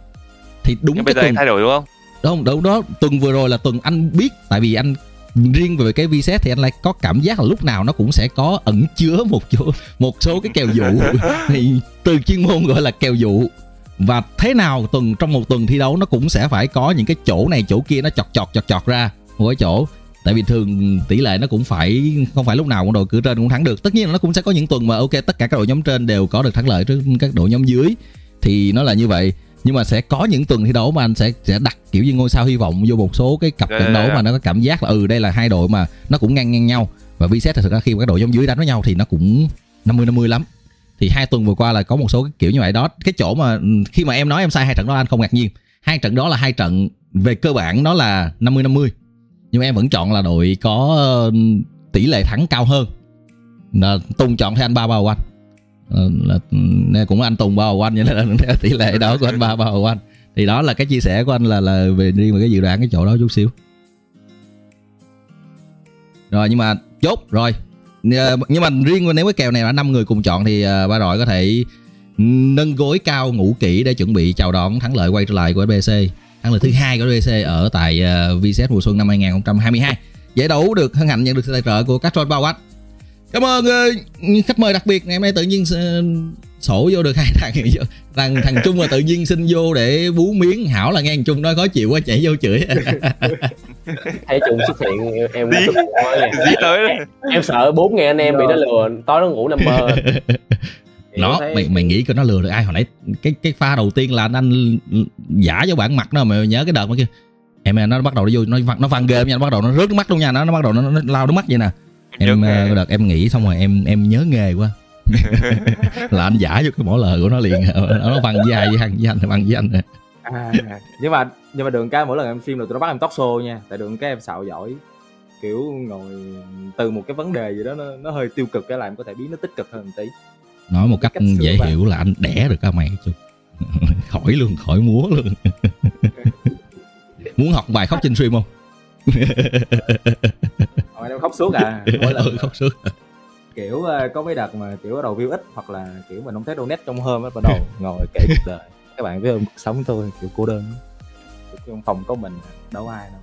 Thì đúng nhưng cái bây giờ tuần thay đổi đúng không? Đúng đúng đó tuần vừa rồi là tuần anh biết tại vì anh riêng về cái vset thì anh lại có cảm giác là lúc nào nó cũng sẽ có ẩn chứa một chỗ một số cái kèo dụ. Thì từ chuyên môn gọi là kèo dụ. Và thế nào tuần trong một tuần thi đấu nó cũng sẽ phải có những cái chỗ này chỗ kia nó chọt chọt chọt chọt ra một cái chỗ. Tại vì thường tỷ lệ nó cũng phải không phải lúc nào cũng đội cửa trên cũng thắng được. Tất nhiên là nó cũng sẽ có những tuần mà ok tất cả các đội nhóm trên đều có được thắng lợi trước các đội nhóm dưới. Thì nó là như vậy nhưng mà sẽ có những tuần thi đấu mà anh sẽ sẽ đặt kiểu như ngôi sao hy vọng vô một số cái cặp trận đấu mà nó có cảm giác là ừ đây là hai đội mà nó cũng ngang ngang nhau. Và Vset thì thực ra khi mà các đội nhóm dưới đánh với nhau thì nó cũng 50 50 lắm. Thì hai tuần vừa qua là có một số cái kiểu như vậy đó. Cái chỗ mà ừ, khi mà em nói em sai hai trận đó anh không ngạc nhiên. Hai trận đó là hai trận về cơ bản nó là 50 50 nhưng mà em vẫn chọn là đội có ờ, tỷ lệ thắng cao hơn. Là Tùng chọn theo anh ba bao anh. Ờ, Ờ, là nên cũng anh Tùng bao quanh vậy nên là theo tỷ lệ đó của anh ba bao quanh. Thì đó là cái chia sẻ của anh là là về riêng về cái dự đoán cái chỗ đó chút xíu. Rồi, nhưng mà chốt, rồi. Nhưng mà riêng nếu cái kèo này là năm người cùng chọn thì à, ba đội có thể nâng gối cao ngủ kỹ để chuẩn bị chào đón thắng lợi quay trở lại của SBC thắng lợi thứ hai của SBC ở tại à, VCS mùa xuân năm 2022 giải đấu được hân hạnh nhận được sự tài trợ của Castron Bao Quách cảm ơn ờ, khách mời đặc biệt ngày hôm nay tự nhiên ờ, sổ vô được hai thằng thằng thằng trung là tự nhiên xin vô để bú miếng hảo là nghe thằng trung nói khó chịu quá chạy vô chửi. Thấy chung xuất hiện em- em nha. Dí tới rồi. em sợ bốn ngày anh em bị nó lừa tối nó ngủ nằm mơ. Nó thấy- mày mày nghĩ coi nó lừa được ai? Hồi nãy cái cái pha đầu tiên là anh anh giả cho bản mặt nó mày nhớ cái đợt mà kia em nó bắt đầu nó vô nó văn nó văn ghê nha nó bắt đầu nó rớt nước mắt luôn nha nó nó bắt đầu nó, nó lao nước mắt vậy nè em nhớ ờ, đợt em nghĩ xong rồi em em nhớ nghề quá. Là anh giả vô cái mỏ lời của nó liền. Nó văn với ai với anh với anh văn với anh à, nhưng mà nhưng mà đường cái mỗi lần em phim là tụi nó bắt em talk show nha. Tại đường cái em xạo giỏi. Kiểu ngồi từ một cái vấn đề gì đó nó, nó hơi tiêu cực cái làm có thể biến nó tích cực hơn một tí. Nói một cách Cách dễ hiểu là anh đẻ được cả mày chung khỏi luôn khỏi múa luôn. Muốn học bài khóc trên stream không Rồi em khóc suốt à. Mỗi lần ừ, khóc suốt. kiểu ờ, có mấy đợt mà kiểu bắt đầu view ít hoặc là kiểu mình không thấy donate trong hôm á bắt đầu ngồi kể cuộc đời. Các bạn biết không cuộc sống tôi kiểu cô đơn. Kiểu trong phòng có mình đâu ai đâu.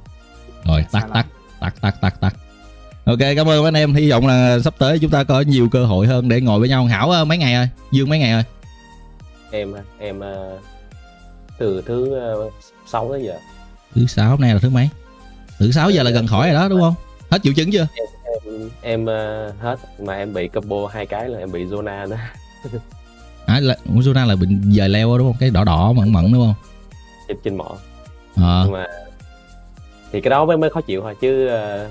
Rồi tắt tắt tắt tắt tắt tắt. Ok cảm ơn anh em. Hy vọng là sắp tới chúng ta có nhiều cơ hội hơn để ngồi với nhau. Hảo ờ, mấy ngày rồi? Dương mấy ngày rồi? Em em ờ, từ thứ ờ, sáu tới giờ. Thứ sáu hôm nay là thứ mấy thứ sáu giờ là gần khỏi rồi đó đúng không? Hết triệu chứng chưa? Em, em ờ, hết mà em bị combo hai cái là em bị zona nữa à là Zona là bệnh dời leo đó, đúng không? Cái đỏ đỏ mẫn mẫn đúng không? Trên, trên mỏ. Ờ. Nhưng mà thì cái đó mới mới khó chịu thôi chứ ờ,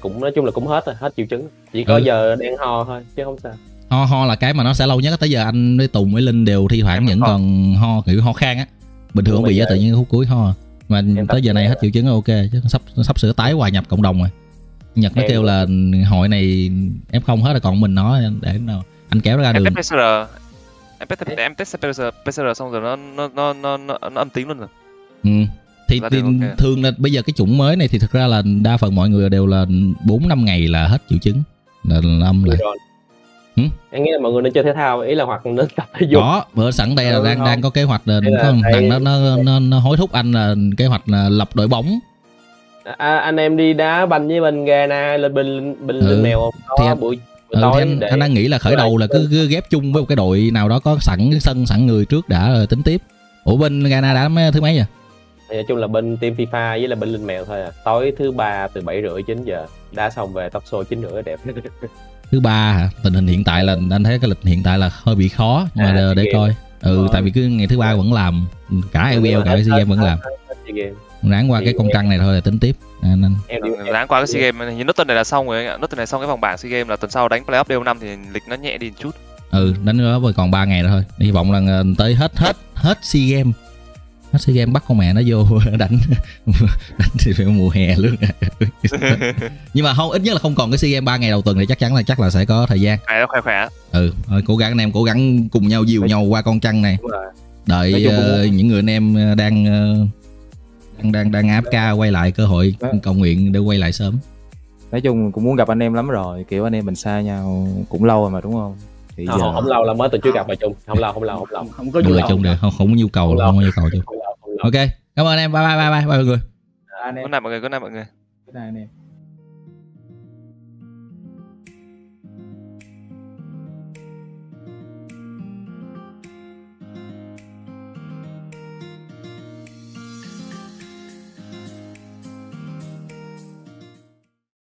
cũng nói chung là cũng hết rồi hết triệu chứng. Chỉ có Ừ. giờ đang ho thôi chứ không sao. Ho ho là cái mà nó sẽ lâu nhất tới giờ anh với tùng với linh đều thi thoảng Em vẫn ho. còn ho kiểu ho khan á. Bình thường không bị á tự nhiên khúc cuối ho mà Em tới giờ này hết triệu chứng là ok chứ sắp sắp sửa tái hòa nhập cộng đồng rồi. Nhật nó Em- kêu là hội này em không hết rồi còn mình nó để nào anh kéo nó ra em đường. test PCR em test em test PCR PCR xong rồi nó nó nó nó, nó, nó âm tính luôn rồi. Ừ. thì, thì đường ok. thường là bây giờ cái chủng mới này thì thực ra là đa phần mọi người đều là 4 năm ngày là hết triệu chứng. Là là âm lại rồi Ừ? em nghĩ là mọi người nên chơi thể thao ý là hoặc nên tập thể dục. Đó bữa sẵn đây là Ừ, đang không. đang có kế hoạch là Đây là có thằng nó, nó nó nó hối thúc anh là kế hoạch là lập đội bóng. À, anh em đi đá banh với bên Ghana lên bên bên Ừ. mèo không? Có Thì anh- buổi, ừ, tối anh, để anh đang nghĩ là khởi đầu là cứ, cứ ghép chung với một cái đội nào đó có sẵn sân sẵn người trước đã rồi tính tiếp. Ủa bên Ghana đã mấy thứ mấy thì nói chung là bên team FIFA với là bên linh mèo thôi à. Tối thứ ba từ bảy rưỡi chín giờ đá xong về tóc xô chín rưỡi đẹp thứ ba hả? Tình hình hiện tại là anh thấy cái lịch hiện tại là hơi bị khó nhưng mà À, để, để coi. Ừ Ờ. tại vì cứ ngày thứ ba vẫn làm cả LPL cả SEA Games vẫn làm. ráng qua Thì cái con trăng này thôi là tính tiếp. À, nên Ráng qua cái SEA Games. Như nốt tuần này là xong rồi anh ạ. Nốt tuần này xong cái vòng bảng SEA Games là tuần sau đánh playoff đêm năm thì lịch nó nhẹ đi một chút. ừ đánh rồi còn 3 ngày nữa thôi. Hy vọng là ờ, tới hết hết hết SEA Games hết SEA Games bắt con mẹ nó vô đánh. Đánh thì phải mùa hè luôn. Nhưng mà không ít nhất là không còn cái SEA Games 3 ngày đầu tuần thì chắc chắn là chắc là sẽ có thời gian. Khỏe khỏe khỏe. ừ thôi cố gắng anh em cố gắng cùng nhau dìu Đấy. nhau qua con trăng này. Đúng rồi. đợi ờ, những người anh em ờ, đang ờ, đang đang đang áp ca quay lại cơ hội Đó. cầu nguyện để quay lại sớm. Nói chung cũng muốn gặp anh em lắm rồi kiểu anh em mình xa nhau cũng lâu rồi mà đúng không? Thì không, giờ không lâu là mới tuần trước gặp mà chung. Không lâu không lâu không lâu. Không, không có nhu chung cầu. được không không có nhu cầu Không không có nhu cầu chung ok. Cảm ơn em. Bye bye bye bye. Bye mọi người. Anh em. Good night mọi người, good night mọi người. Good night anh em